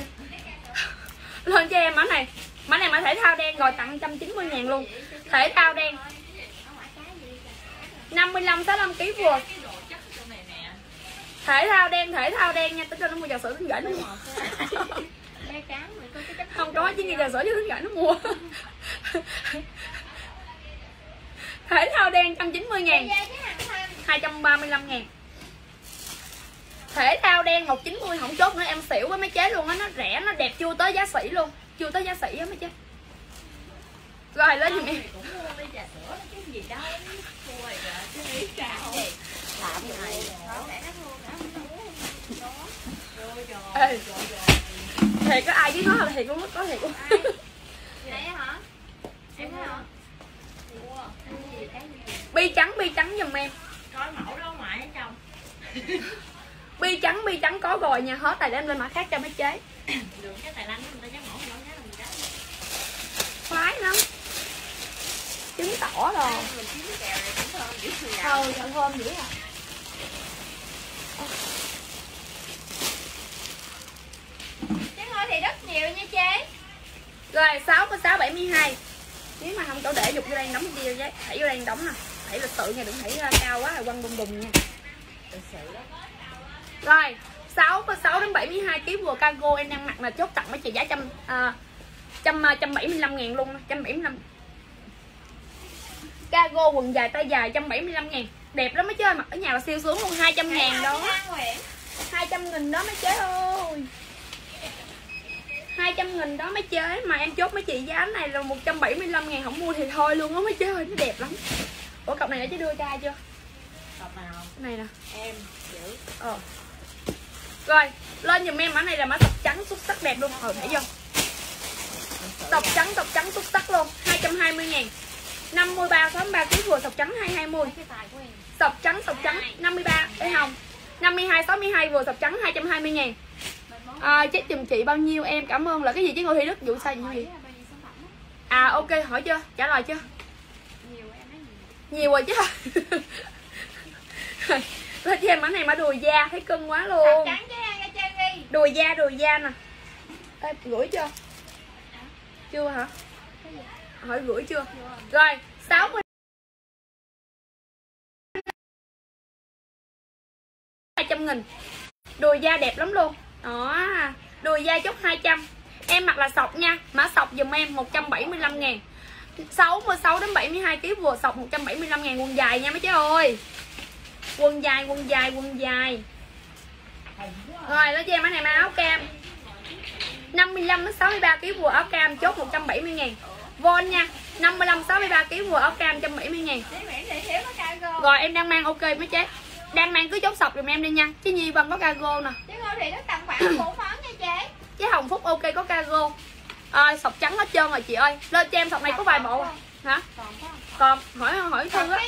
[LAUGHS] Lên cho em mã này. Mã này mã thể thao đen rồi tặng 190 ngàn luôn. Thể thao đen 55 65 kg vừa thể thao đen thể thao đen nha tính cho nó mua trà sữa tính gửi nó mua không có chứ nghe trà sữa chứ tính gửi nó mua. Thể thao đen 190 ngàn. Da với hàng thanh 235 ngàn. Thể thao đen 190 không chốt nữa em xỉu với mấy chế luôn á Nó rẻ, nó đẹp chưa tới giá sỉ luôn. Chưa tới giá sỉ á mấy chế. Rồi lên giùm em Ê Thiệt có ai với nó là thiệt á, có thiệt Đấy hả? Em hả? Bi trắng, bi trắng giùm em coi mẫu đâu ngoại hả chồng Bi trắng, bi trắng có rồi nha Hết tài để em lên mã khác cho mấy chế được cái tài lanh người ta dám mẫu đâu cái làm gì đó Khoái lắm Chứng tỏ rồi mình kiếm cái kèo này cũng thơm dữ người Ừ, thật thơm dữ à. Chế ngôi thì rất nhiều nha chế Rồi 6 có 6 72 Nếu mà không chỗ để dục vô đây đóng kia với Thảy vô đây đóng nè Thảy lịch sự nha đừng thảy ra cao quá rồi quăng đùng đùng nha. Thực sự đó. Rồi 66 đến 72 kg vừa cargo em đang mặc là chốt tặng với chị giá trăm à, trăm à, trăm bảy mươi lăm ngàn luôn trăm bảy mươi lăm cargo quần dài tay dài trăm bảy mươi lăm ngàn. Đẹp lắm mấy chơi mặc ở nhà là siêu sướng luôn 200 ngàn đó. Lan Nguyễn. 200 nghìn đó mấy chế ơi 200 nghìn đó mấy chế mà em chốt mấy chị giá này là 175 ngàn. Không mua thì thôi luôn á mấy chế ơi nó đẹp lắm. Ủa cặp này đã chứ đưa ai chưa? Cặp nào? Cái này nè. Em giữ. Ờ. Rồi lên giùm em. Mã này là mã sọc trắng xuất sắc đẹp luôn. Ờ thấy vô. Sọc trắng sọc trắng xuất sắc luôn. 220 ngàn 53 63 kg vừa sọc trắng 220 cái tài của em sọc trắng sọc trắng 53 Ê hồng 52 62 vừa sọc trắng 220 ngàn. À, chết chùm chị bao nhiêu em? Cảm ơn. Là cái gì chứ Ngô Thị Đức? Vụ gì gì? À ok hỏi chưa? Trả lời chưa? Nhiều em rồi chứ. [LAUGHS] Lên cho em mã này mã đùi da thấy cưng quá luôn. Em đùi da đùi da nè. Ê, gửi chưa? Chưa hả hỏi gửi chưa? Rồi 60 200 nghìn. Đùi da đẹp lắm luôn. Đó, Đùi da chốt 200 Em mặc là sọc nha, Mã sọc dùm em 175 ngàn. 66 đến 72 kg vừa sọc 175 ngàn, quần dài nha mấy chế ơi. Quần dài quần dài quần dài. Rồi nó cho em cái này mặc áo cam. 55 đến 63 kg vừa áo cam, chốt 170 ngàn. Von nha 55 63 kg vừa áo cam 170 ngàn Rồi em đang mang ok mấy chế Đang mang cứ chốt sọc giùm em đi nha. Chứ Nhi Vân có cargo nè. Chứ Ngô Thị nó tầm khoảng 4 món nha chế Chứ Hồng Phúc ok có cargo. À, Sọc trắng hết trơn rồi chị ơi. Lên cho em sọc này có vài bộ à? Hả? Còn có Còn hỏi hỏi Sọc Thư á.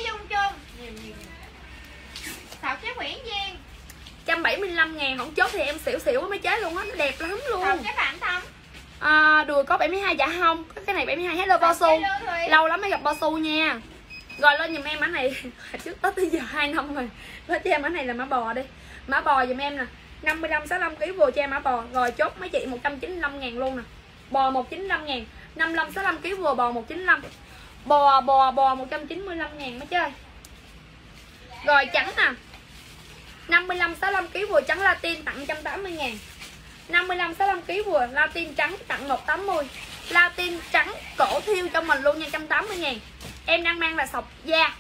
Sọc cái Nguyễn Duyên. 175 ngàn không chốt thì em xỉu xỉu mấy chế luôn á Nó đẹp lắm Sọc luôn cái Phạm Tâm à, Đùi có 72 dạ không? Cái này 72 hello bao Sọc cái su Lâu lắm mới gặp bao su nha. Rồi lên giùm em mã này. [LAUGHS] Trước Tết tới giờ 2 năm rồi. Lên cho em mã này là mã bò đi. Mã bò giùm em nè. 55 65 kg vừa cho em mã bò. Rồi chốt mấy chị 195 ngàn luôn nè. Bò 195 ngàn. 55 65 kg vừa bò 195 Bò bò bò 195 ngàn mấy chơi. Rồi trắng nè. 55 65 kg vừa trắng Latin tặng 180 ngàn 55 65 kg vừa Latin trắng tặng 180 Latin trắng cổ thiêu cho mình luôn nha 180 ngàn. Em đang mang là sọc da.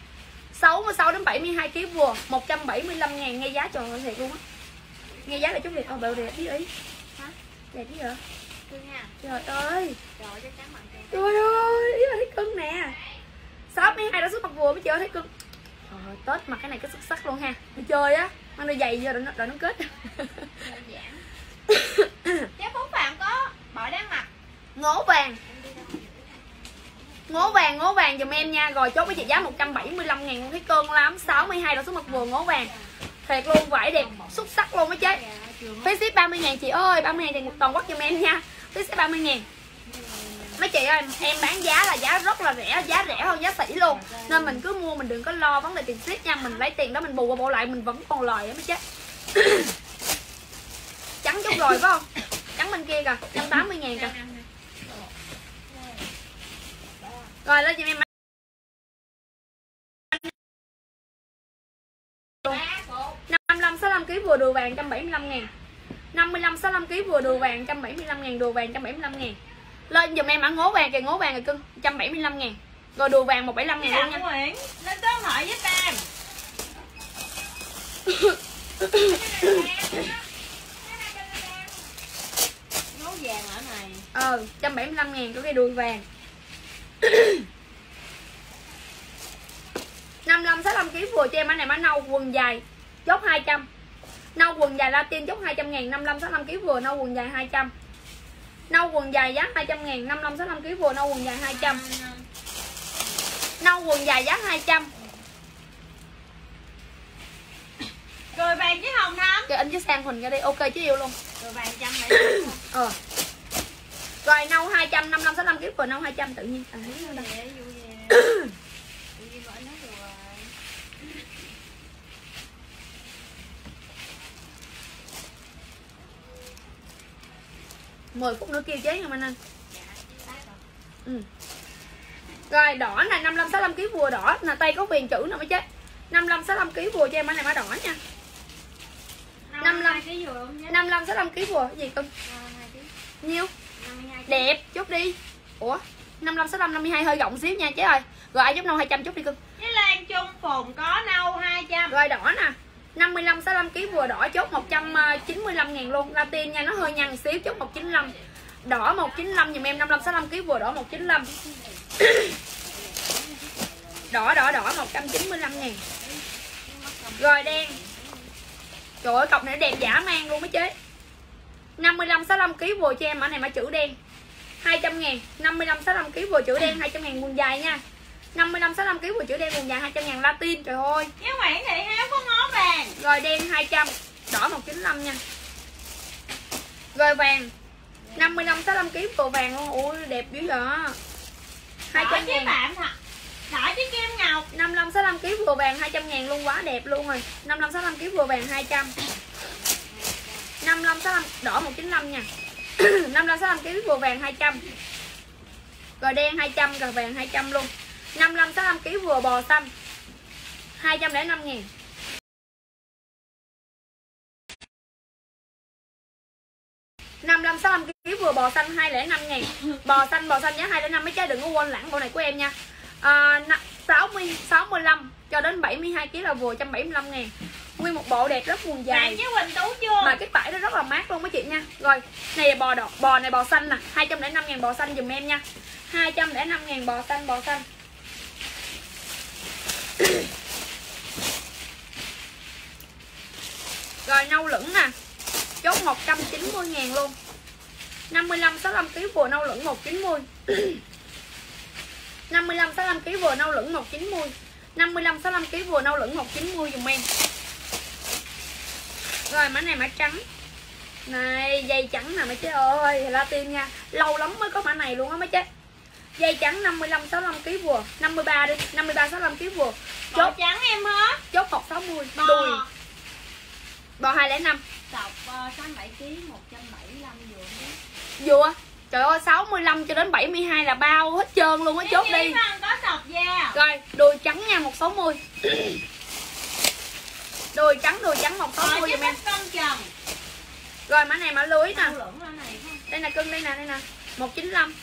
66 đến 72 kg vừa 175 ngàn. Nghe giá trời ơi thiệt luôn á. Nghe giá là chút liệt Ồ bèo đẹp ý ý. Hả? Đẹp ý hả? Trời ơi. Trời ơi, ý là thấy cưng nè. 62 đã xuất mặt vừa mới chơi thấy cưng. Trời ơi Tết mặc cái này cái xuất sắc luôn ha. Đi chơi á Mang đôi giày vô rồi nó, rồi nó kết Đơn giản Phúc Phạm có Bỏ đang mặt. Ngố vàng. Ngố vàng, ngố vàng dùm em nha. Rồi chốt với chị giá 175 ngàn. Luôn Thấy cơn lắm. 62 độ số mặt vừa ngố vàng. Thiệt luôn, vải đẹp, xuất sắc luôn mấy chế Phí ship 30 ngàn chị ơi. 30 ngàn thì một toàn quốc dùm em nha. Phí ship 30 ngàn. Mấy chị ơi, em bán giá là giá rất là rẻ Giá rẻ hơn giá sỉ luôn. Nên mình cứ mua mình đừng có lo vấn đề tiền ship nha. Mình lấy tiền đó mình bù qua bộ lại mình vẫn còn lời á mấy chế Trắng chút rồi phải không? Trắng bên kia kìa 180 ngàn kìa. Rồi lên cho em Ba cột 55 65 kg vừa đồ vàng 175 ngàn. 55 65 kg vừa đồ vàng 175 ngàn đồ vàng 175 ngàn. Lên giùm em mã ngố vàng kìa ngố vàng kìa cưng 175 ngàn. Rồi đồ vàng 175 ngàn luôn nha. Nguyễn lên điện thoại giúp em [LAUGHS] vàng ở này Ờ 175 ngàn có cái đùi vàng. 55 65 kg vừa cho em mã này mã nâu quần dài chốt 200 nâu quần dài latin chốt 200 ngàn 55 65 kg vừa nâu quần dài 200 nâu quần dài giá 200 ngàn 55 65 kg vừa nâu quần dài 200 nâu quần dài giá 200 Cười vàng chứ hồng nấm cho anh chứ sang Huỳnh ra đi ok chứ yêu luôn. Cười vàng trăm bảy [COUGHS] ờ. Rồi nâu 200 55 65 kg vừa nâu 200 tự nhiên. À, vui vẻ Vui [COUGHS] đùa 10 phút nữa kêu chế nha anh. Anh ừ. rồi đỏ này 55 65 kg vừa đỏ. Là tay có viền chữ nè mấy chế? 55 65 kg vừa cho em mã này mã đỏ nha 55. cái vừa không nhé? 55 65 kg vừa gì cưng nhiêu? 52 đẹp chốt đi. Ủa 55 65 52 hơi rộng xíu nha chế ơi. Rồi ai giúp nâu 200 chút đi cưng với Lan Trung Phùng có nâu 200 rồi đỏ nè. 55 65 kg vừa đỏ chốt 195 ngàn luôn. Latin nha nó hơi nhăn xíu chốt 195 đỏ 195 dùm em 55 65 kg vừa đỏ 195 [COUGHS] đỏ đỏ đỏ 195 ngàn. Rồi đen Trời ơi cọc này đẹp giả man luôn mấy chế 55 65 kg vừa cho em mã này mã chữ đen. 200 ngàn 55 65 kg vừa chữ đen 200 ngàn quần dài nha. 55 65 kg vừa chữ đen quần dài 200 ngàn Latin trời ơi. Với Nguyễn Thị Hiếu có ngó vàng. Rồi đen 200 Đỏ 195 nha. Rồi vàng 55 65 kg vừa vàng luôn. Ui đẹp dữ vậy. Đỏ 200 với ngàn. bạn thật đỏ cái kem Ngọc. 5565 kg vừa vàng 200 ngàn luôn, quá đẹp luôn rồi. 5565 kg vừa vàng 200 5565 đỏ 195 nha. 5565 kg vừa vàng 200 Rồi đen 200 rồi vàng 200 luôn. 5565 kg vừa bò xanh 205 ngàn. Năm năm sáu kg vừa bò xanh 205 ngàn. Bò xanh bò xanh giá 205 mấy trái đừng có quên lãng bộ này của em nha à, 60 65 cho đến 72 kg là vừa 175 ngàn Nguyên một bộ đẹp rất quần dài. Với Quỳnh Tú chưa? Mà cái vải nó rất là mát luôn mấy chị nha. Rồi này là bò đỏ bò này bò xanh nè. 205 ngàn bò xanh dùm em nha. 205 ngàn bò xanh bò xanh. [COUGHS] Rồi nâu lửng nè. Chốt 190 ngàn luôn. 55 65 kg vừa nâu lửng 190 [COUGHS] 55 65 kg vừa nâu lửng 190 55 65 kg vừa nâu lửng 190 dùm em. Rồi mã này mã trắng. Này dây trắng nè mấy chế ơi Latin nha. Lâu lắm mới có mã này luôn á mấy chế. Dây trắng 55 65 kg vừa 53 đi 53 65 kg vừa. Chốt. trắng em hết chốt 160 Bò. Đùi. Bò 205 Sọc uh, 67 kg 175 vừa. Vừa Trời ơi 65 cho đến 72 là bao hết trơn luôn á chốt đi. Có sọc da Rồi đùi trắng nha 160 Đùi trắng đùi trắng Bò 160 với giùm em. Rồi mã này mã lưới nè. Đây nè cưng đây nè đây nè. 195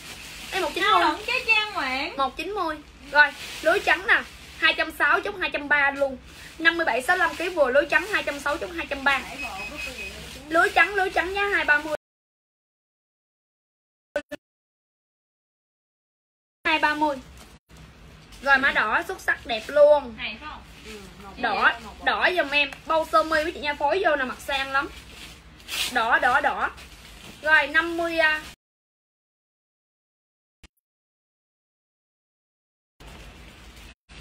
Đây Nâu 190 lửng với Trang Nguyễn. 190 Rồi lưới trắng nè. 260 chốt 230 luôn. 57 65 kg vừa lưới trắng 260 chốt 230 Để bộ có cái gì lưới trắng lưới trắng giá 230 230 Rồi mã đỏ xuất sắc đẹp luôn. Này phải không? Ừ, Đỏ đỏ giùm em. Bâu sơ mi với chị nha phối vô nè mặt sang lắm. Đỏ đỏ đỏ. Rồi 50 à,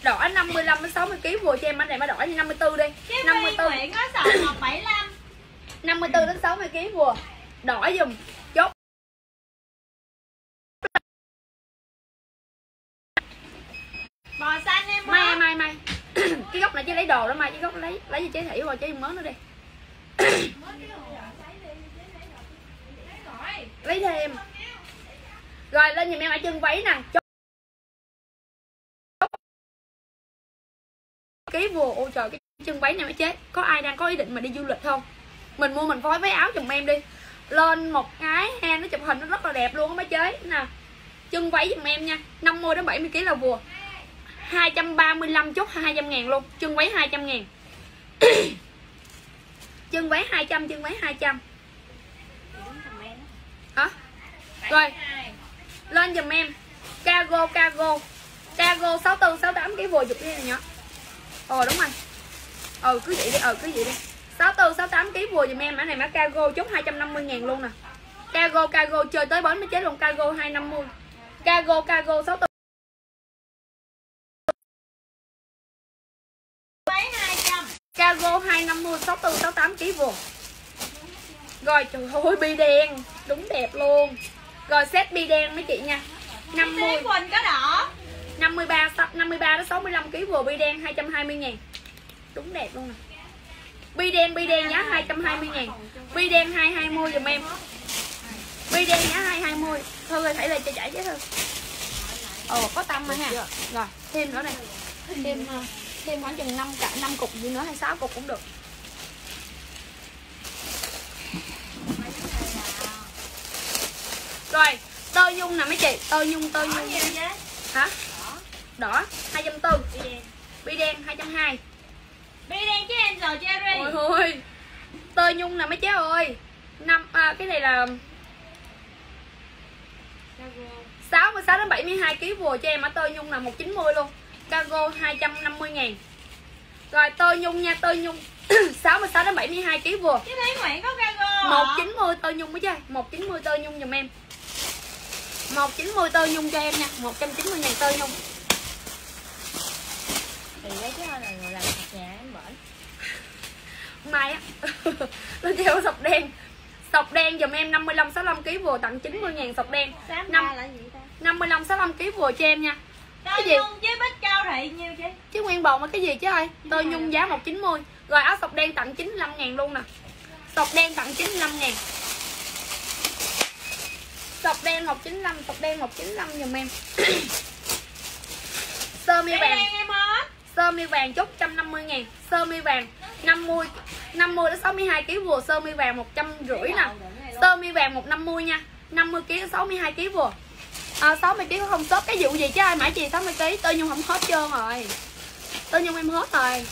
Đỏ 55 đến 60 kg vừa cho em mã này mã đỏ như 54 đi. Cái 54 Nguyễn có sọc 175 54 đến 60 kg vừa. Đỏ dùm lấy đồ đó mai, chứ góc lấy lấy cho chế thủy rồi chế mớ nữa đi. Lấy thêm. Rồi, lên giùm em ở chân váy nè. Ký vừa ôi trời, cái chân váy này mới chết có ai đang có ý định mà đi du lịch không? Mình mua mình phối váy áo giùm em đi. Lên một cái he nó chụp hình nó rất là đẹp luôn á mấy chế. Nè chân váy giùm em nha. 50 đến 70 kg là vừa 235 chốt 200 ngàn luôn, chân váy 200 ngàn. [COUGHS] Chân váy 200 chân váy 200 hả? Rồi. Lên dùm em. Cargo cargo cargo 64 68 cái vừa chụp đi này nhỏ ờ đúng rồi. Ờ cứ vậy đi ờ cứ vậy đi. 64 68 kg vừa dùm em. Mã này mã cargo chốt 250 ngàn luôn nè. Cargo cargo chơi tới bến mới chết luôn. Cargo 250 cargo cargo 64 Váy 200 Cargo 250 64 68 kg vừa. Rồi trời ơi bi đen, đúng đẹp luôn. Rồi set bi đen mấy chị nha. 50 Tí Quỳnh có đỏ 53 53 đến 65 kg vừa bi đen 220 000 Đúng đẹp luôn nè. Bi đen bi đen giá 220 000 Bi đen 220 giùm em. Bi đen giá 220. Thư ơi thấy là cho chảy chứ Thư. Ồ có tâm rồi ha. Rồi, thêm nữa này. Thêm ờ, thêm khoảng chừng 5 cả 5 cục gì nữa hay 6 cục cũng được rồi tơ nhung nè mấy chị. Tơ nhung tơ nhung. Hả? Đỏ. Hai trăm tư. Bi đen. Hai trăm hai. Bi đen chứ em giờ cherry ôi ôi tơ nhung nè mấy chế ơi. Năm à, cái này là 66 đến 72 kg vừa cho em ở tơ nhung là 190 luôn. Cargo 250 ngàn. Rồi tơ nhung nha tơ nhung. [COUGHS] 66 đến 72 kg vừa Chứ thấy Nguyễn có cargo hả? 190 tơ nhung mới chơi 190 tơ nhung giùm em. 190 tơ nhung cho em nha 190 ngàn tơ nhung. Thì lấy chứ thôi là người làm nhà em bển [LAUGHS] mai á [LAUGHS] nó treo sọc đen. Sọc đen giùm em 55 65 kg vừa tặng 90 ngàn sọc đen. Sám Năm- ba là gì ta? 55 65 kg vừa cho em nha Cái gì? chứ bích cao thị nhiêu chứ chứ nguyên bầu mà cái gì chứ ơi? Tơ nhung giá 190 rồi áo sọc đen tặng 95 ngàn luôn nè. Sọc đen tặng 95 ngàn. Sọc đen 195 sọc đen 195 giùm em. [COUGHS] Sơ mi vàng. sơ mi vàng chốt 150 ngàn. Sơ mi vàng 50 50 đến 62 kg vừa sơ mi vàng 150 nè. Sơ mi vàng 150 nha. 50 kg đến 62 kg vừa à, 60 kg không sốt cái vụ gì chứ? Ai mãi chị 60 kg tơ nhung không hết trơn rồi. Tơ nhung em hết rồi.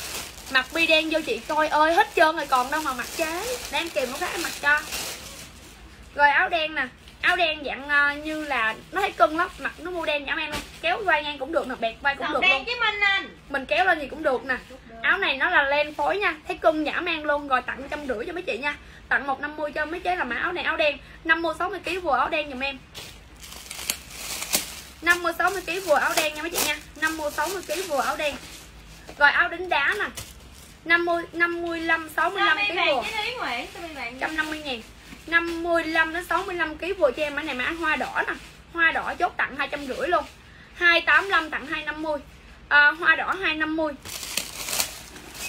Mặc bi đen vô chị coi ơi hết trơn rồi còn đâu mà mặc chế đang kìm một cái em mặc cho. Rồi áo đen nè. Áo đen dạng ờ, như là nó thấy cưng lắm. Mặc nó mua đen giảm em luôn. Kéo vai ngang cũng được nè bẹt vai cũng Sọc được luôn. đen chứ Minh Anh mình kéo lên gì cũng được nè. Áo này nó là len phối nha. Thấy cưng giả mang luôn. Rồi tặng trăm rưỡi cho mấy chị nha. Tặng một năm mươi cho mấy chế là mã áo này áo đen. 50 60 kg vừa áo đen giùm em 50 60 kg vừa áo đen nha mấy chị nha. 50 60 kg vừa áo đen. Rồi áo đính đá nè. 50 55 Sơ 65 mi kg vừa chứ Thúy Nguyễn Sơ mi vàng 150 ngàn. 55 đến 65 kg vừa cho em. Mã này mã hoa đỏ nè. Hoa đỏ chốt tặng hai trăm rưỡi luôn. 285 tặng 250 à, hoa đỏ 250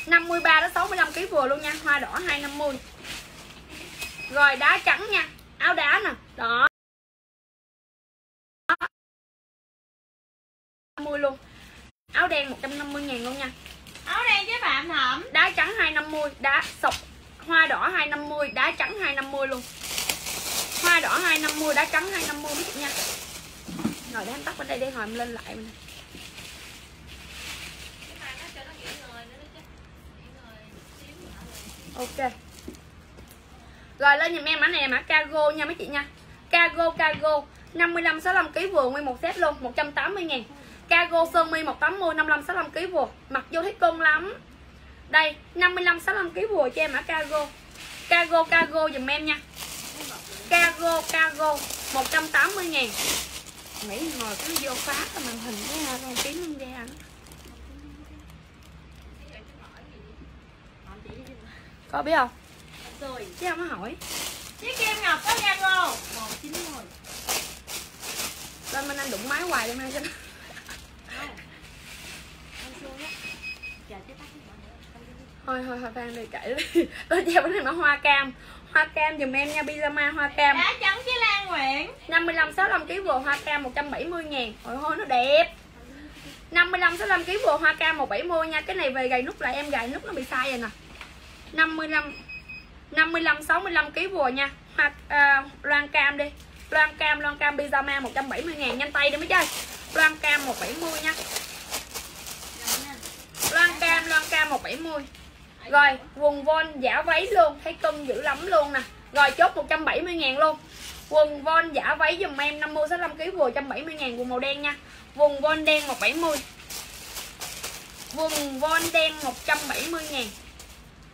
53 đến 65 kg vừa luôn nha. Hoa đỏ 250 rồi đá trắng nha. Áo đá nè. Đó 50 luôn. Áo đen 150 ngàn luôn nha. Áo đen chứ Phạm Thẩm. Đá trắng 250 đá sọc hoa đỏ 250 đá trắng 250 luôn. Hoa đỏ 250 đá trắng 250 mấy chị nha. Rồi để em tắt bên đây đi hồi em lên lại này. ok. Rồi lên giùm em mã này mã cargo nha mấy chị nha. Cargo cargo 55 65 kg vừa nguyên một set luôn 180 ngàn cargo sơn mi 180 55 65 kg vừa mặc vô thấy cưng lắm. Đây 55 65 kg vừa cho em mã cargo cargo cargo dùm em nha. Cargo cargo 180 ngàn. Nghĩ hồi cứ vô phá cái màn hình cái con tiếng không ra có biết không? Rồi chứ không có hỏi. Chiếc kim ngọc có cargo lên bên anh đụng máy hoài lên anh cho nó thôi thôi thôi phan đi kệ [LAUGHS] đi. Tôi treo bên này nó hoa cam. Hoa cam dùm em nha pyjama hoa cam. Đá trắng chứ Lan Nguyễn. 55 65 kg vừa hoa cam 170 ngàn. Ôi thôi nó đẹp. 55 65 kg vừa hoa cam 170 nha. Cái này về gầy nút lại em gầy nút nó bị sai rồi nè. 55 55 65 kg vừa nha. Hoa à, loan cam đi. Loan cam loan cam pyjama 170 ngàn. Nhanh tay đi mấy chơi. Loan cam 170 nha. Loan cam loan cam 170 Rồi quần von giả váy luôn Thấy cưng dữ lắm luôn nè Rồi chốt 170 ngàn luôn Quần von giả váy dùm em 50 65 kg vừa 170 ngàn quần màu đen nha. Quần von đen 170. Quần von đen 170 ngàn.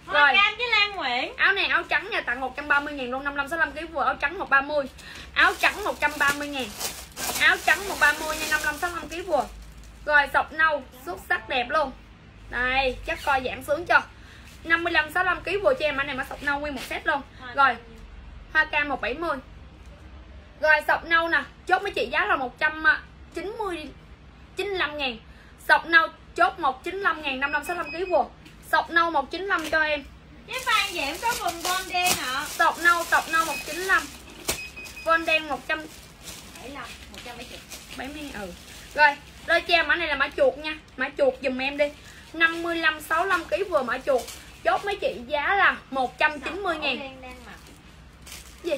Rồi. cam chứ Lan Nguyễn Áo này áo trắng nha tặng 130 ngàn luôn 55 65 kg vừa áo trắng 130. Áo trắng 130 ngàn. Áo trắng 130 nha 55 65 kg vừa. Rồi sọc nâu xuất sắc đẹp luôn. Đây, chắc coi giảm xuống cho. 55 65 kg vừa cho em anh này mà sọc nâu nguyên một set luôn. Rồi, hoa cam 170 rồi sọc nâu nè chốt mấy chị giá là 190 95 ngàn. Sọc nâu chốt 195 ngàn 565 kg vừa sọc nâu 195 cho em. Chứ Phan Diễm có quần bon đen hả? Sọc nâu sọc nâu 195 von đen 100 75 170 70 ừ. Rồi rồi cho em mã này là mã chuột nha. Mã chuột dùm em đi. 55 65 kg vừa mã chuột chốt mấy chị giá là 190 ngàn. Đen đang mặc. Gì?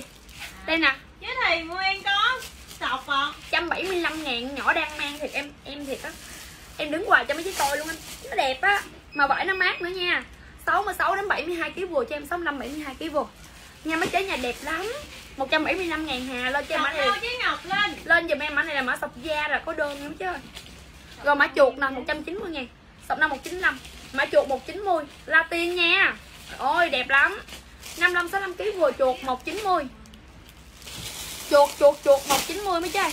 Đây nè. Chứ thì Nguyên có sọc không? 175 ngàn nhỏ đang mang thì em em thiệt á. Em đứng hoài cho mấy chiếc tôi luôn anh. Nó đẹp á mà vải nó mát nữa nha. 66 đến 72 kg vừa cho em 65 72 kg vừa nha mấy chế nhà đẹp lắm. 175 ngàn hà lên cho em mã này. Ngọc lên lên giùm em mã này là mã sọc da rồi có đơn lắm chứ. Rồi mã chuột nè 190 ngàn. Sọc năm 195 mã chuột 190 Latin nha. Ôi, đẹp lắm. 55 65 kg vừa chuột 190 chuột chuột chuột 190 mới chơi.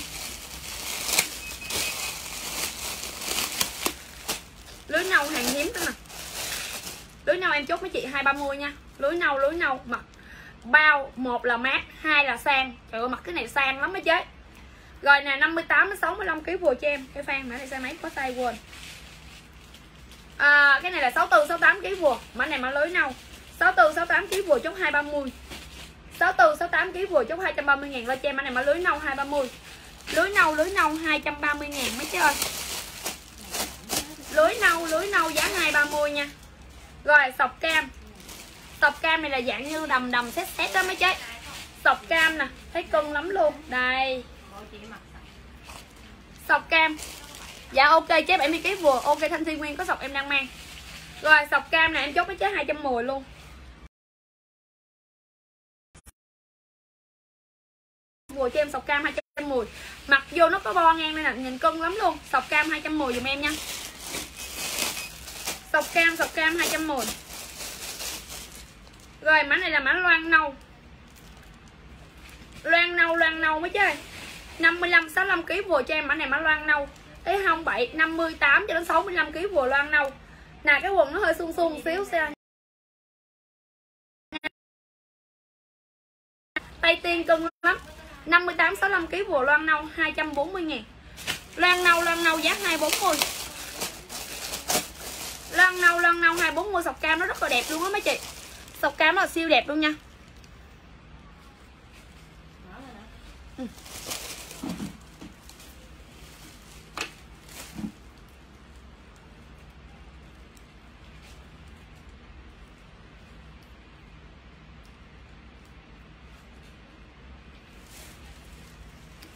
Lưới nâu hàng hiếm đó mà. Lưới nâu em chốt mấy chị 230 nha. Lưới nâu lưới nâu, mặt bao, một là mát, hai là sang. Trời ơi, mặt cái này sang lắm mới chế rồi nè 58 65 kg vừa cho em. Cái fan mã này xe máy có tay quên à, cái này là 64 68 kg vừa mã này mã lưới nâu 64 68 kg vừa chốt 230 64 68 kg vừa chốt 230 000 lo che mã này mã lưới nâu 230 lưới nâu lưới nâu 230 000 mấy chơi lưới nâu lưới nâu giá 230 nha. Rồi sọc cam. Sọc cam này là dạng như đầm đầm xét xét đó mấy chế sọc cam nè. Thấy cưng lắm luôn. Đây. Sọc cam dạ ok chế 70 kg vừa. Ok, thanh thi nguyên có sọc em đang mang. Rồi, sọc cam này em chốt với chế 210 luôn. Vừa cho em sọc cam 210 mặc vô nó có bo ngang đây là nhìn cân lắm luôn. Sọc cam 210 dùm em nha. Sọc cam sọc cam 210 rồi, mã này là mã loan nâu. Loan nâu loan nâu mới chơi. 55 65 kg vừa cho em mã này, mã loan nâu cái hông 7 58 cho đến 65 kg vừa loan nâu. Nè, cái quần nó hơi sung sung xíu xe tay tiên cưng lắm. 58 65 kg vừa loan nâu 240 000 loan nâu loan nâu giá 240 loan nâu loan nâu 240 sọc cam nó rất là đẹp luôn á mấy chị. Sọc cam nó là siêu đẹp luôn nha Ừ.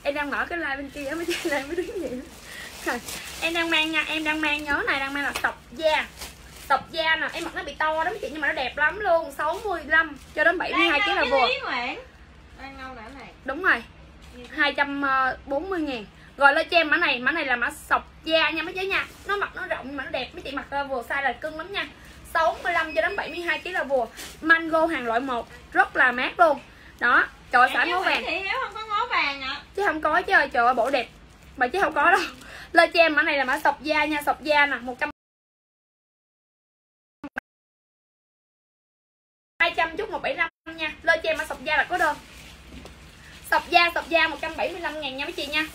em đang mở cái live bên kia mới chơi live mới đứng vậy. Em đang mang nha em đang mang nhớ này đang mang là sọc da. Sọc da nè em mặc nó bị to lắm chị nhưng mà nó đẹp lắm luôn 65 cho đến 72 kg là vừa. đúng rồi 240 ngàn. Rồi lên cho em mã này mã này là mã sọc da nha mấy chế nha. Nó mặc nó rộng nhưng mà nó đẹp mấy chị mặc ờ, vừa size là cưng lắm nha. 65 cho đến 72 kg là vừa. Mango hàng loại 1 rất là mát luôn. Đó trời xả ngố vàng Vàng ạ. Chứ không có chứ, trời ơi bộ đẹp. Mà chứ không có đâu. Lên cho em mã này là mã sọc da nha, sọc da nè 100 200 chút 175 nha. Lên cho em mã sọc da là có đơn. Sọc da sọc da 175 ngàn nha mấy chị nha.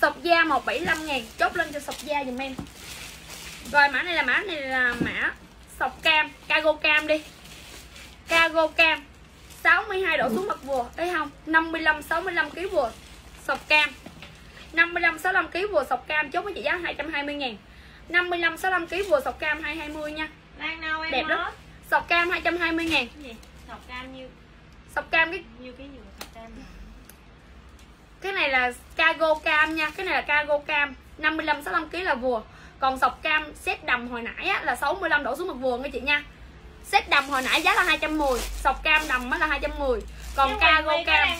Sọc da 175 ngàn, chốt lên cho sọc da dùm em. Rồi, mã này là mã này là mã sọc cam, cargo cam đi. Cargo cam. 62 độ xuống mặt vừa thấy không? 55 65 kg vừa sọc cam. 55 65 kg vừa sọc cam chốt với chị giá 220 ngàn 55 65 kg vừa sọc cam 220 nha. Đang nâu em đẹp lắm. hết? Sọc cam 220 ngàn gì? Sọc cam nhiêu sọc cam cái nhiêu cái gì sọc cam này? cái này là cargo cam nha cái này là cargo cam. 55 65 kg là vừa còn sọc cam set đầm hồi nãy á, là 65 độ xuống mặt vừa nha chị nha set đầm hồi nãy giá là 210 sọc cam đầm á là 210 còn Chứ cargo cam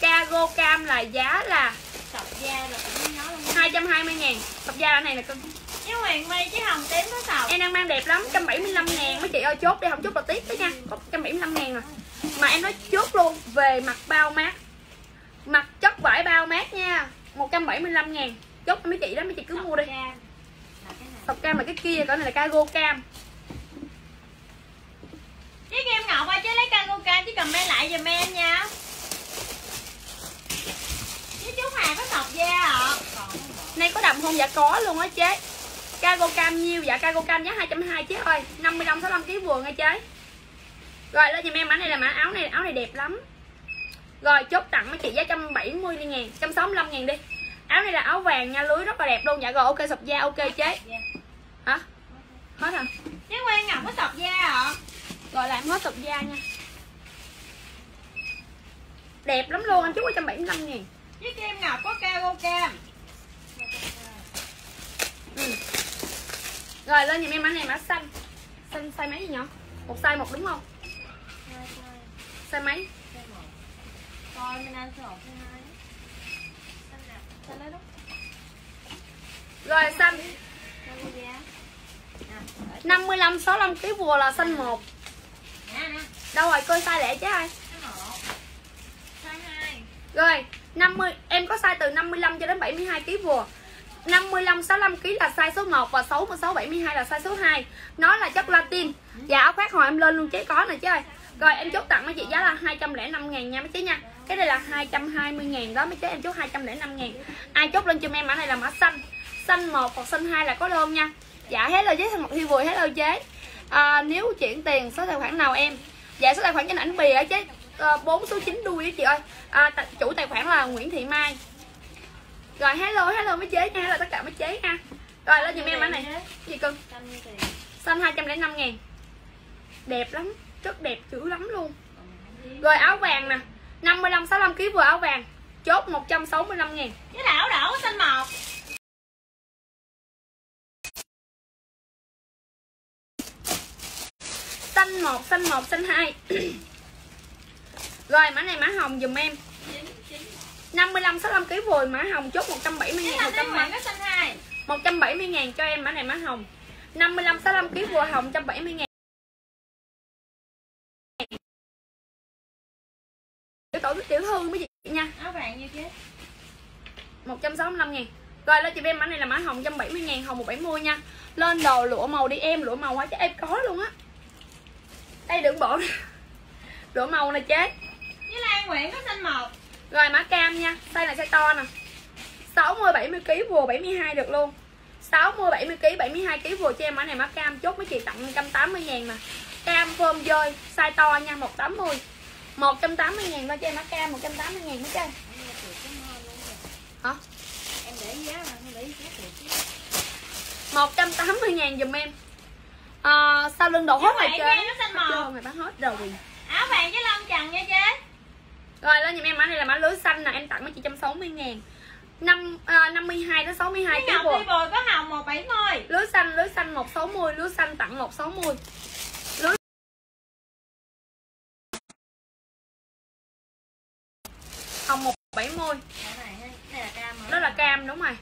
cargo cam là giá là Sọc da rồi cũng nhớ luôn. 220 ngàn. Sọc da này là cưng Chứ Hoàng My chứ hồng tím có sọc. Em đang mang đẹp lắm 175 ngàn. Mấy chị ơi chốt đi không chốt là tiếc đó nha. Có 175 ngàn rồi mà em nói chốt luôn về mặt bao mát. Mặt chất vải bao mát nha. 175 ngàn. Chốt mấy chị đó mấy chị cứ mua đi. là sọc cam là cái kia còn này là cargo cam Chứ Kim Ngọc ơi chứ lấy cargo cam chứ comment lại giùm em nha. Chứ chú Hà có sọc da ạ nay có đầm không? Dạ có luôn á chế. Cargo cam nhiêu? Dạ cargo cam giá 220 chế ơi. 55 65 kg vừa nghe chế. Rồi lên giùm em mã này là mã áo này áo này đẹp lắm. Rồi chốt tặng mấy chị giá 170 đi ngàn 165 ngàn đi. Áo này là áo vàng nha lưới rất là đẹp luôn. Dạ rồi ok sọc da ok chế. hả? Hết hả? Chứ Quang Ngọc có sọc da ạ rồi làm hết sọc da nha. Đẹp lắm luôn anh chúc 175 ngàn Với Kim Ngọc có cao cam rồi lên giùm em mã này mã xanh. Xanh size mấy gì nhỉ? Một size một đúng không? Size mấy? Coi mình ăn hai nào Xanh. Đó đúng rồi xanh Xanh có giá Nè, ở 55 65 kg vừa là xanh một đâu rồi coi size lẻ chứ ơi Rồi, 50 em có size từ 55 cho đến 72 kg vừa. 55 65 kg là size số 1 và 66 72 là size số 2. Nó là chất latin. Dạ áo khoác hồi em lên luôn chế có nè chứ ơi. Rồi em chốt tặng mấy chị giá là 205 000 nha mấy chị nha. Cái này là 220 000 đó mấy chị em chốt 205 000 Ai chốt lên cho em mã này là mã xanh. Xanh 1 hoặc xanh 2 là có đơn nha. Dạ hello chế thành một thi vừa hello chế. À, nếu chuyển tiền số tài khoản nào em? Dạ số tài khoản trên ảnh bì ở chế ờ, 4 số 9 đuôi chị ơi. À, t- chủ tài khoản là Nguyễn Thị Mai. Rồi hello hello mấy chế nha. Hello tất cả mấy chế nha. Rồi lên giùm em mã này. Gì cưng Xanh như tiền xanh 205 ngàn. Đẹp lắm. Rất đẹp chữ lắm luôn. Rồi áo vàng nè. 55 65 kg vừa áo vàng. Chốt 165 ngàn. Với đảo đảo xanh một xanh 1 xanh 1 xanh 2 rồi mã này mã hồng dùm em. 55 65 kg vừa mã hồng chốt 170 Cái ngàn xanh 170 Nguyễn có xanh hai. 170 ngàn cho em mã này mã hồng. 55 65 kg vừa hồng 170 ngàn. Tiểu tổ tiểu thư mấy chị nha. Áo vàng như thế. 165 ngàn. Rồi lên chị em mã này là mã hồng 170 ngàn Hồng 170 nha. Lên đồ lụa màu đi em Lụa màu quá chứ em có luôn á Đây đừng bộ. Lụa màu này chế. Với Lan Nguyễn có xanh một. Rồi mã cam nha. Size này size to nè. 60 70 kg vừa 72 được luôn. 60 70 kg 72 kg vừa cho em. Mã này mã cam. Chốt mấy chị tặng 180 ngàn nè Cam phơm dơi size to nha. 180 180 ngàn thôi cho em mã cam. 180 ngàn mấy chơi Hả? Em để giá mà không để giá thiệt chứ. 180 ngàn dùm em à, Sao lưng đồ hết Cái rồi kia nó xanh Hết màu. bán hết rồi. Áo vàng với lông trần nha chế Rồi lên giùm em mã này là mã lưới xanh nè Em tặng mấy chị 160 ngàn. 5, à, 52 đến 62 Cái ngọc đi bồi có hồng 170 lưới xanh lưới xanh 160 lưới xanh tặng 160 lưới hồng 170 Cái này đây là cam hả? đó là cam đúng rồi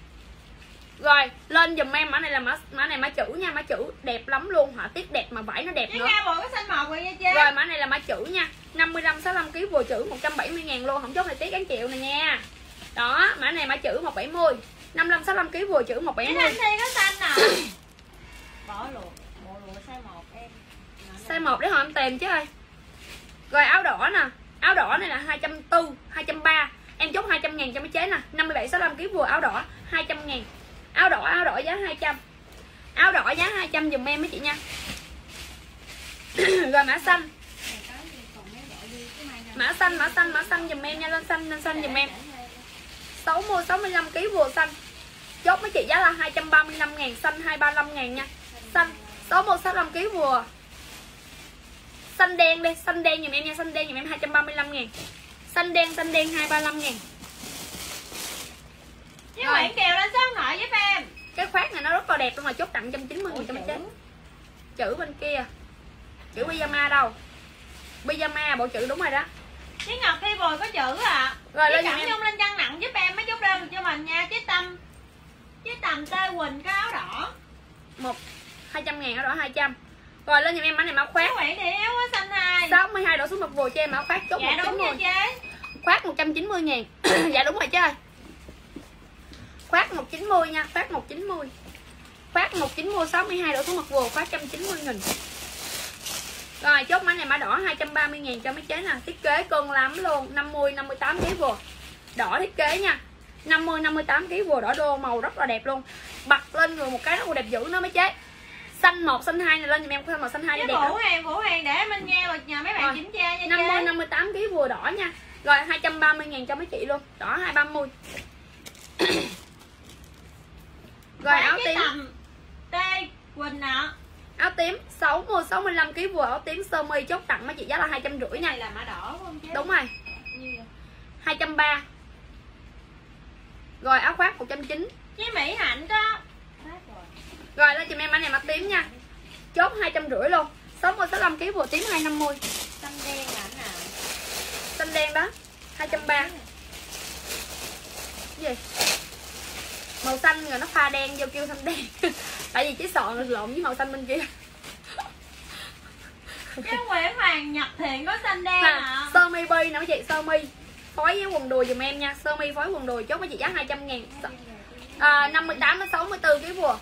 rồi lên dùm em mã này là mã mã này mã chữ nha mã chữ đẹp lắm luôn họa tiết đẹp mà vải nó đẹp Với nữa. bồi có xanh một rồi nha chế rồi mã này là mã chữ nha 55 65 kg vừa chữ 170 ngàn luôn không chốt này tiết cán triệu này nha. Đó mã này mã chữ 170 55 65 kg vừa chữ Cái 170 thanh thi có xanh nè [COUGHS] Bỏ lụa Bộ lụa size 1 em. Size 1 để họ em tìm chứ ơi. Rồi áo đỏ nè áo đỏ này là 240 230 em chốt 200 ngàn cho mấy chế nè 57 65 kg vừa áo đỏ 200 ngàn áo đỏ áo đỏ giá 200 áo đỏ giá 200 dùm em mấy chị nha. [COUGHS] Rồi mã xanh. Mã xanh mã xanh mã xanh dùm em nha. Lên xanh lên xanh dùm em. 60 65 kg vừa xanh. Chốt mấy chị giá là 235 ngàn, xanh 235 ngàn nha. Xanh 61 65 kg vừa xanh đen đi xanh đen dùm em nha. Xanh đen dùm em 235 ngàn. Xanh đen xanh đen 235 ngàn. Với Rồi. Nguyễn Kiều lên số điện thoại giúp em cái khoác này nó rất là đẹp luôn mà chốt tặng 190 ngàn cho mấy chế chữ bên kia. Chữ pyjama đâu? Pyjama bộ chữ đúng rồi đó. Với Ngọc Thi bồi có chữ à Rồi, Với lên em. Nhung lên chăn nặng giúp em mấy chút đơn cho mình nha. Chứ Tâm Chứ Tầm Tê Quỳnh có áo đỏ. Một 200 ngàn ở đó 200 rồi lên giùm em mã này mã khoác. Với Nguyễn Thị Hiếu có xanh 2 62 độ xuống mặt vừa cho em mã khoác chốt Dạ đúng 190 nha chế khoác 190 ngàn. [COUGHS] Dạ đúng rồi chứ ơi khoác 190 nha khoác 190 khoác 190 62 độ xuống mặt vừa khoác 190 nghìn rồi chốt mã này mã đỏ 230 ngàn cho mấy chế nè thiết kế cân lắm luôn 50 58 kg vừa đỏ thiết kế nha 50 58 kg vừa đỏ đô màu rất là đẹp luôn bật lên người một cái nó còn đẹp dữ nữa mấy chế xanh một xanh hai này lên giùm em xanh một xanh hai đẹp phủ hàng phủ hàng để mình nghe rồi nhờ mấy bạn Rồi. kiểm tra nha 50 chế 58 kg vừa đỏ nha. Rồi 230 000 cho mấy chị luôn. Đỏ 230. Rồi áo tím, Tê Quỳnh nè áo. Tím 60 65 kg vừa áo tím sơ mi chốt tặng mấy chị giá là 250 Cái nha. này là mã đỏ không chế Đúng rồi. Vậy. 230 rồi áo khoác 190 Chứ Mỹ Hạnh có rồi. Lên cho em mã này mặt tím nha. Chốt 250 luôn. 60 65 kg vừa tím 250 xanh đen là anh nào? Xanh đen đó. 230 cái gì màu xanh rồi nó pha đen vô kêu xanh đen. [LAUGHS] Tại vì chỉ sọn lộn với màu xanh bên kia. [LAUGHS] Chứ Nguyễn Hoàng Nhật Thiện có xanh đen nè hả? sơ mi bi nè chị sơ mi. Phối với quần đùi dùm em nha sơ mi phối quần đùi chốt với chị giá 200 ngàn. À, 58 đến 64 kg vừa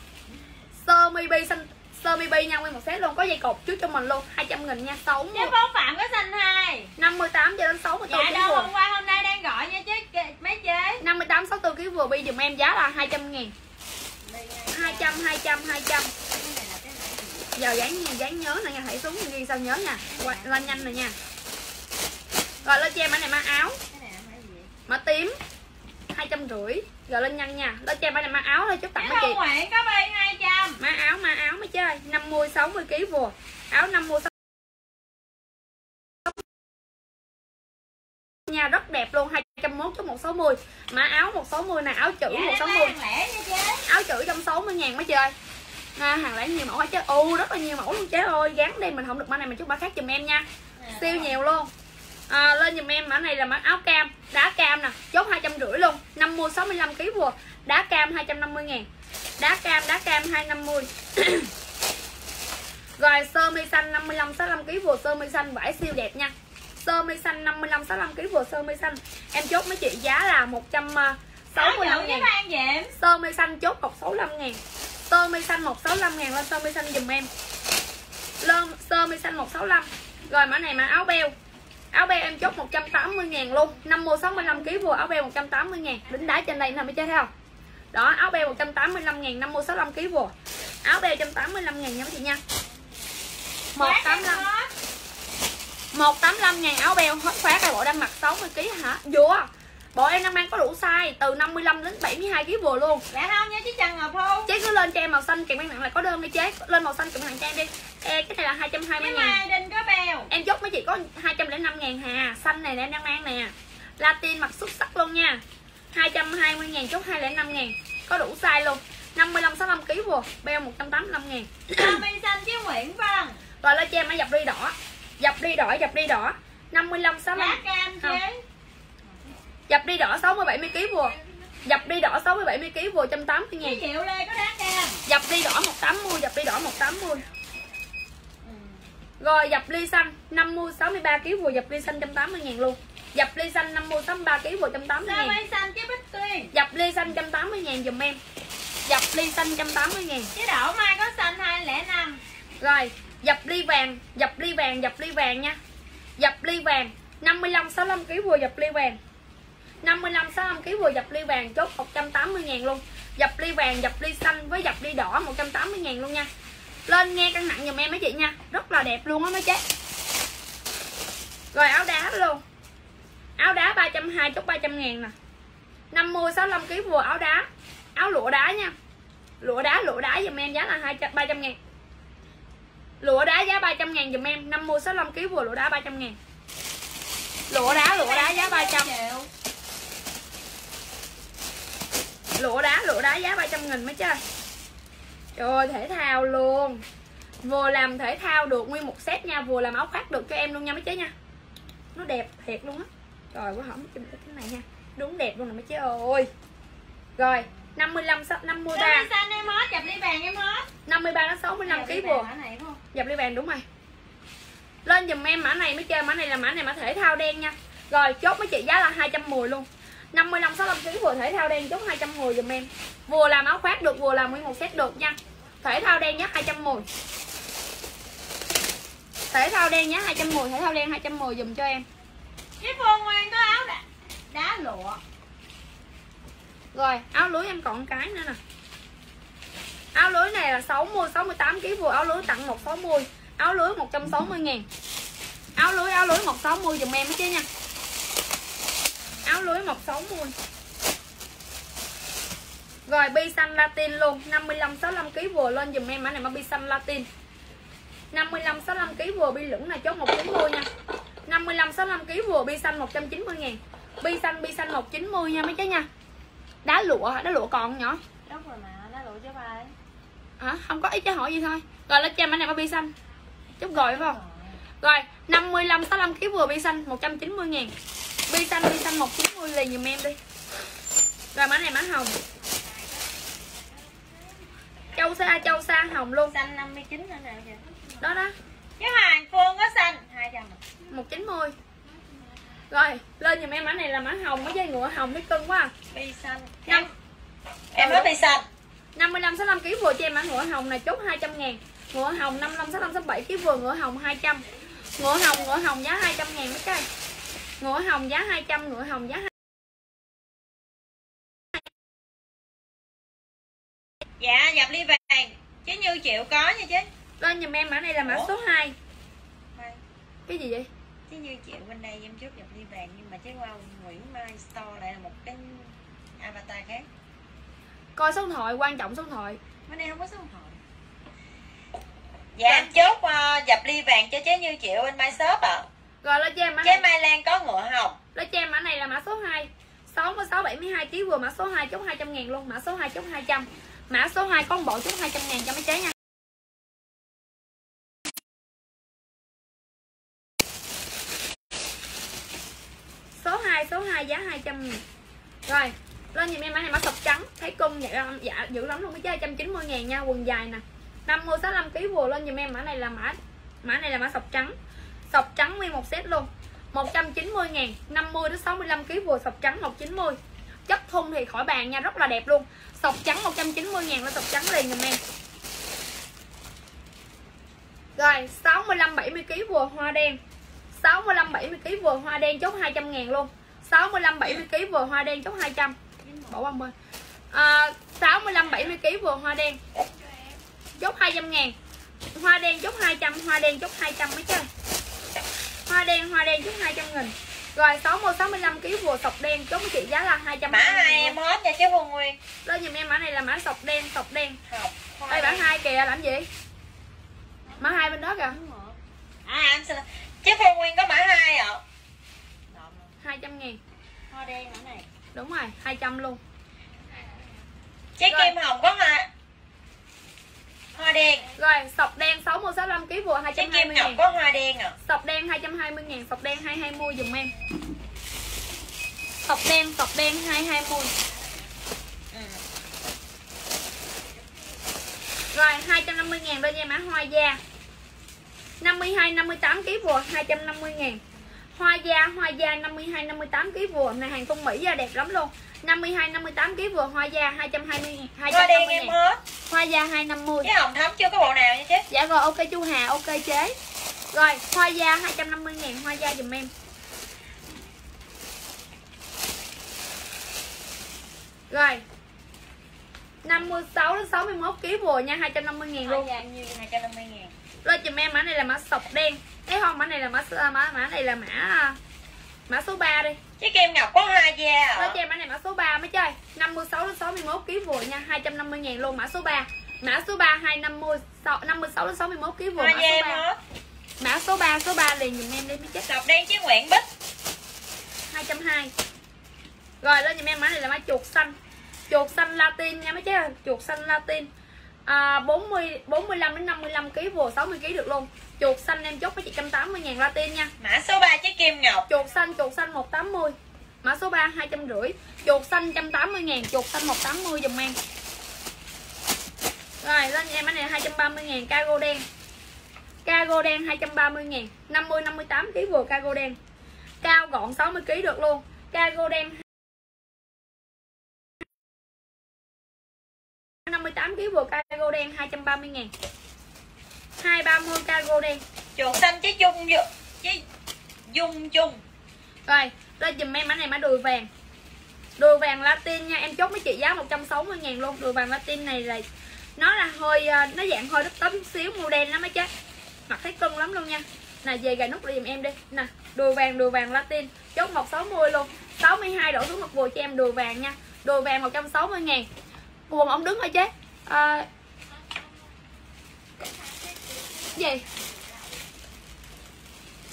sơ mi bi xanh sơ bi nha nguyên một set luôn có dây cột trước cho mình luôn 200 nghìn nha 60 Chứ Phong Phạm có xanh hai. 58 cho đến 64 Dạ kg đâu vừa hôm qua hôm nay đang gọi nha chứ mấy chế 58 64 kg vừa bi dùm em giá là 200 ngàn 200 200 200 giờ dán dán nhớ nè nha hãy xuống ghi sao nhớ nha. Qua- lên nhanh rồi nha. Rồi lên cho em này mang áo. Mã tím hai trăm rưỡi rồi lên nhanh nha. Lên cho mã này mang áo thôi chúc tặng mấy chị. Nguyễn có bi 200 má áo má áo mới chơi. 50 60 kg vừa áo 50 nha rất đẹp luôn. 201 cho 160 mã áo 160 nè áo chữ Dạ đang 160 hàng lẻ nha chế áo chữ 160 ngàn mới chơi. À, hàng lẻ nhiều mẫu hết chứ. U rất là nhiều mẫu luôn chế ơi gắn đi mình không được mã này mình chút mã khác giùm em nha. Siêu nhiều luôn à, lên giùm em mã này là mã áo cam đá cam nè chốt hai trăm rưỡi luôn 50 65 kg vừa đá cam 250 ngàn đá cam đá cam 250 [COUGHS] rồi sơ mi xanh 55 65 kg vừa sơ mi xanh vải siêu đẹp nha. Sơ mi xanh 55 65 kg vừa sơ mi xanh. Em chốt mấy chị giá là 165 ngàn. Sơ mi xanh chốt 165 ngàn. Sơ mi xanh 165 ngàn lên sơ mi xanh dùm em. Lên sơ mi xanh 165 rồi mã này mã áo beo áo beo em chốt 180 ngàn luôn. 50 65 kg vừa áo beo 180 ngàn. Đính đá trên đây nè mới chơi thấy không đó áo beo 185 ngàn 50 65 kg vừa. Áo beo 185 ngàn nha mấy chị nha. 185 185 ngàn áo beo hết khóa cái bộ đang mặc 60 kg hả? Vừa bộ em đang mang có đủ size từ 55 đến 72 kg vừa luôn. Dạ không nha chứ Trần Ngọc Thu chế cứ lên cho em màu xanh kèm mang nặng là có đơn đi chế. Lên màu xanh kèm nặng cho em đi. Ê, cái này là 220 Chứ ngàn. Mai Đinh có bèo. Em chốt mấy chị có 205 ngàn hà. Xanh này là em đang mang nè. Latin mặc xuất sắc luôn nha. 220 ngàn chốt 205 ngàn. Có đủ size luôn. 55 65 kg vừa beo 185 ngàn. Sơ mi xanh chứ Nguyễn Văn? Rồi lên cho em dập đi đỏ. Dập đi đỏ dập đi đỏ. 55 Lá 65 cam Không. chế dập đi đỏ 60 70 kg vừa dập đi đỏ 60 70 kg vừa 180 Chứ ngàn Diệu Lê có lá cam dập đi đỏ 180 dập đi đỏ 180 Rồi dập ly xanh 50 63 kg vừa dập ly xanh 180 ngàn luôn. Dập ly xanh 50 63 kg vừa 180 Sơ ngàn. mi xanh chứ Bích Tuyên Dập ly xanh 180 ngàn dùm em. Dập ly xanh 180 ngàn. Chứ Đỗ Mai có xanh 205 Rồi, dập ly vàng, dập ly vàng, dập ly vàng nha. Dập ly vàng 55 65 kg vừa dập ly vàng. 55 65 kg vừa dập ly vàng chốt 180 ngàn luôn. Dập ly vàng, dập ly xanh với dập ly đỏ 180 ngàn luôn nha. Lên nghe cân nặng giùm em mấy chị nha. Rất là đẹp luôn á mấy chị Rồi áo đá luôn. Áo đá 320 chốt 300 ngàn nè. 50 65 kg vừa áo đá. Áo lụa đá nha. Lụa đá lụa đá giùm em giá là 200 300 ngàn. Lụa đá giá 300 ngàn dùm em 50 65 kg vừa lụa đá 300 ngàn Lụa đá lụa đá giá 300 triệu Lụa đá lụa đá giá 300 nghìn mấy chơi. Trời ơi thể thao luôn. Vừa làm thể thao được nguyên một set nha Vừa làm áo khoác được cho em luôn nha mấy chế nha. Nó đẹp thiệt luôn á. Trời quá hỏng chùm cái này nha. Đúng đẹp luôn nè mấy chế ơi Rồi 55 Sơ 53 mi xanh em hết? Dập ly vàng em hết. 53 đến 65 kg vừa dập ly vàng đúng rồi. Lên dùm em mã này mới chơi mã này là mã này mã thể thao đen nha. Rồi chốt mấy chị giá là 210 luôn 55 65 kg vừa thể thao đen chốt 210 dùm em. Vừa làm áo khoác được vừa làm nguyên một set được nha. Thể thao đen giá 210 thể thao đen giá 210 thể thao đen 210 dùm cho em. Chứ Phương Nguyên có áo đá, đá lụa. Rồi áo lưới em còn cái nữa nè. Áo lưới này là 60 68 kg vừa áo lưới tặng 160 áo lưới 160 ngàn. Áo lưới áo lưới 160 dùm em chứ nha áo lưới 160 rồi bi xanh latin luôn. 55 65 kg vừa lên dùm em mã này mà bi xanh latin 55 65 kg vừa bi lửng này chốt 190 nha. 55 65 kg vừa bi xanh 190 ngàn. Bi xanh bi xanh 190 nha mấy trái nha. Đá lụa đá lụa còn nhỏ? Đốt rồi mà, nó lụi chứ bài hả? Không có ý cho hỏi gì thôi. Rồi lên cho anh này bao bi xanh chút gọi phải không? Rồi. 55 65 kg vừa bi xanh 190 ngàn bi xanh bi xanh 190 liền giùm em đi. Rồi mã này mã hồng. Châu sa châu sa hồng luôn. Xanh 59 nữa nè kìa đó đó. Chứ hàng Phương có xanh. 200 à 190 rồi lên giùm em mã này là mã hồng mấy dây ngựa hồng thấy cưng quá à. Bi xanh. Năm. Em, em nói bi xanh. 55 65 kg vừa cho em mã ngựa hồng này chốt 200 ngàn. Ngựa hồng 55 65 67 kg vừa ngựa hồng 200 ngựa hồng ngựa hồng giá 200 ngàn mấy cây ngựa hồng giá 200 ngựa hồng giá Dạ dập ly vàng. Chứ như chịu có nha chứ. Lên giùm em mã này là mã Ủa? số 2 Khoan, cái gì vậy? Chứ như chịu bên đây em chốt dập ly vàng Nhưng mà chứ qua Nguyễn Mai Store lại là một cái avatar khác. Coi số điện thoại quan trọng số điện thoại. Bên đây không có số điện thoại. Dạ em chốt uh, dập ly vàng cho chế như chịu bên My Shop ạ rồi lên cho em mã này. Mai Lan có ngựa hồng. Lên cho em mã này là mã số 2 66 72 kg vừa mã số 2 chốt 200 ngàn luôn. Mã số 2 chốt 200 mã số 2 có một bộ chốt 200 ngàn cho mấy trái nha. Số 2 số 2 giá 200 ngàn rồi lên giùm em mã này mã sọc trắng. Thấy cung dạ, dạ dữ lắm luôn mấy trái 190 ngàn nha quần dài nè. 50 65 kg vừa lên giùm em mã này là mã mã này là mã sọc trắng sọc trắng nguyên một set luôn. 190 ngàn 50 đến 65 kg vừa sọc trắng 190 chất thun thì khỏi bàn nha rất là đẹp luôn. Sọc trắng 190 ngàn là sọc trắng liền dùm em rồi 65 70 kg vừa hoa đen. 65 70 kg vừa hoa đen chốt 200 ngàn luôn. 65 70 kg vừa hoa đen chốt 200 bỏ qua bên. À, 65 70 kg vừa hoa đen chốt 200 ngàn. Hoa đen chốt 200 hoa đen chốt 200 mấy chơi hoa đen hoa đen chốt 200 nghìn. Rồi 60 65 kg vừa sọc đen chốt với chị giá là 200 Mã hai em hết nha chứ Phương Nguyên. Lên giùm em mã này là mã sọc đen sọc đen. Học đây mã hai kìa làm gì? Mã hai bên đó kìa. À anh xin. Chứ Phương Nguyên có mã hai ạ. 200 ngàn Hoa đen mã này. Đúng rồi 200 luôn. Rồi. Kim Hồng có hoa Hoa đen. Rồi sọc đen 60 65 kg vừa Chứ 220 Kim Ngọc ngàn. có hoa đen à? Sọc đen 220 ngàn sọc đen 220 dùm em. Sọc đen sọc đen 220 ừ. Rồi 250 ngàn đôi dây mã hoa da. 52 58 kg vừa 250 ngàn. Hoa da hoa da 52 58 kg vừa này hàng công Mỹ da đẹp lắm luôn 52 58 kg vừa hoa da 220 ngàn Hoa 250 đen em ngàn. hết Hoa da 250 Chứ Hồng Thắm chưa có bộ nào nha chứ. Dạ rồi ok chú Hà ok chế. Rồi hoa da 250 ngàn hoa da dùm em. Rồi. 56 đến 61 kg vừa nha 250 ngàn Hoa luôn. da nhiêu? 250 ngàn. Lên dùm em mã này là mã sọc đen. Thấy không? Mã này là mã mã mã này là mã mã số 3 đi. Chứ Kim Ngọc có hoa da à cho em mã này mã số 3 mới chơi. 56 đến 61 kg vừa nha 250 ngàn luôn mã số 3 mã số 3 250 6, 56 đến 61 kg vừa mã số em 3 hết mã số 3 số 3 liền dùm em đi mới chết. Sọc đen chứ Nguyễn Bích. 220 rồi lên dùm em mã này là mã chuột xanh. Chuột xanh latin nha mấy chế ơi chuột xanh latin à, 40 45 đến 55 kg vừa 60 kg được luôn. Chuột xanh em chốt với chị 180 ngàn latin nha. Mã số 3 chứ Kim Ngọc. Chuột xanh chuột xanh 180 mã số 3 250 chuột xanh 180 ngàn chuột xanh 180 dùm em. Rồi lên em cái này 230 ngàn cargo đen. Cargo đen 230 ngàn. 50 58 kg vừa cargo đen. Cao gọn 60 kg được luôn. Cargo đen 58 kg vừa cargo đen 230 ngàn. 230 cargo đen. Chuột xanh chứ Dung Dung Chứ Dung Chung. Rồi, lên dùm em mã này mã đùi vàng. Đùi vàng Latin nha, em chốt với chị giá 160 ngàn luôn. Đùi vàng Latin này là Nó là hơi, ờ, nó dạng hơi đứt tấm xíu màu đen lắm á chứ. Mặt thấy cưng lắm luôn nha. Nè, về gài nút dùm em đi. Nè, đùi vàng, đùi vàng Latin. Chốt 160 luôn. 62 đổ xuống mặt vừa cho em đùi vàng nha. Đùi vàng 160 ngàn Quần ông đứng rồi chứ à... Gì?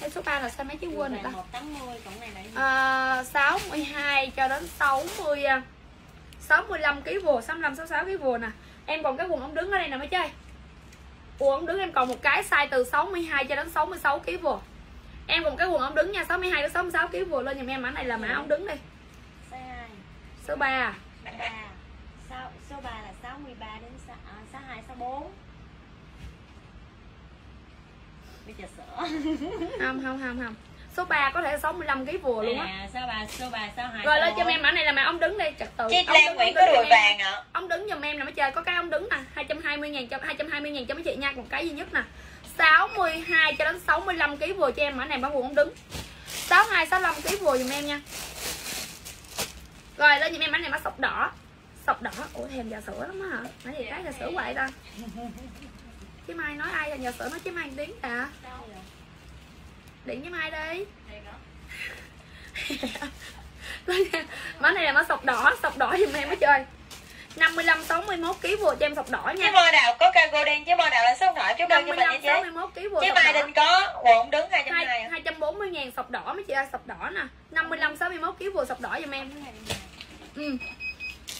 Cái số 3 là sao mấy chứ quên rồi ta? 180 còn này là gì? à, 62 cho đến 60 65 kg vừa 65 66 kg vừa nè. Em còn cái quần ống đứng ở đây nè mấy chơi. Quần ống đứng em còn một cái size từ 62 cho đến 66 kg vừa em còn cái quần ống đứng nha 62 đến 66 kg vừa lên giùm em mã này là mã ống đứng đi. Số 3 số 3 số 3 là 63 đến sa- à, 62, 64 Bây giờ sữa [LAUGHS] không không không không. Số 3 có thể là 65 kg vừa luôn á. À, số 3, số 3, số 2 rồi lên cho em mã này là mã ống đứng đi trật tự. Ống Lan Nguyễn có đùi vàng ạ ống đứng giùm em nè mấy chơi có cái ống đứng nè. 220 ngàn cho 220 ngàn cho mấy chị nha một cái duy nhất nè. 62 cho đến 65 kg vừa cho em mã này bán quần ống đứng. 62 65 kg vừa giùm em nha. Rồi lên giùm em mã này mã sọc đỏ sọc đỏ. Ủa thèm trà sữa lắm hả? Nãy gì cái trà sữa hoài ta. Chứ mai nói ai thèm trà sữa nói chứ mai tiếng à? Vậy? điện với mai đi. [LAUGHS] Mã này là mã sọc đỏ. Sọc đỏ giùm em mới chơi. 55 61 kg vừa cho em sọc đỏ Chứ nha bò đào có cargo đen chứ bò đào là số điện thoại chú bên cho mình 55 nha chế 61 kg vừa Chứ Mai đỏ. Đinh có quần đứng 220 Hai- ạ 240 ngàn sọc đỏ mấy chị ơi sọc đỏ nè. 55 61 kg vừa sọc đỏ giùm em. Ừ.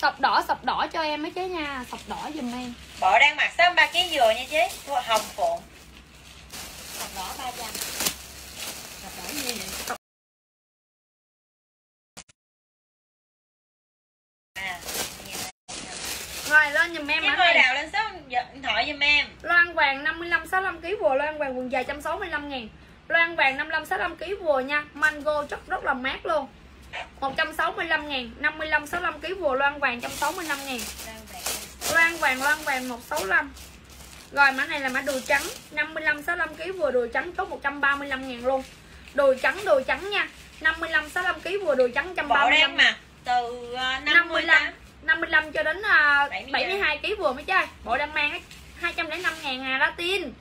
sọc đỏ sọc đỏ cho em mấy chế nha. Sọc đỏ giùm em. Bộ đang mặc 63 kg dừa nha chế Của Hồng Phụng. Hồng đỏ 300 Hồng đỏ gì vậy? À, rồi lên giùm em Chứ bò này đào lên số điện thoại giùm em. Loan vàng 55 65 kg vừa loan vàng quần dài 165 ngàn. Loan vàng 55 65 kg vừa nha. Mango rất rất là mát luôn 165 ngàn 55 65 kg vừa loan vàng 165 ngàn. Loan vàng loan vàng 165 rồi mã này là mã đùi trắng 55 65 kg vừa đùi trắng chốt 135 ngàn luôn. Đùi trắng đùi trắng nha. 55 65 kg vừa đùi trắng Bộ 135 đang mặc từ à, 55 58 55 cho đến uh, 72. 72 kg vừa mới chơi. Bộ đang mang ấy, 205 ngàn à Latin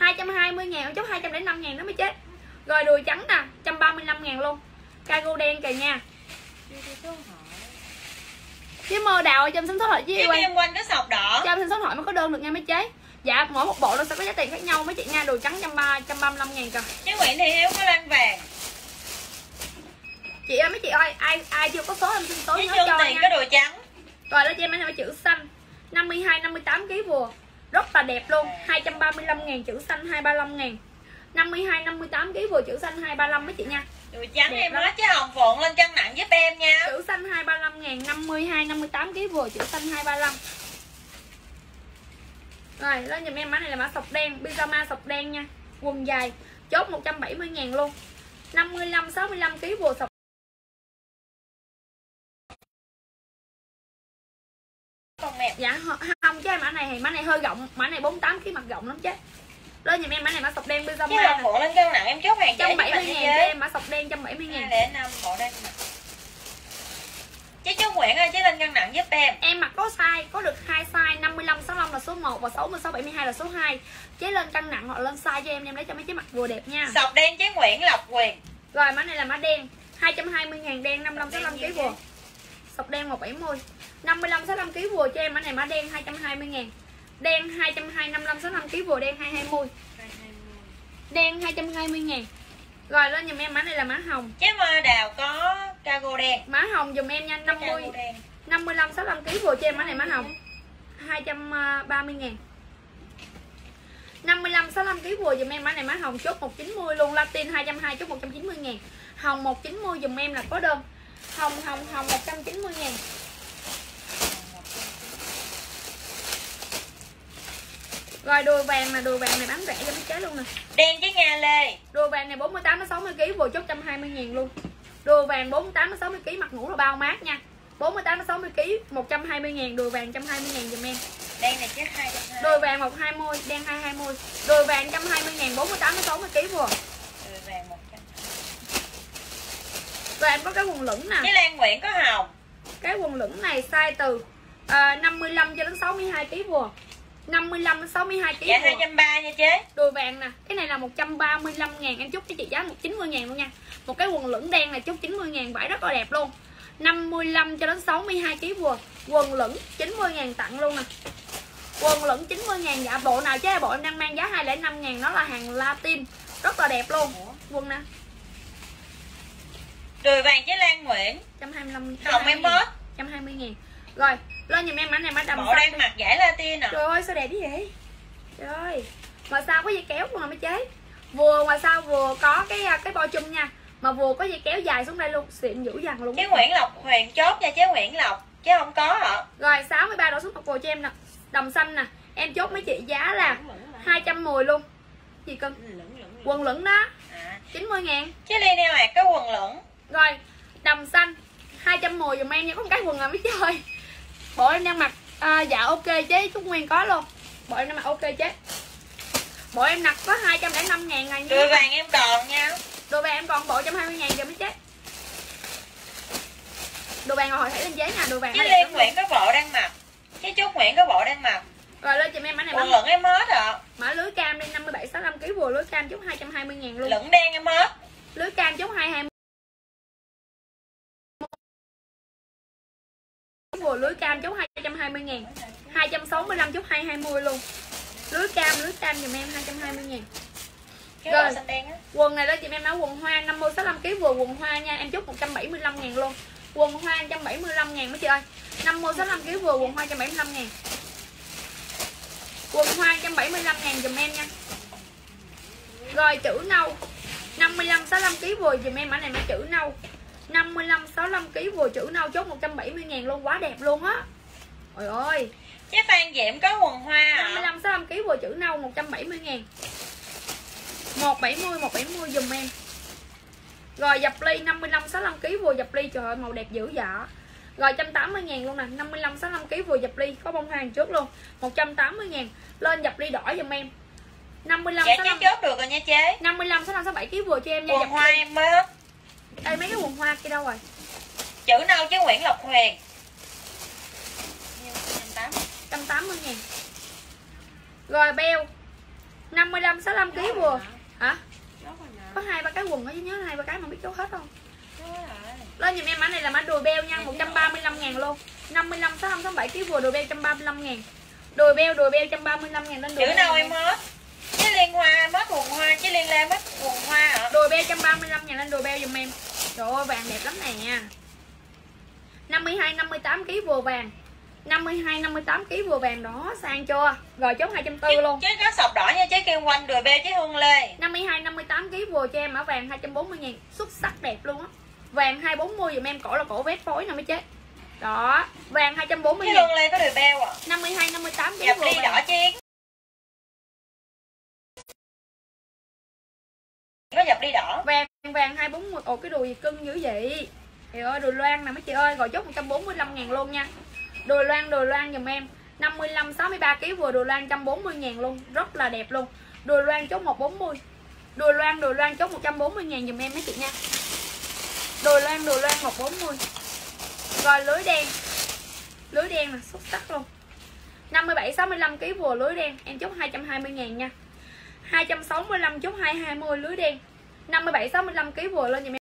220 ngàn chút 205 ngàn đó mới chết rồi đùi trắng nè 135 ngàn luôn cargo đen kìa nha. Chứ mơ đào ở trong số thoại với em em quanh có sọc đỏ. Cho số thoại mới có đơn được nha mấy chế. Dạ mỗi một bộ nó sẽ có giá tiền khác nhau. Mấy chị nha đùi trắng 135 ngàn kìa. Chứ Nguyễn Thị Hiếu có lan vàng. Chị ơi mấy chị ơi ai ai chưa có số em xin số Chứ nhớ cho Tiền nha. có đùi trắng. Rồi đó cho em là chữ xanh. 52 58 kg vừa Rất là đẹp luôn. 235 ngàn chữ xanh 235 ngàn. 52 58 kg vừa chữ xanh 235 mấy chị nha Đùi trắng Đẹp em lắm. hết chứ Hồng Phượng lên cân nặng giúp em nha. Chữ xanh 235 ngàn 52 58 kg vừa chữ xanh 235 Rồi lên giùm em mã này là mã sọc đen Pyjama sọc đen nha. Quần dài chốt 170 ngàn luôn. 55 65 kg vừa sọc. Con mẹp Dạ không chứ mã này thì mã này hơi rộng Mã này 48 kg mặt rộng lắm chứ Lên giùm em mã này mã sọc đen Chứ pyjama Hồng nè Phượng lên cân nặng em chốt hàng giúp 170 mình ngàn cho chế em mã sọc đen 170 Hai ngàn. Để năm bộ đây Chứ chú Nguyễn ơi chứ lên cân nặng giúp em. Em mặc có size, có được hai size 55, 65 là số 1 và 66, 72 là số 2 Chế lên cân nặng hoặc lên size cho em em lấy cho mấy chế mặc vừa đẹp nha. Sọc đen chứ Nguyễn Lộc Quyền. Rồi mã này là mã đen. 220 ngàn đen 55, 65 kg vừa Sọc đen 170 55, 65 kg vừa cho em mã này mã đen 220 ngàn Đen 220, 55, 65 kg vừa đen 220 Đen 220 ngàn. Rồi lên dùm em mã này là mã hồng. Chứ mơ đào có cargo đen. Mã hồng dùm em nha 50 Cargo đen. 55 65 kg vừa cho em mã này mã hồng. 230 ngàn. 55 65 kg vừa dùm em mã này mã hồng chốt 190 luôn Latin 220 chốt 190 ngàn. Hồng 190 dùm em là có đơn. Hồng hồng hồng 190 ngàn Rồi đùi vàng là đùi vàng này bán rẻ cho mấy chế luôn nè Đen chứ Nga Lê Đùi vàng này 48 đến 60 kg vừa chốt 120 ngàn luôn. Đùi vàng 48 đến 60 kg mặc ngủ là bao mát nha. 48 đến 60 kg 120 ngàn, đùi vàng 120 ngàn dùm em. Đen này chứ 220 Đùi vàng 120, đen 220. Đùi vàng 120 ngàn 48 đến 60 kg vừa. Đùi vàng 100 Rồi em có cái quần lửng nè. Chứ Lan Nguyễn có hồng Cái quần lửng này size từ à, 55 cho đến 62 kg vừa. 55 đến 62 kg Dạ vừa. 230 nha chế Đùi vàng nè, cái này là 135 ngàn Em chúc cho chị giá 190 ngàn luôn nha. Một cái quần lửng đen này chúc 90 ngàn Vải rất là đẹp luôn. 55 cho đến 62 kg vừa Quần. Lửng 90 ngàn tặng luôn nè. Quần lửng 90 ngàn Dạ bộ nào chứ? Bộ em đang mang giá 205 ngàn Nó là hàng Latin Rất là đẹp luôn. Quần nè. Đùi vàng với Lan Nguyễn? 125 Hồng em bớt. 120 ngàn. Rồi lên giùm em mã này mã đầm bộ xanh đang mặc giải latin nè. Trời ơi sao đẹp như vậy? Trời ơi Ngoài sau có dây kéo mà mấy chế Vừa ngoài sau vừa có cái à, cái bo chung nha Mà vừa có dây kéo dài xuống đây luôn Xịn dữ dằn luôn. Chế Nguyễn Lộc Huyền chốt nha chế Nguyễn Lộc. Chứ không có hả? Rồi 63 độ xuống mặt cho em nè Đầm xanh nè. Em chốt mấy chị giá là 210 luôn. Gì cưng Quần lửng đó. à. 90 ngàn. Chế Ly neo hạt cái quần lửng. Rồi đầm xanh 210 dùm em nha Có một cái quần à mấy chơi Bộ em đang mặc à, Dạ ok chế Trúc Nguyên có luôn. Bộ em đang mặc ok chế Bộ em mặc có 205 ngàn ngày đùi vàng em còn nha. Đồ vàng em còn bộ 120 ngàn giờ mới chết. Đồ vàng hồi thấy lên giấy nè Đồ vàng Liên lắm Nguyễn có bộ đang mặc. Chế Trúc Nguyễn có bộ đang mặc. Rồi lên cho em mã này mã, lửng em hết rồi mã lưới cam đi 57 65 kg vừa lưới cam chút 220 ngàn luôn. Lửng đen em hết. Lưới cam chút 220 vừa lưới cam chút 220 ngàn 265 chút 220 luôn Lưới cam lưới cam giùm em 220 ngàn cái Rồi. Quần này lên chị em áo quần hoa 50 65 kg vừa quần hoa nha, em chốt 175 000 luôn. Quần hoa 175 000 mấy chị ơi. 50 65 kg vừa quần hoa 175 000 Quần hoa 175 000 dùm em nha. Rồi chữ nâu 55 65 kg vừa dùm em mã này mã chữ nâu. 55 65 kg vừa chữ nâu chốt 170 000 luôn, quá đẹp luôn á. Ôi ơi, chế Phan Diệm có quần hoa hả 55 65 kg vừa chữ nâu 170 000 170 170 dùm em. Rồi dập ly 55 65 kg vừa dập ly trời ơi màu đẹp dữ dạ. Rồi 180 000 luôn nè, 55 65 kg vừa dập ly có bông hoa trước luôn. 180 000 Lên dập ly đỏ dùm em. 55 dạ chế 65 chốt được rồi nha chế 55 65 67 kg vừa cho em nha quần dập hoa ly. em mới hết Đây mấy cái quần hoa kia đâu rồi? chữ nâu chế Nguyễn Lộc Huyền 180 000 Rồi beo. 55 65 kg vừa. Hả? Có hai ba cái quần ở nhớ hai ba cái mà biết chốt hết không? Lên giùm em mã này là mã đùi beo nha 135 ngàn luôn. 55 65 67 kg vừa đùi beo 135 ngàn. Đùi beo đùi beo 135 ngàn lên đùi chữ nâu em hết chế Liên Hoa hết quần hoa chế Liên Lê mất quần hoa hả? Đùi beo 135 ngàn lên đùi beo giùm em. Trời ơi vàng đẹp lắm nè. 52 58 kg vừa vàng. 52 58 kg vừa vàng đó sang chưa Rồi chốt 240 luôn. chế có sọc đỏ nha chế kêu quanh đùi beo chế Hương Lê. 52 58 kg vừa cho em ở vàng 240 ngàn Xuất sắc đẹp luôn á. Vàng 240 dùm em cổ là cổ vét phối nè mấy chế Đó Vàng 240 chế ngàn Hương Lê có đùi beo à 52 58 kg dập vừa vàng đỏ chiến có dập đi đỏ. Vàng vàng hai bốn ồ, cái đùi cưng dữ vậy. Trời ơi, đùi loan nè, mấy chị ơi. Gọi chốt 145 ngàn luôn nha. Đùi loan đùi loan dùm em. 55 63 kg vừa, đùi loan 140 ngàn luôn. Rất là đẹp luôn. Đùi loan chốt 140 đùi loan đùi loan chốt 140 ngàn dùm em mấy chị nha. Đùi loan đùi loan 140 rồi, lưới đen. Lưới đen nè, xuất sắc luôn. 57 65 kg vừa, lưới đen. Em chốt 220 ngàn nha. 265 chốt 220 lưới đen. 57 65 kg vừa lên giùm em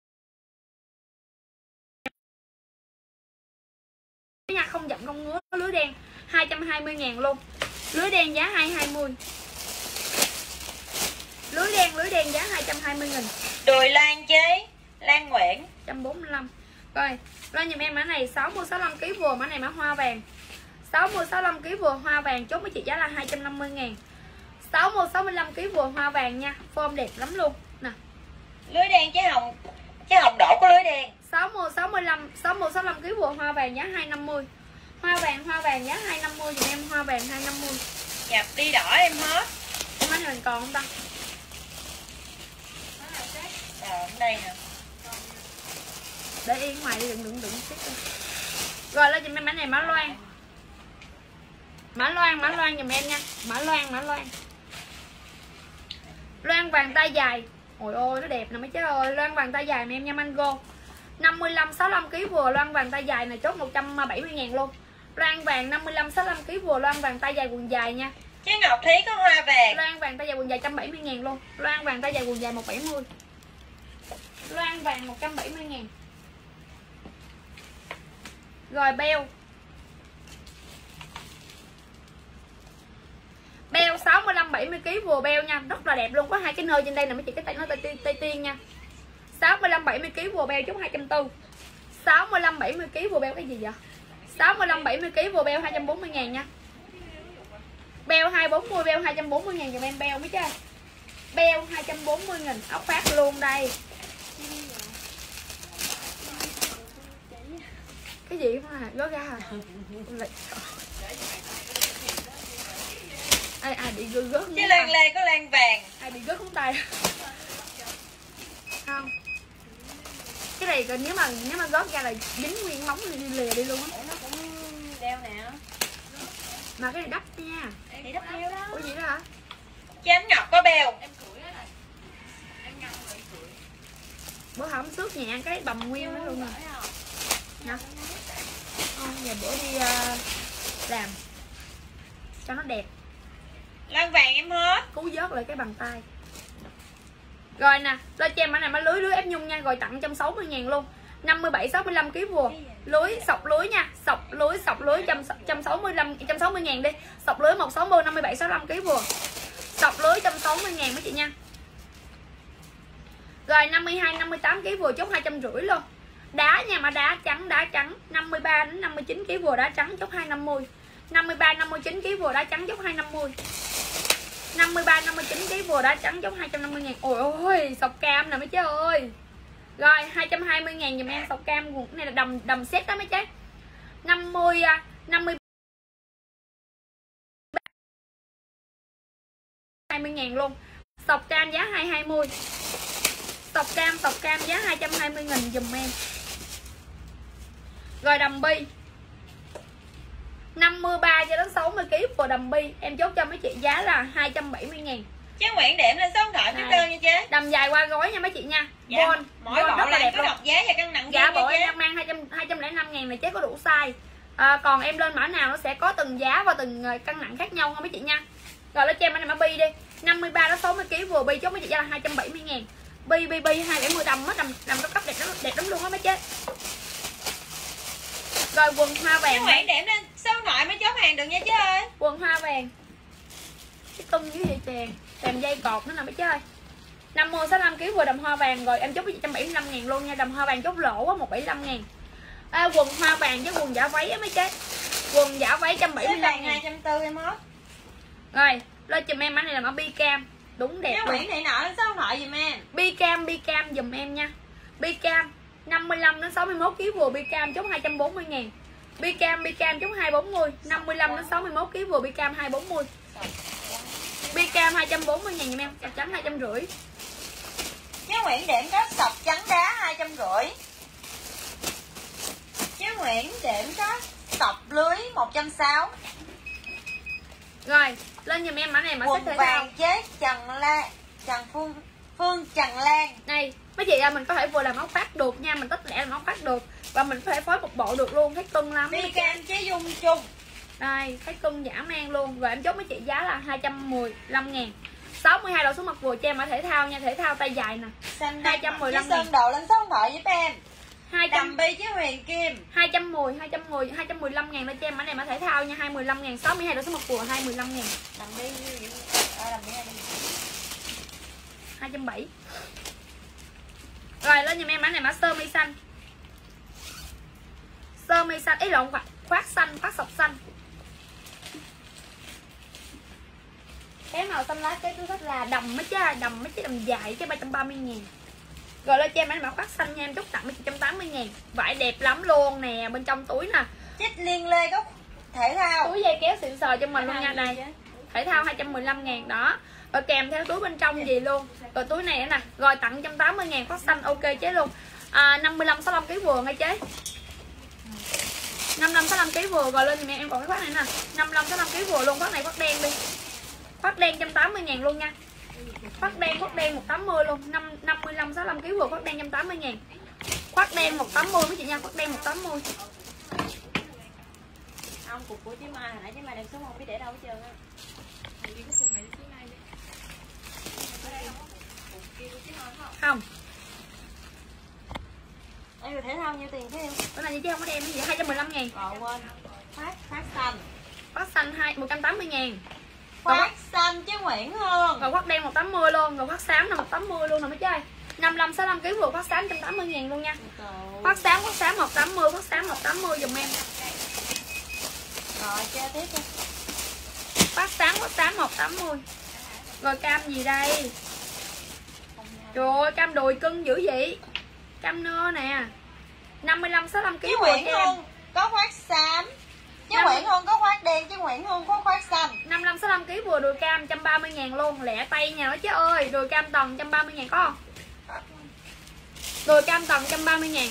nha không dặm không ngứa lưới đen. 220 ngàn luôn. Lưới đen giá 220 lưới đen lưới đen giá 220 nghìn. Đùi Lan chế Lan Nguyễn. 145 rồi lên giùm em mã này 60 65 kg vừa mã này mã hoa vàng. 60 65 kg vừa hoa vàng chốt với chị giá là 250 ngàn 60 65 kg vừa hoa vàng nha. Form đẹp lắm luôn. Nè. Lưới đen chế hồng. Chế hồng đổ có lưới đen. 60 65 60 65 kg vừa hoa vàng giá 250 hoa vàng hoa vàng giá 250 dùm em hoa vàng 250 dập ly đỏ em hết. Em mình còn không ta? Ở đây nè. Để yên ngoài đi đừng đừng đừng xích đi. rồi lên giùm em mã này mã loan. Mã loan mã loan giùm em nha. Mã loan mã loan loan vàng tay dài. Ôi ôi nó đẹp nè mấy cháu ơi. Loan vàng tay dài mà em nha mango. 55 65 kg vừa loan vàng tay dài này chốt 170 ngàn luôn. Loan vàng 55 65 kg vừa loan vàng tay dài quần dài nha. Chế Ngọc Thí có hoa vàng. Loan vàng tay dài quần dài 170 ngàn luôn. Loan vàng tay dài quần dài 170 loan vàng 170 ngàn. Rồi beo beo 65 70 kg vừa beo nha. Rất là đẹp luôn. Có hai cái nơ trên đây nè mấy chị cái tay nó tay tiên, tay tiên nha. 65 70 kg vừa beo chốt 240 65 70 kg vừa beo cái gì vậy? 65 70 kg vừa beo 240 000 nha. Beo 240 beo 240 000 giùm em beo mấy chứ beo 240 000 ốc phát luôn đây. Cái gì mà gói ra hả? [LAUGHS] ai ai bị gớt gớt Chứ Lan Lê có lan vàng. Ai bị gớt ngón tay không. Cái này còn nếu mà nếu mà gót ra là dính nguyên móng đi lìa đi luôn á. Nó cũng đeo nè. Mà cái này đắt nha. Thì đắp đeo đó. Ủa gì đó hả? Chém ngọc có bèo. Bữa hổm xước nhà ăn cái bầm nguyên đó luôn nè. Thôi, giờ bữa đi ờ, làm cho nó đẹp Lan vàng em hết. Cứu vớt lại cái bàn tay. Rồi nè lên cho em mã này mã lưới lưới ép nhung nha. Rồi tặng 160 ngàn luôn. 57 65 kg vừa lưới sọc lưới nha. Sọc lưới sọc lưới 165 160 ngàn đi. Sọc lưới 160 57 65 kg vừa sọc lưới 160 ngàn mấy chị nha. Rồi 52 58 kg vừa chốt 250 luôn. Đá nha mà đá trắng đá trắng. 53 đến 59 kg vừa đá trắng chốt 250 53 59 kg vừa đá trắng chốt 250 53 59 kg vừa đá trắng chốt 250 000 Ôi ôi, sọc cam nè mấy chế ơi. Rồi 220 000 dùm em sọc cam Cái này là đầm đầm set đó mấy chế 50 50 20 000 luôn. Sọc cam giá 220 Sọc cam sọc cam giá 220 000 dùm em. Rồi, đầm bi. 53 cho đến 60 kg vừa đầm bi Em chốt cho mấy chị giá là 270 ngàn. Chứ Nguyễn điểm lên số điện thoại tiếp Này. đơn nha chế Đầm dài qua gói nha mấy chị nha. Dạ, Bon, mỗi bon bộ là đẹp có đọc giá và cân nặng Dạ bộ nha em chế đang mang 200, 205 ngàn này chế có đủ size. À, Còn em lên mã nào nó sẽ có từng giá và từng ờ, cân nặng khác nhau nha mấy chị nha. Rồi lên cho em anh này mã bi đi. 53 đến 60 kg vừa bi chốt mấy chị giá là 270 ngàn. Bi bi bi 270 đầm á đầm đầm cấp cấp đẹp lắm đẹp lắm luôn á mấy chế Rồi quần hoa Chứ vàng Nguyễn điểm lên số điện thoại mới chốt hàng được nha chế ơi? Quần hoa vàng. Cái tung dưới dây chuyền kèm dây cột nữa nè mấy chơi 50 65 kg vừa đầm hoa vàng rồi em chốt với chị 175 ngàn luôn nha đầm hoa vàng chốt lỗ á 175 ngàn. À, quần hoa vàng với quần giả váy á mấy chế quần giả váy Số 175 vàng ngàn 240 em hết rồi lên chùm em mã này là mã bi cam đúng đẹp Chứ nợ lên số điện thoại giùm em? Bi cam bi cam dùm em nha. Bi cam 55 đến 61 kg vừa bi cam chốt 240 ngàn. Bi cam bi cam chốt 240 55 đến 61 kg vừa bi cam 240 bi cam 240 ngàn giùm em sọc trắng 250 Chứ Nguyễn điểm có sọc trắng đá 250 Chứ Nguyễn điểm có sọc lưới 160 rồi lên giùm em mã này mã Quần xếp thể thao. vàng chế Trần Lan Trần Phương Phương Trần Lan. Này mấy chị ơi mình có thể vừa làm áo phát được nha mình tất lẻ làm áo phát được. Và mình có thể phối một bộ được luôn thấy cưng lắm. Bi cam chế dung chung. Đây thấy cưng giả man luôn. Rồi em chốt mấy chị giá là 215 ngàn. 62 độ số mặt vừa cho em ở thể thao nha thể thao tay dài nè. Xanh 215 Chứ Sơn Đồ lên số điện thoại giúp em. 200 Đầm bi chứ Huyền Kim. 210 210 215 ngàn lên cho em. Mã này mã thể thao nha 215 ngàn. 62 độ số mặt vừa 215 ngàn. Đầm bi Ờ đầm bi là đi. 270 rồi lên giùm em mã này mã sơ mi xanh. Sơ mi xanh ý lộn khoác, khoác xanh khoác sọc xanh. Cái màu xanh lá cái thứ rất là đầm mấy chứ đầm mấy chứ đầm dài chứ 330 ngàn rồi lên cho em mã này mã khoác xanh nha em chúc tặng 180 ngàn vải đẹp lắm luôn nè bên trong túi nè. Chích liên lê có thể thao. Túi dây kéo xịn sò cho mình luôn nha đây. thể thao 215 ngàn đó rồi kèm theo túi bên trong gì luôn? Rồi túi này nữa nè rồi tặng 180 ngàn khoác xanh ok chế luôn. À, 55 65 kg vừa ngay chế 55 65 kg vừa rồi lên thì mẹ em còn cái khoác này nè. 55 65 kg vừa luôn khoác này khoác đen đi. Khoác đen 180 ngàn luôn nha. Khoác đen khoác đen 180 luôn. 5, 55 65 kg vừa khoác đen 180 ngàn. Khoác đen 180 mấy chị nha khoác đen 180 Ông cục của chị Mai nãy chị Mai đem xuống không biết để đâu hết trơn á không. Em thể thao nhiêu tiền thế em? bữa nay chứ không có đem cái gì 215 ngàn. Ờ quên. Phát, phát xanh. Phát xanh hai 180 ngàn. Khoác xanh chứ Nguyễn Hương. rồi khoác đen 180 luôn rồi khoác xám là 180 luôn nè mấy chơi. 55 65 kg vừa khoác xám 180 ngàn luôn nha. Khoác xám khoác xám 180 khoác xám 180 dùm em. Rồi chơi tiếp đi. Khoác xám khoác xám 180 rồi cam gì đây trời ơi cam đùi cưng dữ vậy? Cam nơ nè. 55 65 kg Nguyễn em Hương có khoác xám chứ Năm- Nguyễn Hương có khoác đen chứ Nguyễn Hương có khoác xanh. 55 65 kg vừa đùi cam 130 ngàn luôn. Lẻ tay nhà nó chứ ơi đùi cam tầng 130 ngàn có không? Đùi cam tầng 130 ngàn.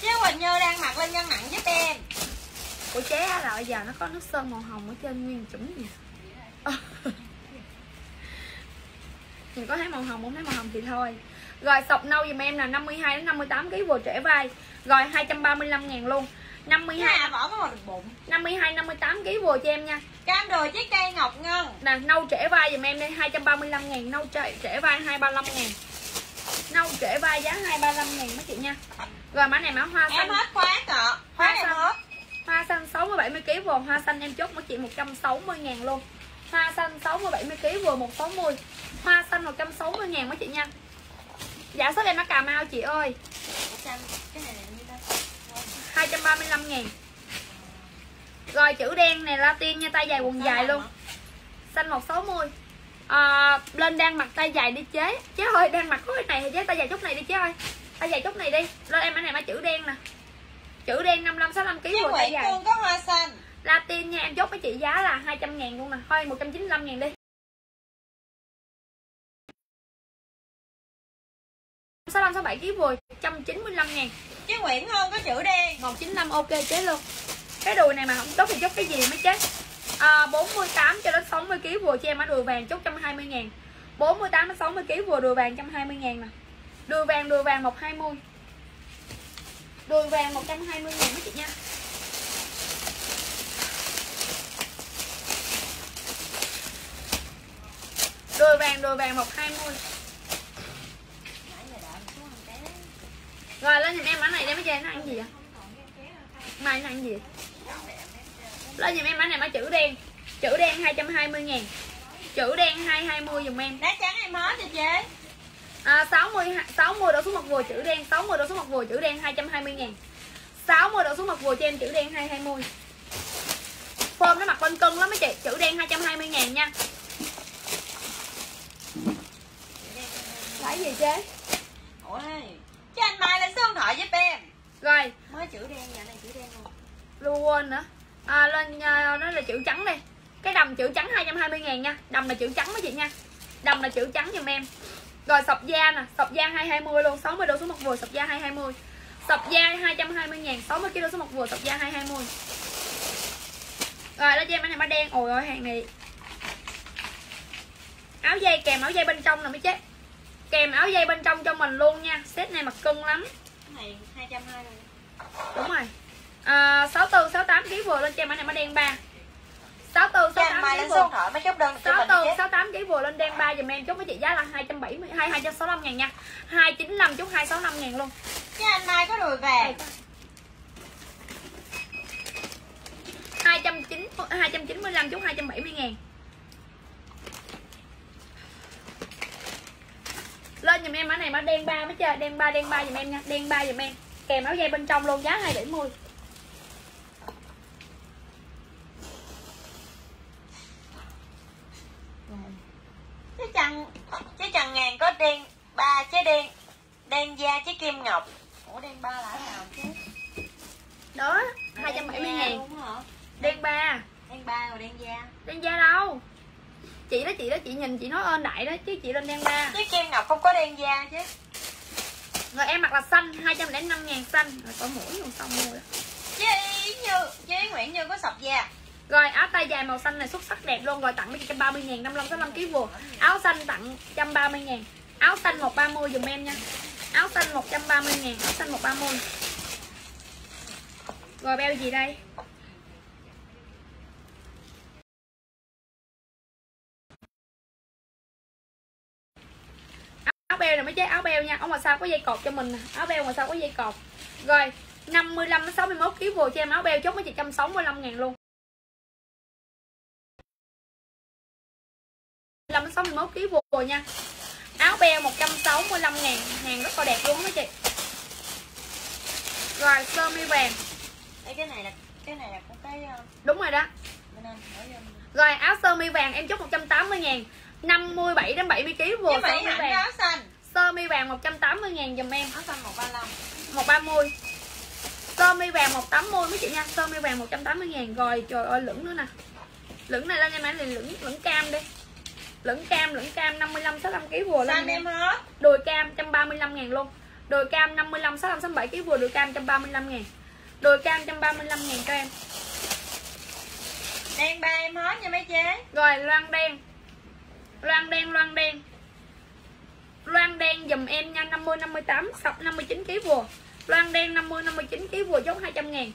Chứ Quỳnh Như đang mặc lên cân nặng giúp em. Ủa chế bây giờ nó có nước sơn màu hồng ở trên nguyên chủng gì Mình có thấy màu hồng không? Thấy màu hồng thì thôi. Rồi sọc nâu giùm em là 52 đến 58 kg vừa trễ vai. Rồi 235 ngàn luôn. 52 Hà bỏ vào bụng. 52 58 kg vừa cho em nha. Cam đùi chiếc cây ngọc ngân Nè nâu trễ vai giùm em đây 235 ngàn Nâu trễ, trễ vai 235 ngàn. Nâu trễ vai giá 235 ngàn mấy chị nha. Rồi mã này mã hoa em xanh. hết khoác ạ khoác em xanh. hết. Hoa xanh 60 70 kg vừa hoa xanh em chốt mỗi chị 160 ngàn luôn. Hoa xanh 60 70 kg vừa 160. Hoa xanh 160 ngàn mấy chị nha. Dạ số em ở Cà Mau chị ơi, xanh cái này là như ta 235 ngàn. Rồi chữ đen này Latin nha, tay dài quần dài luôn. Xanh 160. À, lên đang mặc tay dài đi chế. Chế ơi, đang mặc cái này thì chế tay dài chút này đi chế ơi. Tay dài chút này đi. Lên em ở này mà chữ đen nè. Chữ đen 55 65 kg vừa tay dài. Có hoa xanh Latin nha em chốt với chị giá là 200 ngàn luôn nè Thôi 195 ngàn đi sáu sáu bảy kg vừa 195 ngàn. Chứ Nguyễn Hương có chữ đen 195 ok chế luôn. Cái đùi này mà không chốt thì chốt cái gì mới chết à, 48 cho đến 60 kg vừa cho em ở đùi vàng chốt 120 ngàn. 48 đến 60 kg vừa đùi vàng 120 ngàn nè. Đùi vàng đùi vàng 120 Đùi vàng 120 ngàn mấy chị nha. Đùi vàng đùi vàng 120 Rồi lên giùm em mã này đem mấy chơi nó ăn gì vậy? Mai nó ăn gì? Lên giùm em mã này mã chữ đen. Chữ đen 220 ngàn. Chữ đen 220 dùm em. Đá trắng em hết cho chế à, 60 60 độ xuống mặt vừa chữ đen. 60 độ xuống mặt vừa chữ đen 220 ngàn. 60 độ xuống mặt vừa cho em chữ đen 220 Phơm nó mặc bên cưng lắm mấy chị. Chữ đen 220 ngàn nha. Lấy gì chế ủa chứ anh Mai lên số điện thoại giúp em. Rồi. Mới chữ đen nhà này chữ đen luôn. Luôn quên nữa. À, Lên à, nó là chữ trắng đi Cái đầm chữ trắng 220 ngàn nha. Đầm là chữ trắng mấy chị nha. Đầm là chữ trắng giùm em. Rồi sọc da nè. Sọc da 220 luôn. 60 độ xuống mặt vừa sọc da 220 Sọc da 220 ngàn. 60 kg xuống mặt vừa sọc da 220 Rồi đó cho em cái này má đen. Ôi ôi hàng này. Áo dây kèm áo dây bên trong nè mấy chế Kèm áo dây bên trong cho mình luôn nha. Set này mặc cưng lắm. Cái này 220 rồi Đúng rồi. À, 64, 68 kg vừa lên cho em này má đen 3 64, cho anh 68 Mai kg vừa thoại mới chốt đơn cho mình 64, chứ. 68 kg vừa lên đen 3 dùm em. Chốt với chị giá là 270 2 265 ngàn nha. 295 chốt 265 ngàn luôn. Chứ anh Mai có đùi vàng 290 295 chốt 270 ngàn Lên dùm em mã này mã đen 3 mới chơi. Đen 3 đen 3 dùm em nha. Đen 3 dùm em. Kèm áo dây bên trong luôn giá 270 chứ chẳng chứ chẳng ngàn có đen ba chứ đen đen da chứ kim ngọc. Ủa đen ba là nào chứ? Đó 270 ngàn. Đúng hả? Đen 3 đen ba rồi đen da. Đen da đâu Chị đó chị đó chị nhìn chị nói ơn đại đó Chứ chị lên đen 3 chứ kim ngọc không có đen da chứ. Rồi em mặc là xanh 205 ngàn xanh. Rồi có mũi còn xong rồi chứ ý như chứ ý nguyễn như có sọc da. Rồi áo tay dài màu xanh này xuất sắc đẹp luôn Rồi tặng chị 130 ngàn 55 65 kg vừa Áo xanh tặng 130 ngàn Áo xanh 130 dùm em nha. Áo xanh 130 ngàn Áo xanh 130 Rồi beo gì đây áo beo này mới chế áo beo nha. Áo ngoài sau có dây cột cho mình áo beo ngoài sau có dây cột. Rồi 55 đến 61 kg vừa cho em áo beo chốt với chị 165 ngàn luôn. 61 kg vừa nha. Áo beo 165 ngàn. Hàng rất là đẹp luôn mấy chị. Rồi sơ mi vàng. Ê, cái này là cái này là cái uh, đúng rồi đó. rồi áo sơ mi vàng em chốt 180 ngàn 57 đến 70 kg vừa sơ mi vàng. áo xanh. Sơ mi vàng 180 ngàn dùm em. Áo xanh 135 130 sơ mi vàng 180 mấy chị nha. Sơ mi vàng 180 ngàn. Rồi trời ơi lửng nữa nè. Lửng này lên em anh lửng lửng cam đi. Lửng cam lửng cam 55 65 kg vừa lên xanh em hết đùi cam 135 ngàn luôn. Đùi cam 55 65 67 kg vừa đùi cam 135 ngàn. Đùi cam 135 ngàn cho em. Đen ba em hết nha mấy chế rồi loan đen loan đen loan đen. Loan đen dùm em nha 50 58 sọc 59 kg vừa loan đen 50 59 kg vừa chốt 200 ngàn.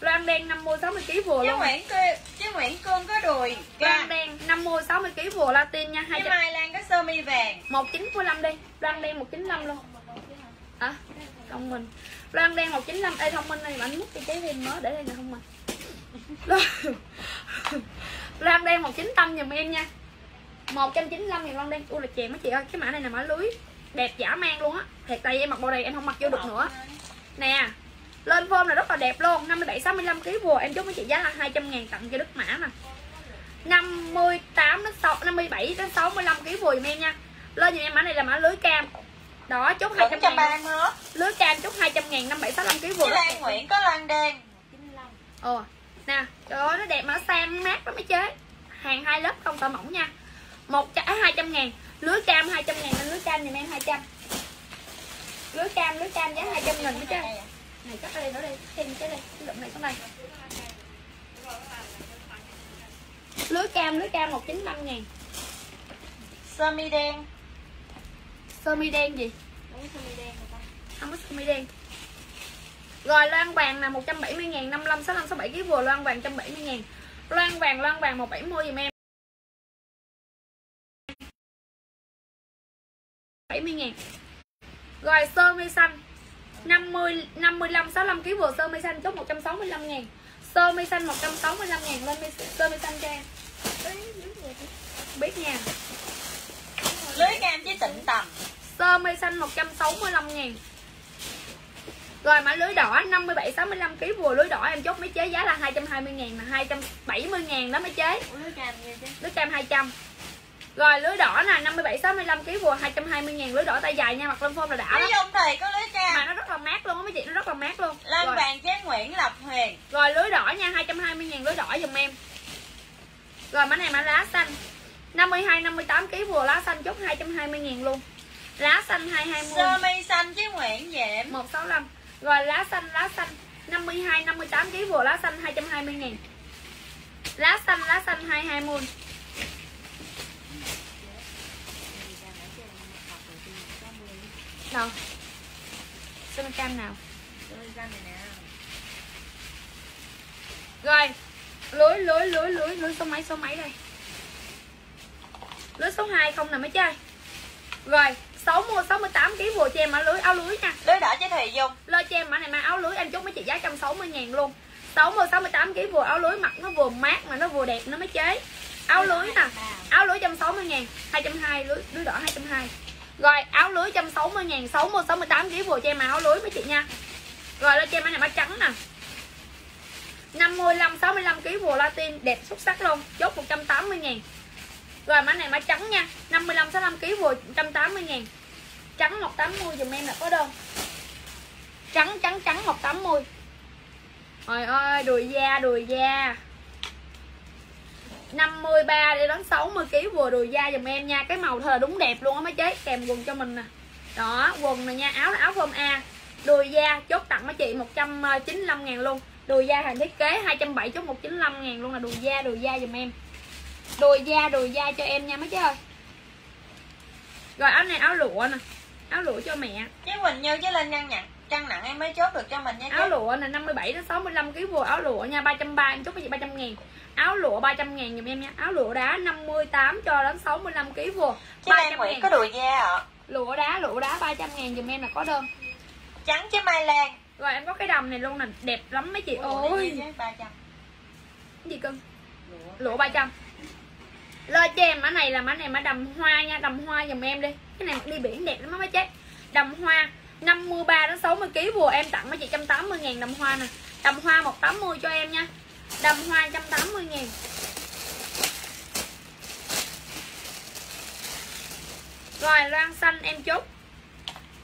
Loan đen 50 60 kg vừa luôn. Nguyễn Cương chứ Nguyễn Cương có đùi. Loan Ga. đen 50 60 kg vừa latin nha 200 Mai Lan có sơ mi vàng. 195 đi. Loan đen 195 luôn. Hả thông minh. Loan đen 195 ê thông minh này bạn múc cái trái thêm nó để đây nè không mà [LAUGHS] loan đen 195 giùm em nha 195 ngàn loan đen ui là chèn mấy chị ơi cái mã này là mã lưới. Đẹp giả mang luôn á. Thiệt tại em mặc bộ này em không mặc vô được nữa. nè lên form là rất là đẹp luôn. 57 65 kg vừa em chốt mấy chị giá là 200 ngàn tặng cho Đức Mã nè 58 đến 6 57 đến 65 kg vừa giùm em nha. Lên giùm em mã này là mã lưới cam. Đó chốt 200 cũng cho ba ngàn. em hết lưới cam chốt 200 ngàn 57 65 kg vừa Lan Nguyễn có Lan đen. Ồ, nè, trời ơi nó đẹp mà nó sang mát lắm mấy chế Hàng hai lớp không tờ mỏng nha một trái 200 ngàn. Lưới cam 200 ngàn lưới cam giùm em 200 Lưới cam, lưới cam giá 200 nghìn mấy chế Này ở đây nữa đi, thêm cái đây, cái đụng này xuống đây Lưới cam, lưới cam 195 ngàn. Sơ mi đen. Sơ mi đen gì? Không có sơ mi đen. Rồi loan vàng là 170 ngàn 55, 65, 67 kg vừa loan vàng 170 ngàn. Loan vàng, loan vàng 170 dùm em 70 ngàn. Rồi sơ mi xanh. 50, 55, 65 kg vừa sơ mi xanh chốt 165 ngàn. Sơ mi xanh 165 ngàn lên mi, sơ mi xanh cho em Biết nha lưới cam với tịnh tầm. Sơ mi xanh 165 ngàn. Rồi mã lưới đỏ 57 65 kg vừa lưới đỏ em chốt mấy chế giá là 220 ngàn là 270 ngàn đó mấy chế. Lưới cam như chứ? Lưới cam 200 Rồi lưới đỏ nè 57 65 kg vừa 220 ngàn lưới đỏ tay dài nha mặt lên form là đã lắm Dung thì có lưới Mà cam nó rất là mát luôn á mấy chị nó rất là mát luôn. Lan rồi, vàng chế Nguyễn Lập Huyền. Rồi lưới đỏ nha 220 ngàn lưới đỏ dùm em. Rồi mã này mã lá xanh. 52 58 kg vừa lá xanh chốt 220 ngàn luôn. Lá xanh 220 sơ mi xanh chế Nguyễn Diệm 165 Rồi lá xanh lá xanh. 52 58 kg vừa lá xanh 220 ngàn. Lá xanh lá xanh 220 Đâu Xem cam nào? Rồi Lưới lưới lưới lưới lưới số mấy số mấy đây? Lưới số 2 không nè mấy chơi. Rồi 60 68 kg vừa cho em ở lưới áo lưới nha. Lưới đỏ chế Thùy Dung Lo cho em mã này mang áo lưới em chốt mấy chị giá 160 ngàn luôn. 60 68 kg vừa áo lưới mặc nó vừa mát mà nó vừa đẹp nó mới chế. Áo lưới nè Áo lưới 160 ngàn 220 lưới, lưới đỏ 220 rồi, áo lưới 160 ngàn 60 68 kg vừa cho em áo lưới mấy chị nha. Rồi lo cho em này mã trắng nè. 55 65 kg vừa latin, đẹp xuất sắc luôn, chốt 180 ngàn Rồi mã này mã trắng nha. 55 65 kg vừa 180 ngàn Trắng 180 dùm em là có đơn. Trắng trắng trắng 180 Trời ơi, đùi da đùi da. 53 đi đến 60 kg vừa đùi da dùm em nha. Cái màu là đúng đẹp luôn á mấy chế Kèm quần cho mình nè. Đó quần này nha. Áo là áo form A. Đùi da chốt tặng mấy chị 195 ngàn luôn. Đùi da hàng thiết kế 270 chốt 195 ngàn luôn là đùi da đùi da dùm em. Đùi da đùi da cho em nha mấy chế ơi. Rồi áo này áo lụa nè. Áo lụa cho mẹ. Chế Quỳnh Như chế lên cân nặng cân nặng em mới chốt được cho mình nha áo lụa là 57 đến 65 kg vừa. Áo lụa nha 330 em chốt cái gì? 300 ngàn áo lụa 300 ngàn giùm em nha. Áo lụa đá 58 cho đến 65 kg vừa. Lan 300 Nguyễn ngàn. Có đùi da ạ. Lụa đá lụa đá 300 ngàn giùm em là có đơn. Trắng chế Mai Lan. Rồi em có cái đầm này luôn nè đẹp lắm mấy chị. Ba trăm. Cái gì cưng lụa. 300 lên cho em mã này là mã này mã đầm hoa nha đầm hoa giùm em đi. Cái này đi biển đẹp lắm mấy chết đầm hoa 53 đến 60 kg vừa. Em tặng mấy chị 180 ngàn đầm hoa nè. Đầm hoa 180 cho em nha đầm hoa 180 ngàn rồi loan xanh em chốt.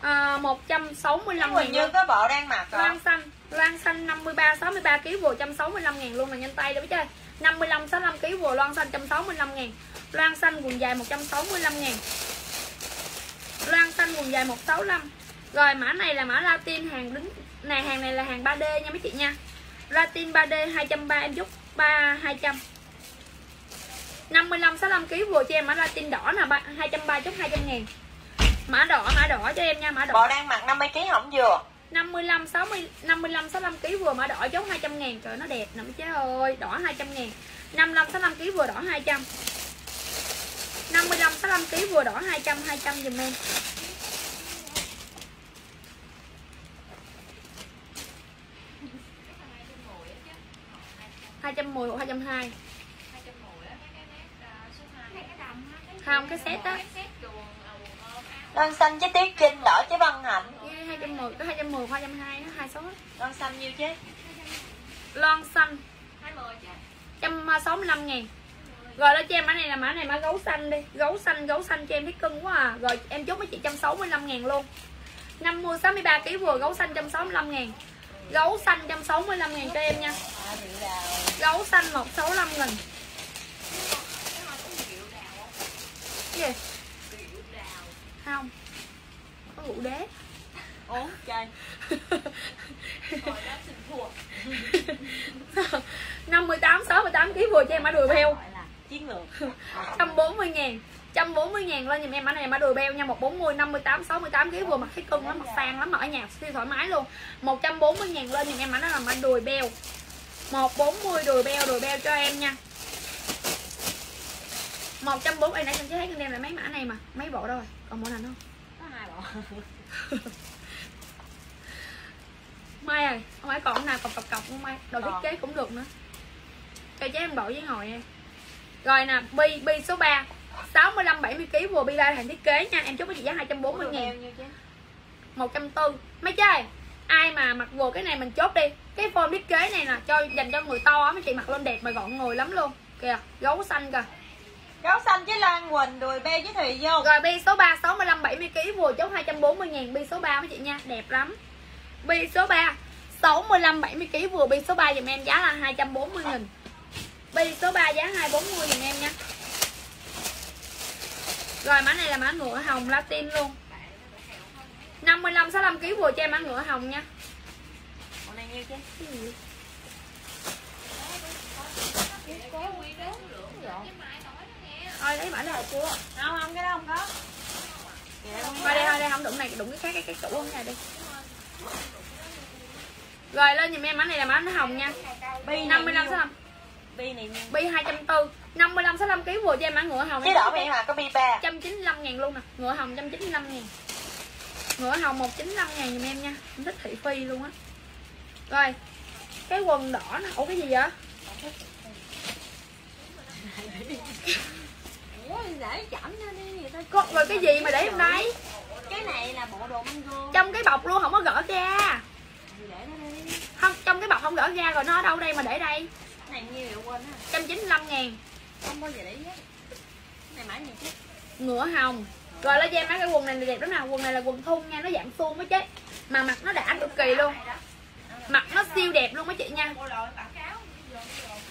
À, 165 Hình ngàn như có bộ đang mặc rồi loan xanh loan xanh 53 63 kg vừa 165 ngàn luôn là nhanh tay đó biết chơi. 55 65 kg vừa loan xanh 165 ngàn. Loan xanh quần dài 165 ngàn. Loan xanh quần dài 165 rồi mã này là mã Latin hàng đứng này hàng này là hàng 3D nha mấy chị nha Latin 3D 230 em giúp 3 200 55 65 kg vừa cho em mã Latin đỏ nè 230 chút 200 ngàn. Mã đỏ mã đỏ cho em nha mã đỏ. Bộ đang mặc 50 kg không vừa? 55 60 55 65 kg vừa mã đỏ chốt 200 ngàn. Trời nó đẹp mấy chế ơi đỏ 200 ngàn. 55 65 kg vừa đỏ 200 55 65 kg vừa đỏ 200 200 dùm em hai trăm mười hoặc hai trăm hai. Không cái set á. Loan xanh chứ Tiết Trinh đỏ chứ Văn Hạnh. Hai trăm mười có hai trăm mười hai trăm hai nó hai số. Loan xanh nhiêu chứ? Lon xanh. Trăm sáu mươi lăm ngàn. Rồi đó cho em mã này là mã này mã gấu xanh đi. Gấu xanh gấu xanh cho em thấy cưng quá à. Rồi em chốt mấy chị trăm sáu mươi lăm ngàn luôn. 50 63 kg vừa gấu xanh trăm sáu mươi lăm ngàn. Gấu xanh trăm sáu mươi lăm ngàn cho em nha gấu xanh một sáu mươi lăm nghìn. Cái gì? Không. Có rượu đế. Ủa trời. 58 68 kg vừa cho em mã đùi beo. Chiến lược. 140 ngàn 140 ngàn lên giùm em mã này mã đùi beo nha. 140 58 68 kg vừa mặc thấy cưng lắm mặc sang lắm mặc ở nhà siêu thoải mái luôn. 140 ngàn lên giùm em mã nó là mã đùi beo 140 đùi beo đùi beo cho em nha. 140 em nãy em thấy em lại mấy mã này mà mấy bộ đâu rồi? Còn bộ nào nữa không? Có hai bộ. [LAUGHS] Mai ơi, không phải còn nào cọc cọc cọc không Mai. Đồ thiết kế cũng được nữa. Cho chế em bộ với ngồi em Rồi nè, bi, bi số 3 65 70 kg vừa bi ba hàng thiết kế nha. Em chốt với chị giá 240 ngàn. Nhiêu chứ. 140 Mấy chơi Ai mà mặc vừa cái này mình chốt đi. Cái form thiết kế này nè cho dành cho người to á Mấy chị mặc lên đẹp mà gọn người lắm luôn. Kìa, gấu xanh kìa. Gấu xanh với Lan Quỳnh đùi beo với Thùy vô. Rồi bi số 3 65 70 kg vừa chốt 240 ngàn Bi số 3 mấy chị nha, đẹp lắm. Bi số 3 65 70 kg vừa bi số 3 dùm em giá là 240 nghìn. Bi số 3 giá 240 dùm em nha. Rồi mã này là mã ngựa hồng Latin luôn 55 65 kg vừa cho em mã ngựa hồng nha. Bộ này nhiêu chứ. Thôi lấy mã này chưa? Không không cái đó không có. Thôi đây thôi đây không đụng này đụng cái khác cái cái tủ không này đi. Rồi lên dùm em mã này là mã nó hồng nha. Bi này 55 nhiêu? 65 Bi này nhiêu? Bi 240 55 65 kg vừa cho em mã ngựa hồng. Chứ đỏ vậy mà có bi ba. 195 ngàn luôn nè. Ngựa hồng 195 ngàn Ngựa hồng 195 ngàn giùm em nha. Em thích thị phi luôn á. Rồi Cái quần đỏ nè. Ủa cái gì vậy? Ủa để chậm ra đi người ta Có, Rồi cái gì mà để hôm nay? Cái này là bộ đồ Trong cái bọc luôn không có gỡ ra nó không Trong cái bọc không gỡ ra rồi nó ở đâu đây mà để đây? Cái này nhiêu vậy quên ha 195 ngàn. Không bao giờ để Cái này mã gì chứ? Ngựa hồng Rồi lấy cho em mấy cái quần này là đẹp lắm nè Quần này là quần thun nha Nó dạng suông mới chứ. Mà mặc nó đã cực kỳ luôn. Mặc nó siêu đẹp luôn mấy chị nha.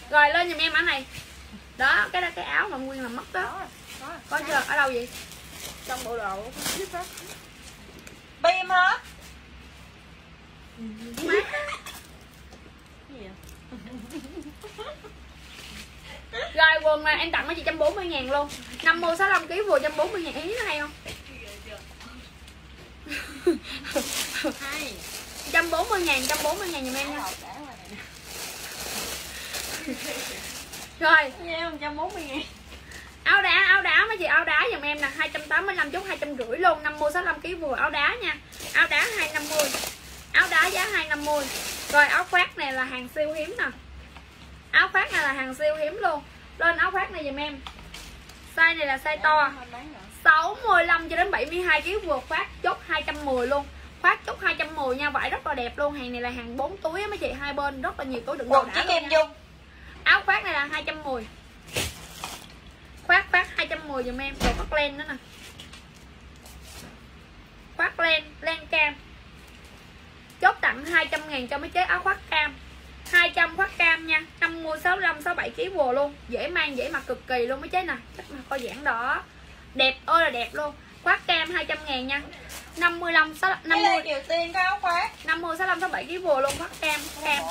Rồi lên giùm em mã này. Đó cái đó cái áo mà Nguyên làm mất đó. Có chưa? Ở đâu vậy? Trong bộ đồ Bi em hết Má. Cái gì vậy? Rồi quần này em tặng mấy chị 140 ngàn luôn. 50 65 kg vừa 140 ngàn ý nó hay không? Hay. 140 ngàn 140 ngàn giùm em nha. Rồi. Nhiêu 140 ngàn. Áo đá áo đá mấy chị áo đá giùm em nè. 285 chút 250 luôn. 50 65 kg vừa áo đá nha. Áo đá 250 áo đá giá 250 rồi áo khoác này là hàng siêu hiếm nè áo khoác này là hàng siêu hiếm luôn. Lên áo khoác này giùm em. Size này là size to. 6 15 cho đến 72 kg vừa khoát chốt 210 luôn. Khoát chốt 210 nha vải rất là đẹp luôn. Hàng này là hàng 4 túi mấy chị hai bên rất là nhiều túi đựng đồ đã em dung áo khoác này là 210 khoác khoác 210 dùm em. Rồi khoác len nữa nè. Khoác len len cam. Chốt tặng 200 ngàn cho mấy chế áo khoác cam 200 khoác cam nha. 50 65 67 kg vừa luôn. Dễ mang dễ mặc cực kỳ luôn. Mấy chế nè. Chắc mà coi giảng đỏ. Đẹp ơi là đẹp luôn. Khoác cam 200 ngàn nha. 55 sáu- cái Lê 50 Kiều Tiên có áo khoác 50 65 67 kg vừa luôn khoác cam cam.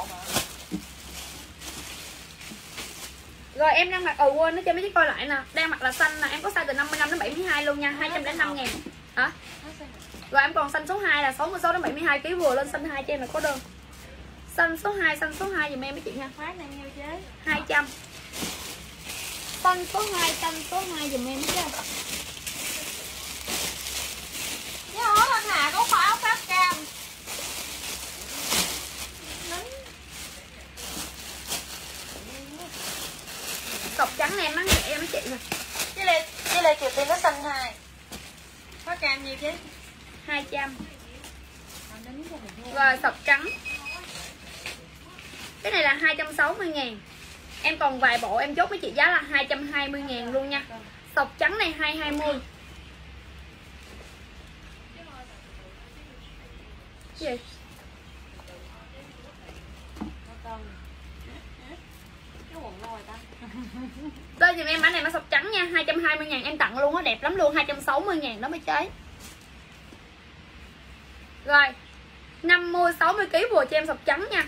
Rồi em đang mặc, ừ quên nó cho mấy chiếc coi lại nè. Đang mặc là xanh nè, em có size từ 55 đến 72 luôn nha. 205 ngàn. Hả? Rồi em còn xanh số 2 là 66 đến 72 kg vừa lên xanh 2 cho em là có đơn Xanh số 2, xanh số 2 dùm em mấy chị nha khoác này nhiêu chế 200 Xanh số 2, xanh số 2 dùm em chứ. Chứ hỏi Thanh Hà có phải áo khoác cam Cọc trắng này em bán rẻ mấy chị nè. Chứ Lê, chứ Lê Kiều Tiên có xanh hai. Khoác cam nhiêu chứ? 200 Rồi sọc trắng cái này là 260 ngàn. Em còn vài bộ em chốt với chị giá là 220 ngàn luôn nha. Sọc trắng này 220 Gì? cái dùm em mã này mã sọc trắng nha 220 ngàn. Em tặng luôn á, đẹp lắm luôn 260 ngàn đó mới chế Rồi 50 60 kg vừa cho em sọc trắng nha.